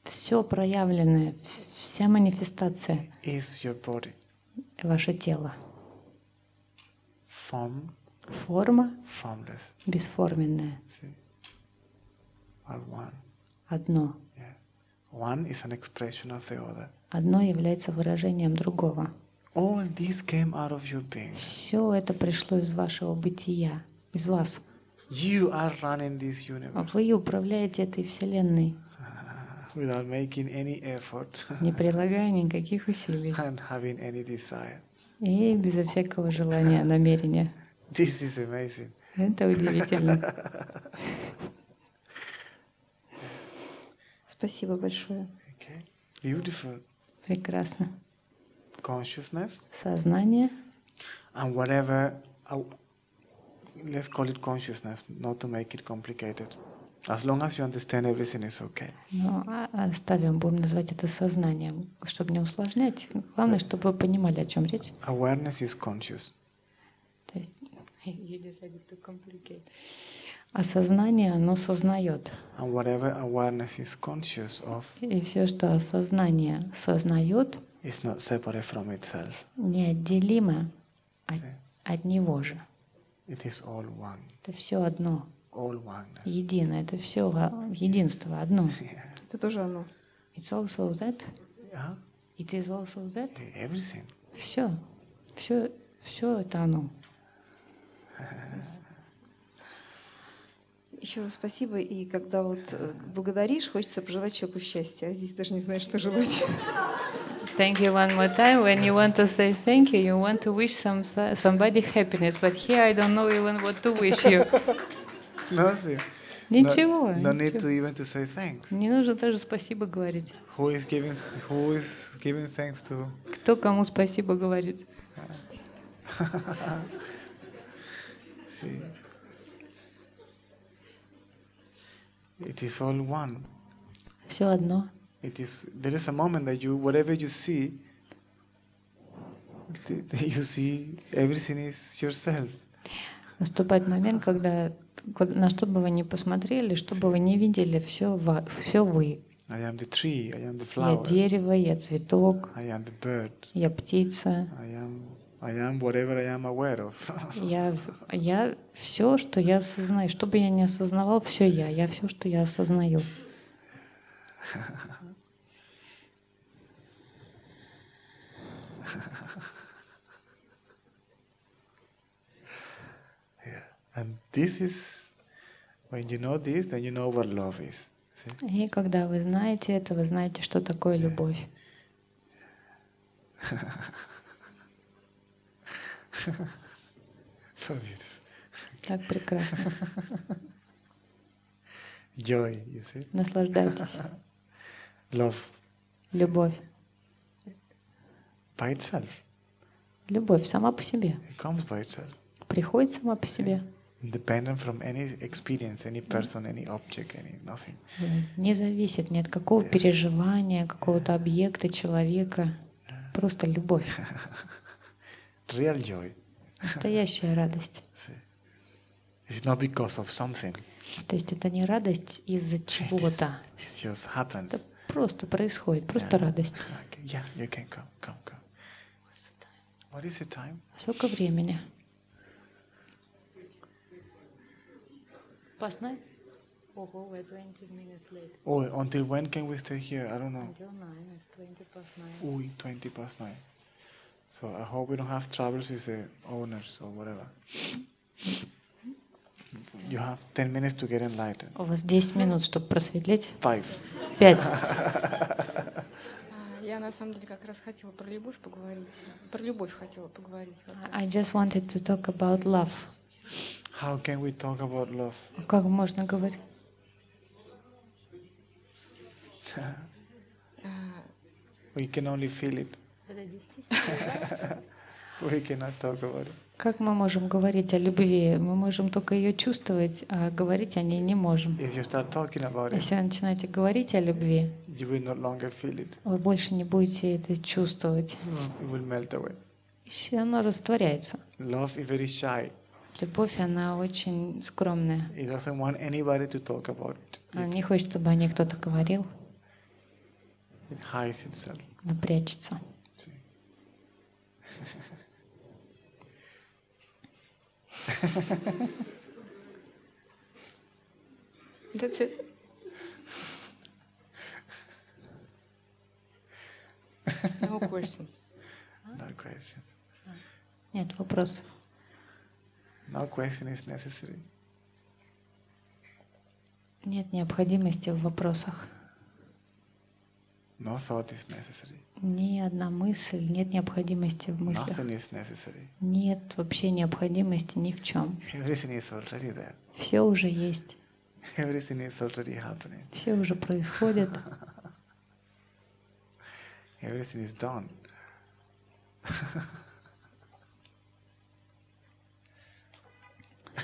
все проявленное, вся манифестация is your body. ваше тело, Form, форма formless. бесформенная, See? Are one. одно. Yeah. One is an expression of the other. Одно является выражением другого. All this came out of your being. Все это пришло из вашего бытия, из вас. You are running this universe вы управляете этой вселенной, without making any effort не прилагая никаких усилий and having any desire. и безо всякого желания, намерения. This is amazing. Это удивительно. Спасибо большое. Okay. Beautiful. Прекрасно. Consciousness Сознание and whatever, uh, let's call it consciousness, not to make it complicated. As long as you understand everything is okay. Ну, а- оставим, будем называть это сознанием, чтобы не усложнять. Главное, чтобы вы понимали, о чем речь. Awareness is conscious. То есть You decided to complicate. Осознание, оно сознает. And whatever awareness is conscious of И все, что осознание сознает, is not separate from itself. неотделимо от, от него же. It is all one. Это все одно, Единое. Это все единство, одно. Это тоже оно. It's also that. Yeah? It is also that. Everything. Все. Все, все это оно. Еще раз спасибо. И когда вот э, благодаришь, хочется пожелать человеку счастья. А здесь даже не знаешь, что желать. Thank you one more time. When you want to say thank you, you want to wish some somebody happiness. But here I don't know even what to wish you. Nothing. Ничего. No, no need ничего. to even to say thanks. Не нужно даже спасибо говорить. Who is giving who is giving thanks to Кто кому спасибо говорит? see it is all one. Все одно. It is there is a moment that you whatever you see you see everything is yourself. Наступает момент, когда на что бы вы ни посмотрели, что бы вы ни видели, все, все вы. I am the tree, I am the Я flower, дерево, я цветок, I am the bird, я птица, I am I am whatever I am aware of. я, я все, что я осознаю. Что бы я ни осознавал, все я. Я все, что я осознаю. and this is when you know this, then you know what love is. И когда вы знаете это, вы знаете, что такое любовь. So beautiful. Так прекрасно. Joy, you see? Наслаждайтесь. Love Любовь. by itself. Любовь сама по себе. It comes by itself. Приходит сама по себе. Independent from any experience, any person, any object, any nothing. Не зависит ни от какого переживания, какого-то объекта, человека. Просто любовь. Real joy. Настоящая радость. It's not because of something. То есть это не радость из-за чего-то. it just Это happens. просто происходит, просто радость. Okay, yeah, you can come, come, come. What is the time? Сколько времени? Past nine? Ого, we're 20 minutes late. Oh, until when can we stay here? I don't know. Until nine, it's 20 past nine. Ooh, 20 past 9. So I hope we don't have troubles with the owners or whatever. You have 10 minutes to get enlightened. У вас 10 минут, чтобы просветлеть. Five. Пять. А, Я на самом деле как раз хотела про любовь поговорить. Про любовь хотела поговорить. I just wanted to talk about love. How can we talk about love? Как можно говорить? We can only feel it. We cannot talk about it. Как мы можем говорить о любви? Мы можем только ее чувствовать, а говорить о ней не можем. If you start talking about it, Если вы начинаете говорить о любви, you will no longer feel it. вы больше не будете это чувствовать. It will melt away. И всё оно растворяется. Love is very shy. Любовь, она очень скромная. Doesn't want anybody to talk about it. Она не хочет, чтобы о ней кто-то говорил, It hides itself. она прячется. That's it. No questions. No question. Нет вопросов. No question is necessary. Нет необходимости в вопросах. No thought is necessary. Ни одна мысль, нет необходимости в мыслях. Nothing is necessary. Нет вообще необходимости ни в чем. Everything is already there. Все уже есть, Everything is already happening. все уже происходит, Everything is done.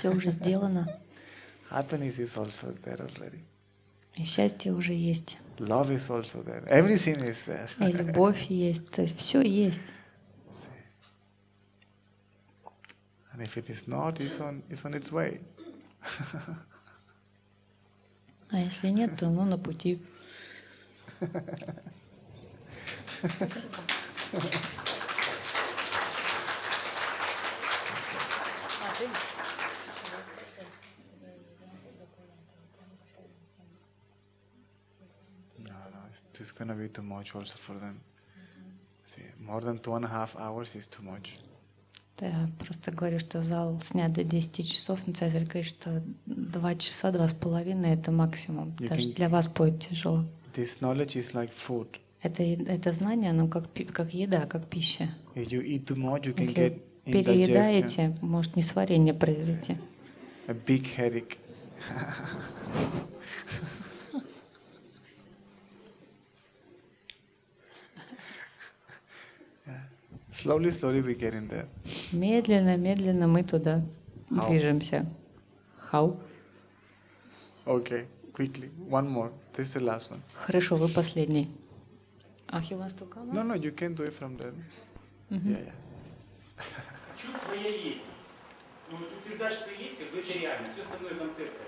Все уже сделано, Happiness is also there already. и счастье уже есть, Love is also there. Everything is there. и любовь есть, то есть все есть. And if it is not, it's on, it's on its way. А если нет, то оно на пути. No, no, just gonna be too much also for them. See, more than two and a half hours is too much. Я просто говорю, что зал снят до 10 часов. Националь говорит, что 2 часа, два с половиной — это максимум. You Даже can- для вас будет тяжело. This knowledge is like food. Это, это знание, оно как, как еда, как пища. If you eat too much, you can Если get переедаете, может несварение произойти. a big headache. Slowly, slowly we get in there. Медленно, медленно мы туда How? движемся. How? Okay, quickly. One more. This is the last one. Хорошо, вы последний. А he wants to come? No, no, you can do it from there. Yeah, yeah. Чувство я есть. Ну, утверждать, что есть, как бы это реально. Все остальное концепция.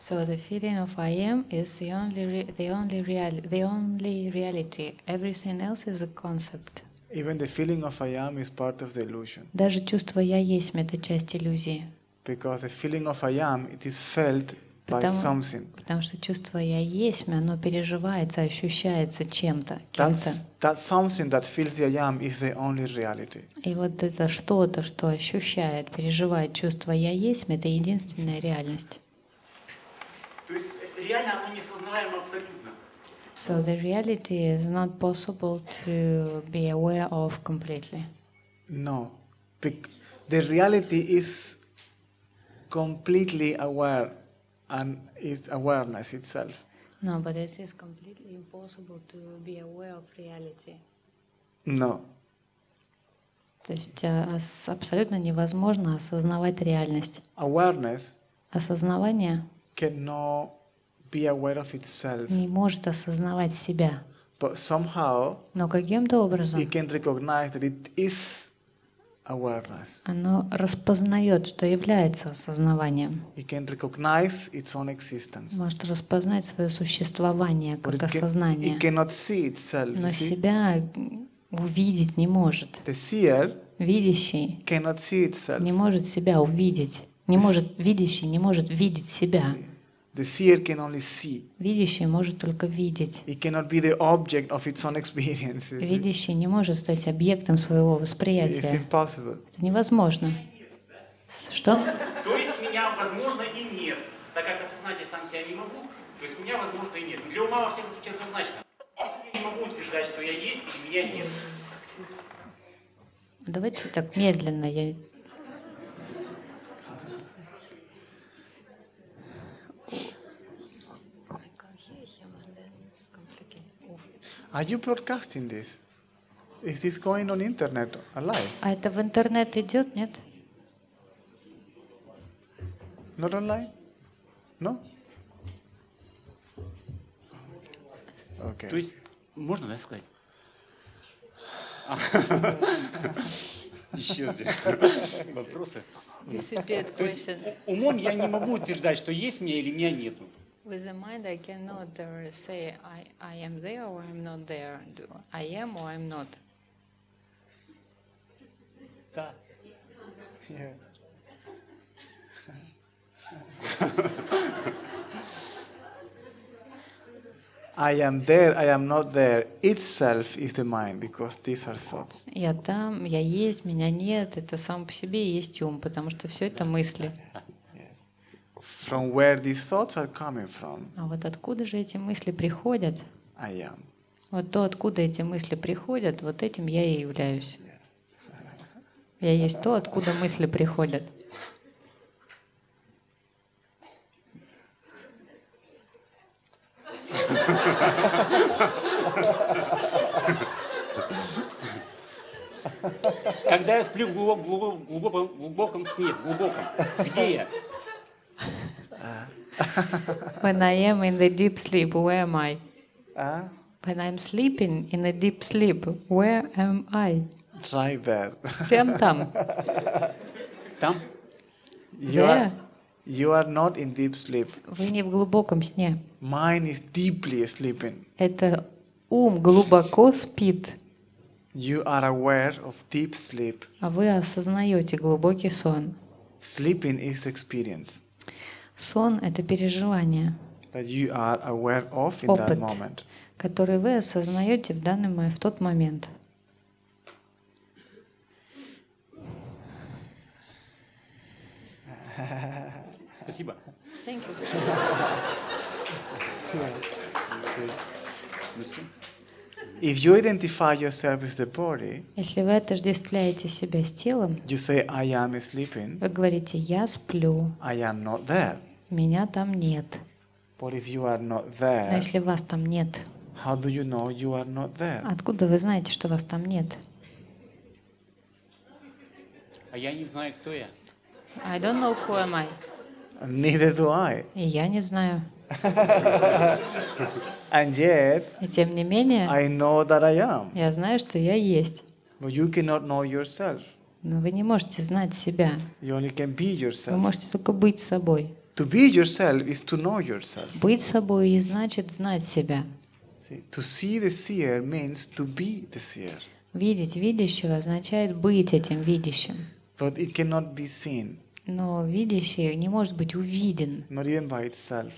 So the feeling of I am is the only re- the only real the only reality. Everything else is a concept. Even the feeling of I am is part of the illusion. Даже чувство я есть это часть иллюзии, Because the feeling of I am, it is felt by Потому- something. потому что чувство я есть, оно переживается, ощущается чем-то. That's, that something that feels the I am is the only reality. И вот это что-то, что ощущает, переживает чувство я есть, это единственная реальность. То есть э, реально оно несознаваемо абсолютно. So the reality is not possible to be aware of completely. No. The reality is completely aware and is awareness itself. No, but it is completely impossible to be aware of reality. No. То есть а, абсолютно невозможно осознавать реальность. Awareness Осознавание cannot be aware of itself, не может осознавать себя, but somehow но каким-то образом it can recognize that it is awareness. оно распознает, что является осознаванием, It can recognize its own existence. может распознать свое существование But как it, can, осознание, it cannot see itself. но себя увидеть не может. The seer Видящий cannot see itself. не может себя увидеть, не может видящий не может видеть себя. See? The seer can only see. Видящий может только видеть. It cannot be the object of its own experiences. Видящий не может стать объектом своего It's восприятия. impossible. Это невозможно. Что? То есть меня возможно и нет. Так как осознать я сам себя не могу, то есть меня возможно и нет. Для ума во всяком случае однозначно. Я не могу утверждать, что я есть, и меня нет. Давайте так медленно. Я... Are you broadcasting this? Is this going on internet alive? А это в интернет идет, нет? Not online? No? Okay. То есть, можно, да, сказать? Исчезли вопросы. То есть у- умом я не могу утверждать, что есть меня или меня нету. With the mind, I cannot uh, say I, I am there or I'm not there. Do I am or I'm not. Да. Yeah. I am there, I am not there. Itself is the mind because these are thoughts. Я там, я есть, меня нет. Это сам по себе и есть ум, потому что все это мысли. From where these thoughts are coming from, А вот откуда же эти мысли приходят? I am. Вот то, откуда эти мысли приходят, вот этим я и являюсь. Я есть то, откуда мысли приходят. Когда я сплю в глубоком, глубоком, глубоком, глубоком сне, в глубоком, где я? When I am in the deep sleep, where am I? Ah, When I'm sleeping in a deep sleep, where am I? right there. Прям там. Там? You are, you are not in deep sleep. Вы не в глубоком сне. Mind is deeply sleeping. Это ум глубоко спит, You are aware of deep sleep. а вы осознаете глубокий сон. Sleeping is experience Сон — это переживание, you опыт, который вы осознаете в данный момент, в тот момент. Спасибо. If you identify yourself with the body, Если вы отождествляете себя с телом, you say, I am sleeping, вы говорите «я сплю», I am not there. «меня там нет». But if you are not Но there, если вас там нет, how do you know you are not there? откуда вы знаете, что вас там нет? А я не знаю, кто я. I don't know who am I. Neither do I. И я не знаю. And yet, И тем не менее, I know that I am. я знаю, что я есть. But you cannot know yourself. Но вы не можете знать себя. You only can be Вы yourself. можете только быть собой. To be yourself is to know yourself. Быть собой и значит знать себя. See, to see the seer means to be the seer. Видеть видящего означает быть этим видящим. But it cannot be seen, Но видящий не может быть увиден not even by itself.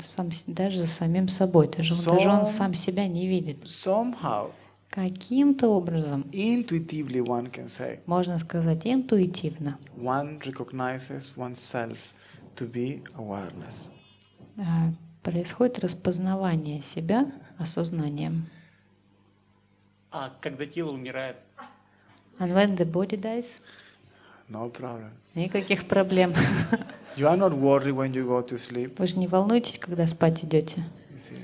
Сам, даже самим собой. Даже, он- даже он Сам- сам себя не видит. Somehow, Каким-то образом, intuitively, one can say, можно сказать интуитивно, one recognizes oneself to be awareness. а, происходит распознавание себя осознанием. А когда тело умирает, And when the body dies, No problem. никаких проблем. You are not worried when you go to sleep. Вы же не волнуетесь, когда спать идете. You see,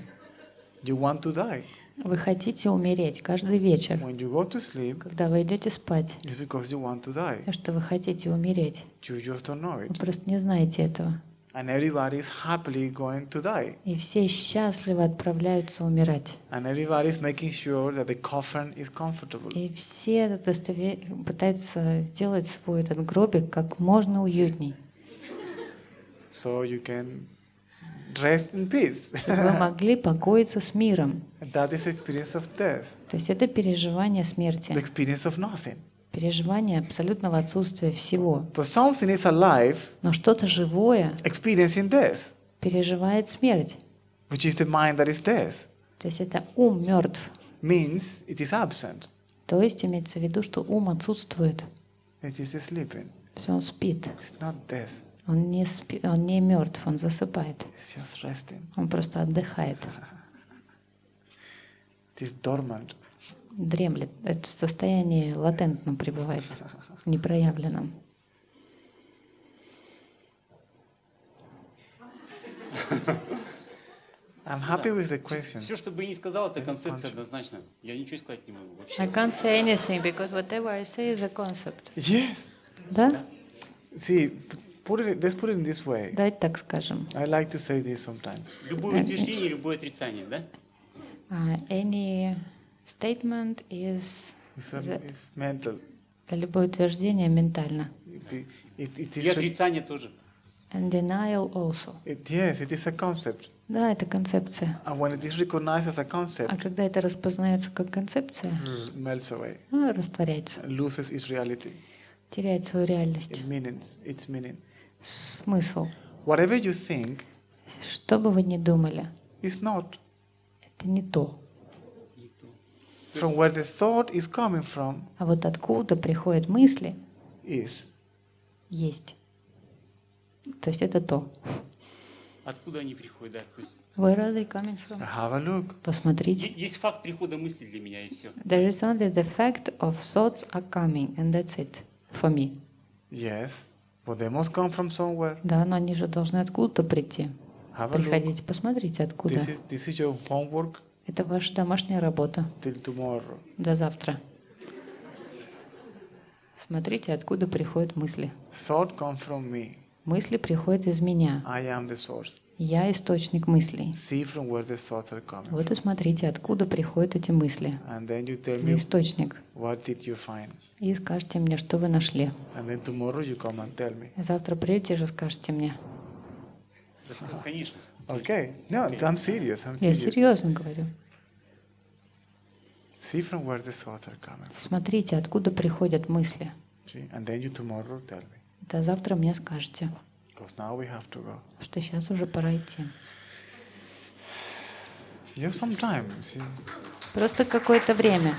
you want to die. Вы хотите умереть каждый вечер. When you go to sleep, Когда вы идете спать, it's because you want to die. потому что вы хотите умереть. You just don't know Вы it. просто не знаете этого. And everybody is happily going to die. И все счастливо отправляются умирать. And everybody is making sure that the coffin is comfortable. И все пытаются сделать свой этот гробик как можно уютней, So you can rest in peace. вы могли покоиться с миром. That is experience of death, То есть это переживание смерти, the experience of nothing. переживание абсолютного отсутствия всего. But something is alive, Но что-то живое experiencing death, переживает смерть. which is the mind that is death, То есть это ум мертв. means it is absent. То есть имеется в виду, что ум отсутствует. It is sleeping. Все, он спит. It's not death. Он не, спи, он не мертв, он засыпает. Он просто отдыхает, дремлет. Это состояние латентно пребывает, непроявленном. I'm happy with the все, questions. что бы я ни сказал, это концепция однозначно. Я ничего сказать не могу вообще. I can't say anything because whatever I say is a concept. Yes. Да? See, put it. Let's put it in this way. Давайте так скажем. I like to say this sometimes. Любое утверждение, любое отрицание, да? Uh, any statement is... It's, a, The- it's mental. Любое утверждение ментально. It, it, it И is. re- отрицание тоже. And denial also. It, yes, it is a concept. Да, это концепция. And when it is recognized as a А concept, когда это распознается как концепция, melts away, ну, растворяется, loses its reality, теряет свою реальность, it meanings, its meaning. Смысл. Whatever you think Что бы вы ни думали, is not. это не то. From where the thought is coming from А вот откуда приходят мысли, is. есть. То есть это то. Откуда они приходят, да, то есть Where are they coming from? Have a look. Посмотрите. есть факт прихода мысли для меня и все. There is only the fact of thoughts are coming, and that's it for me. Yes, they must come from somewhere. Да, но они же должны откуда-то прийти. Have. Приходите, посмотрите, откуда. This is this is your homework Это ваша домашняя работа. till tomorrow. До завтра. Смотрите, откуда приходят мысли. Thought come from me. Мысли приходят из меня. I am the source. Я источник мыслей. Вот и смотрите, откуда приходят эти мысли. And then you tell Вы me источник. what did you find. И скажете мне, что вы нашли. And then tomorrow you come and tell me. Завтра придете и расскажете мне. Конечно. Okay. No, I'm serious. I'm Я serious. серьезно говорю. See from where the thoughts are coming. Смотрите, откуда приходят мысли. See? And then you tomorrow tell me. Это завтра мне скажете, Что сейчас уже пора идти. Just some time. See? Просто какое-то время.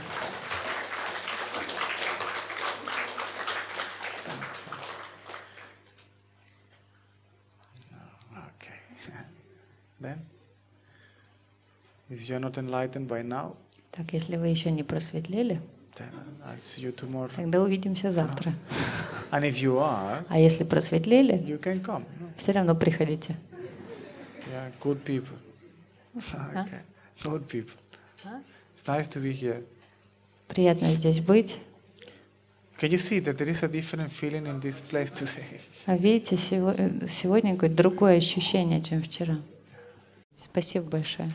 If you're not enlightened by now, Так, если вы еще не просветлели, тогда увидимся завтра. And if you are, А если просветлели, you can come. No? все равно приходите. Yeah, good people. okay. Good people. It's nice to be here. Приятно здесь быть. Can you see that there is a different feeling in this place today? А видите, сего- э, сегодня какое-то другое ощущение, чем вчера. Спасибо большое.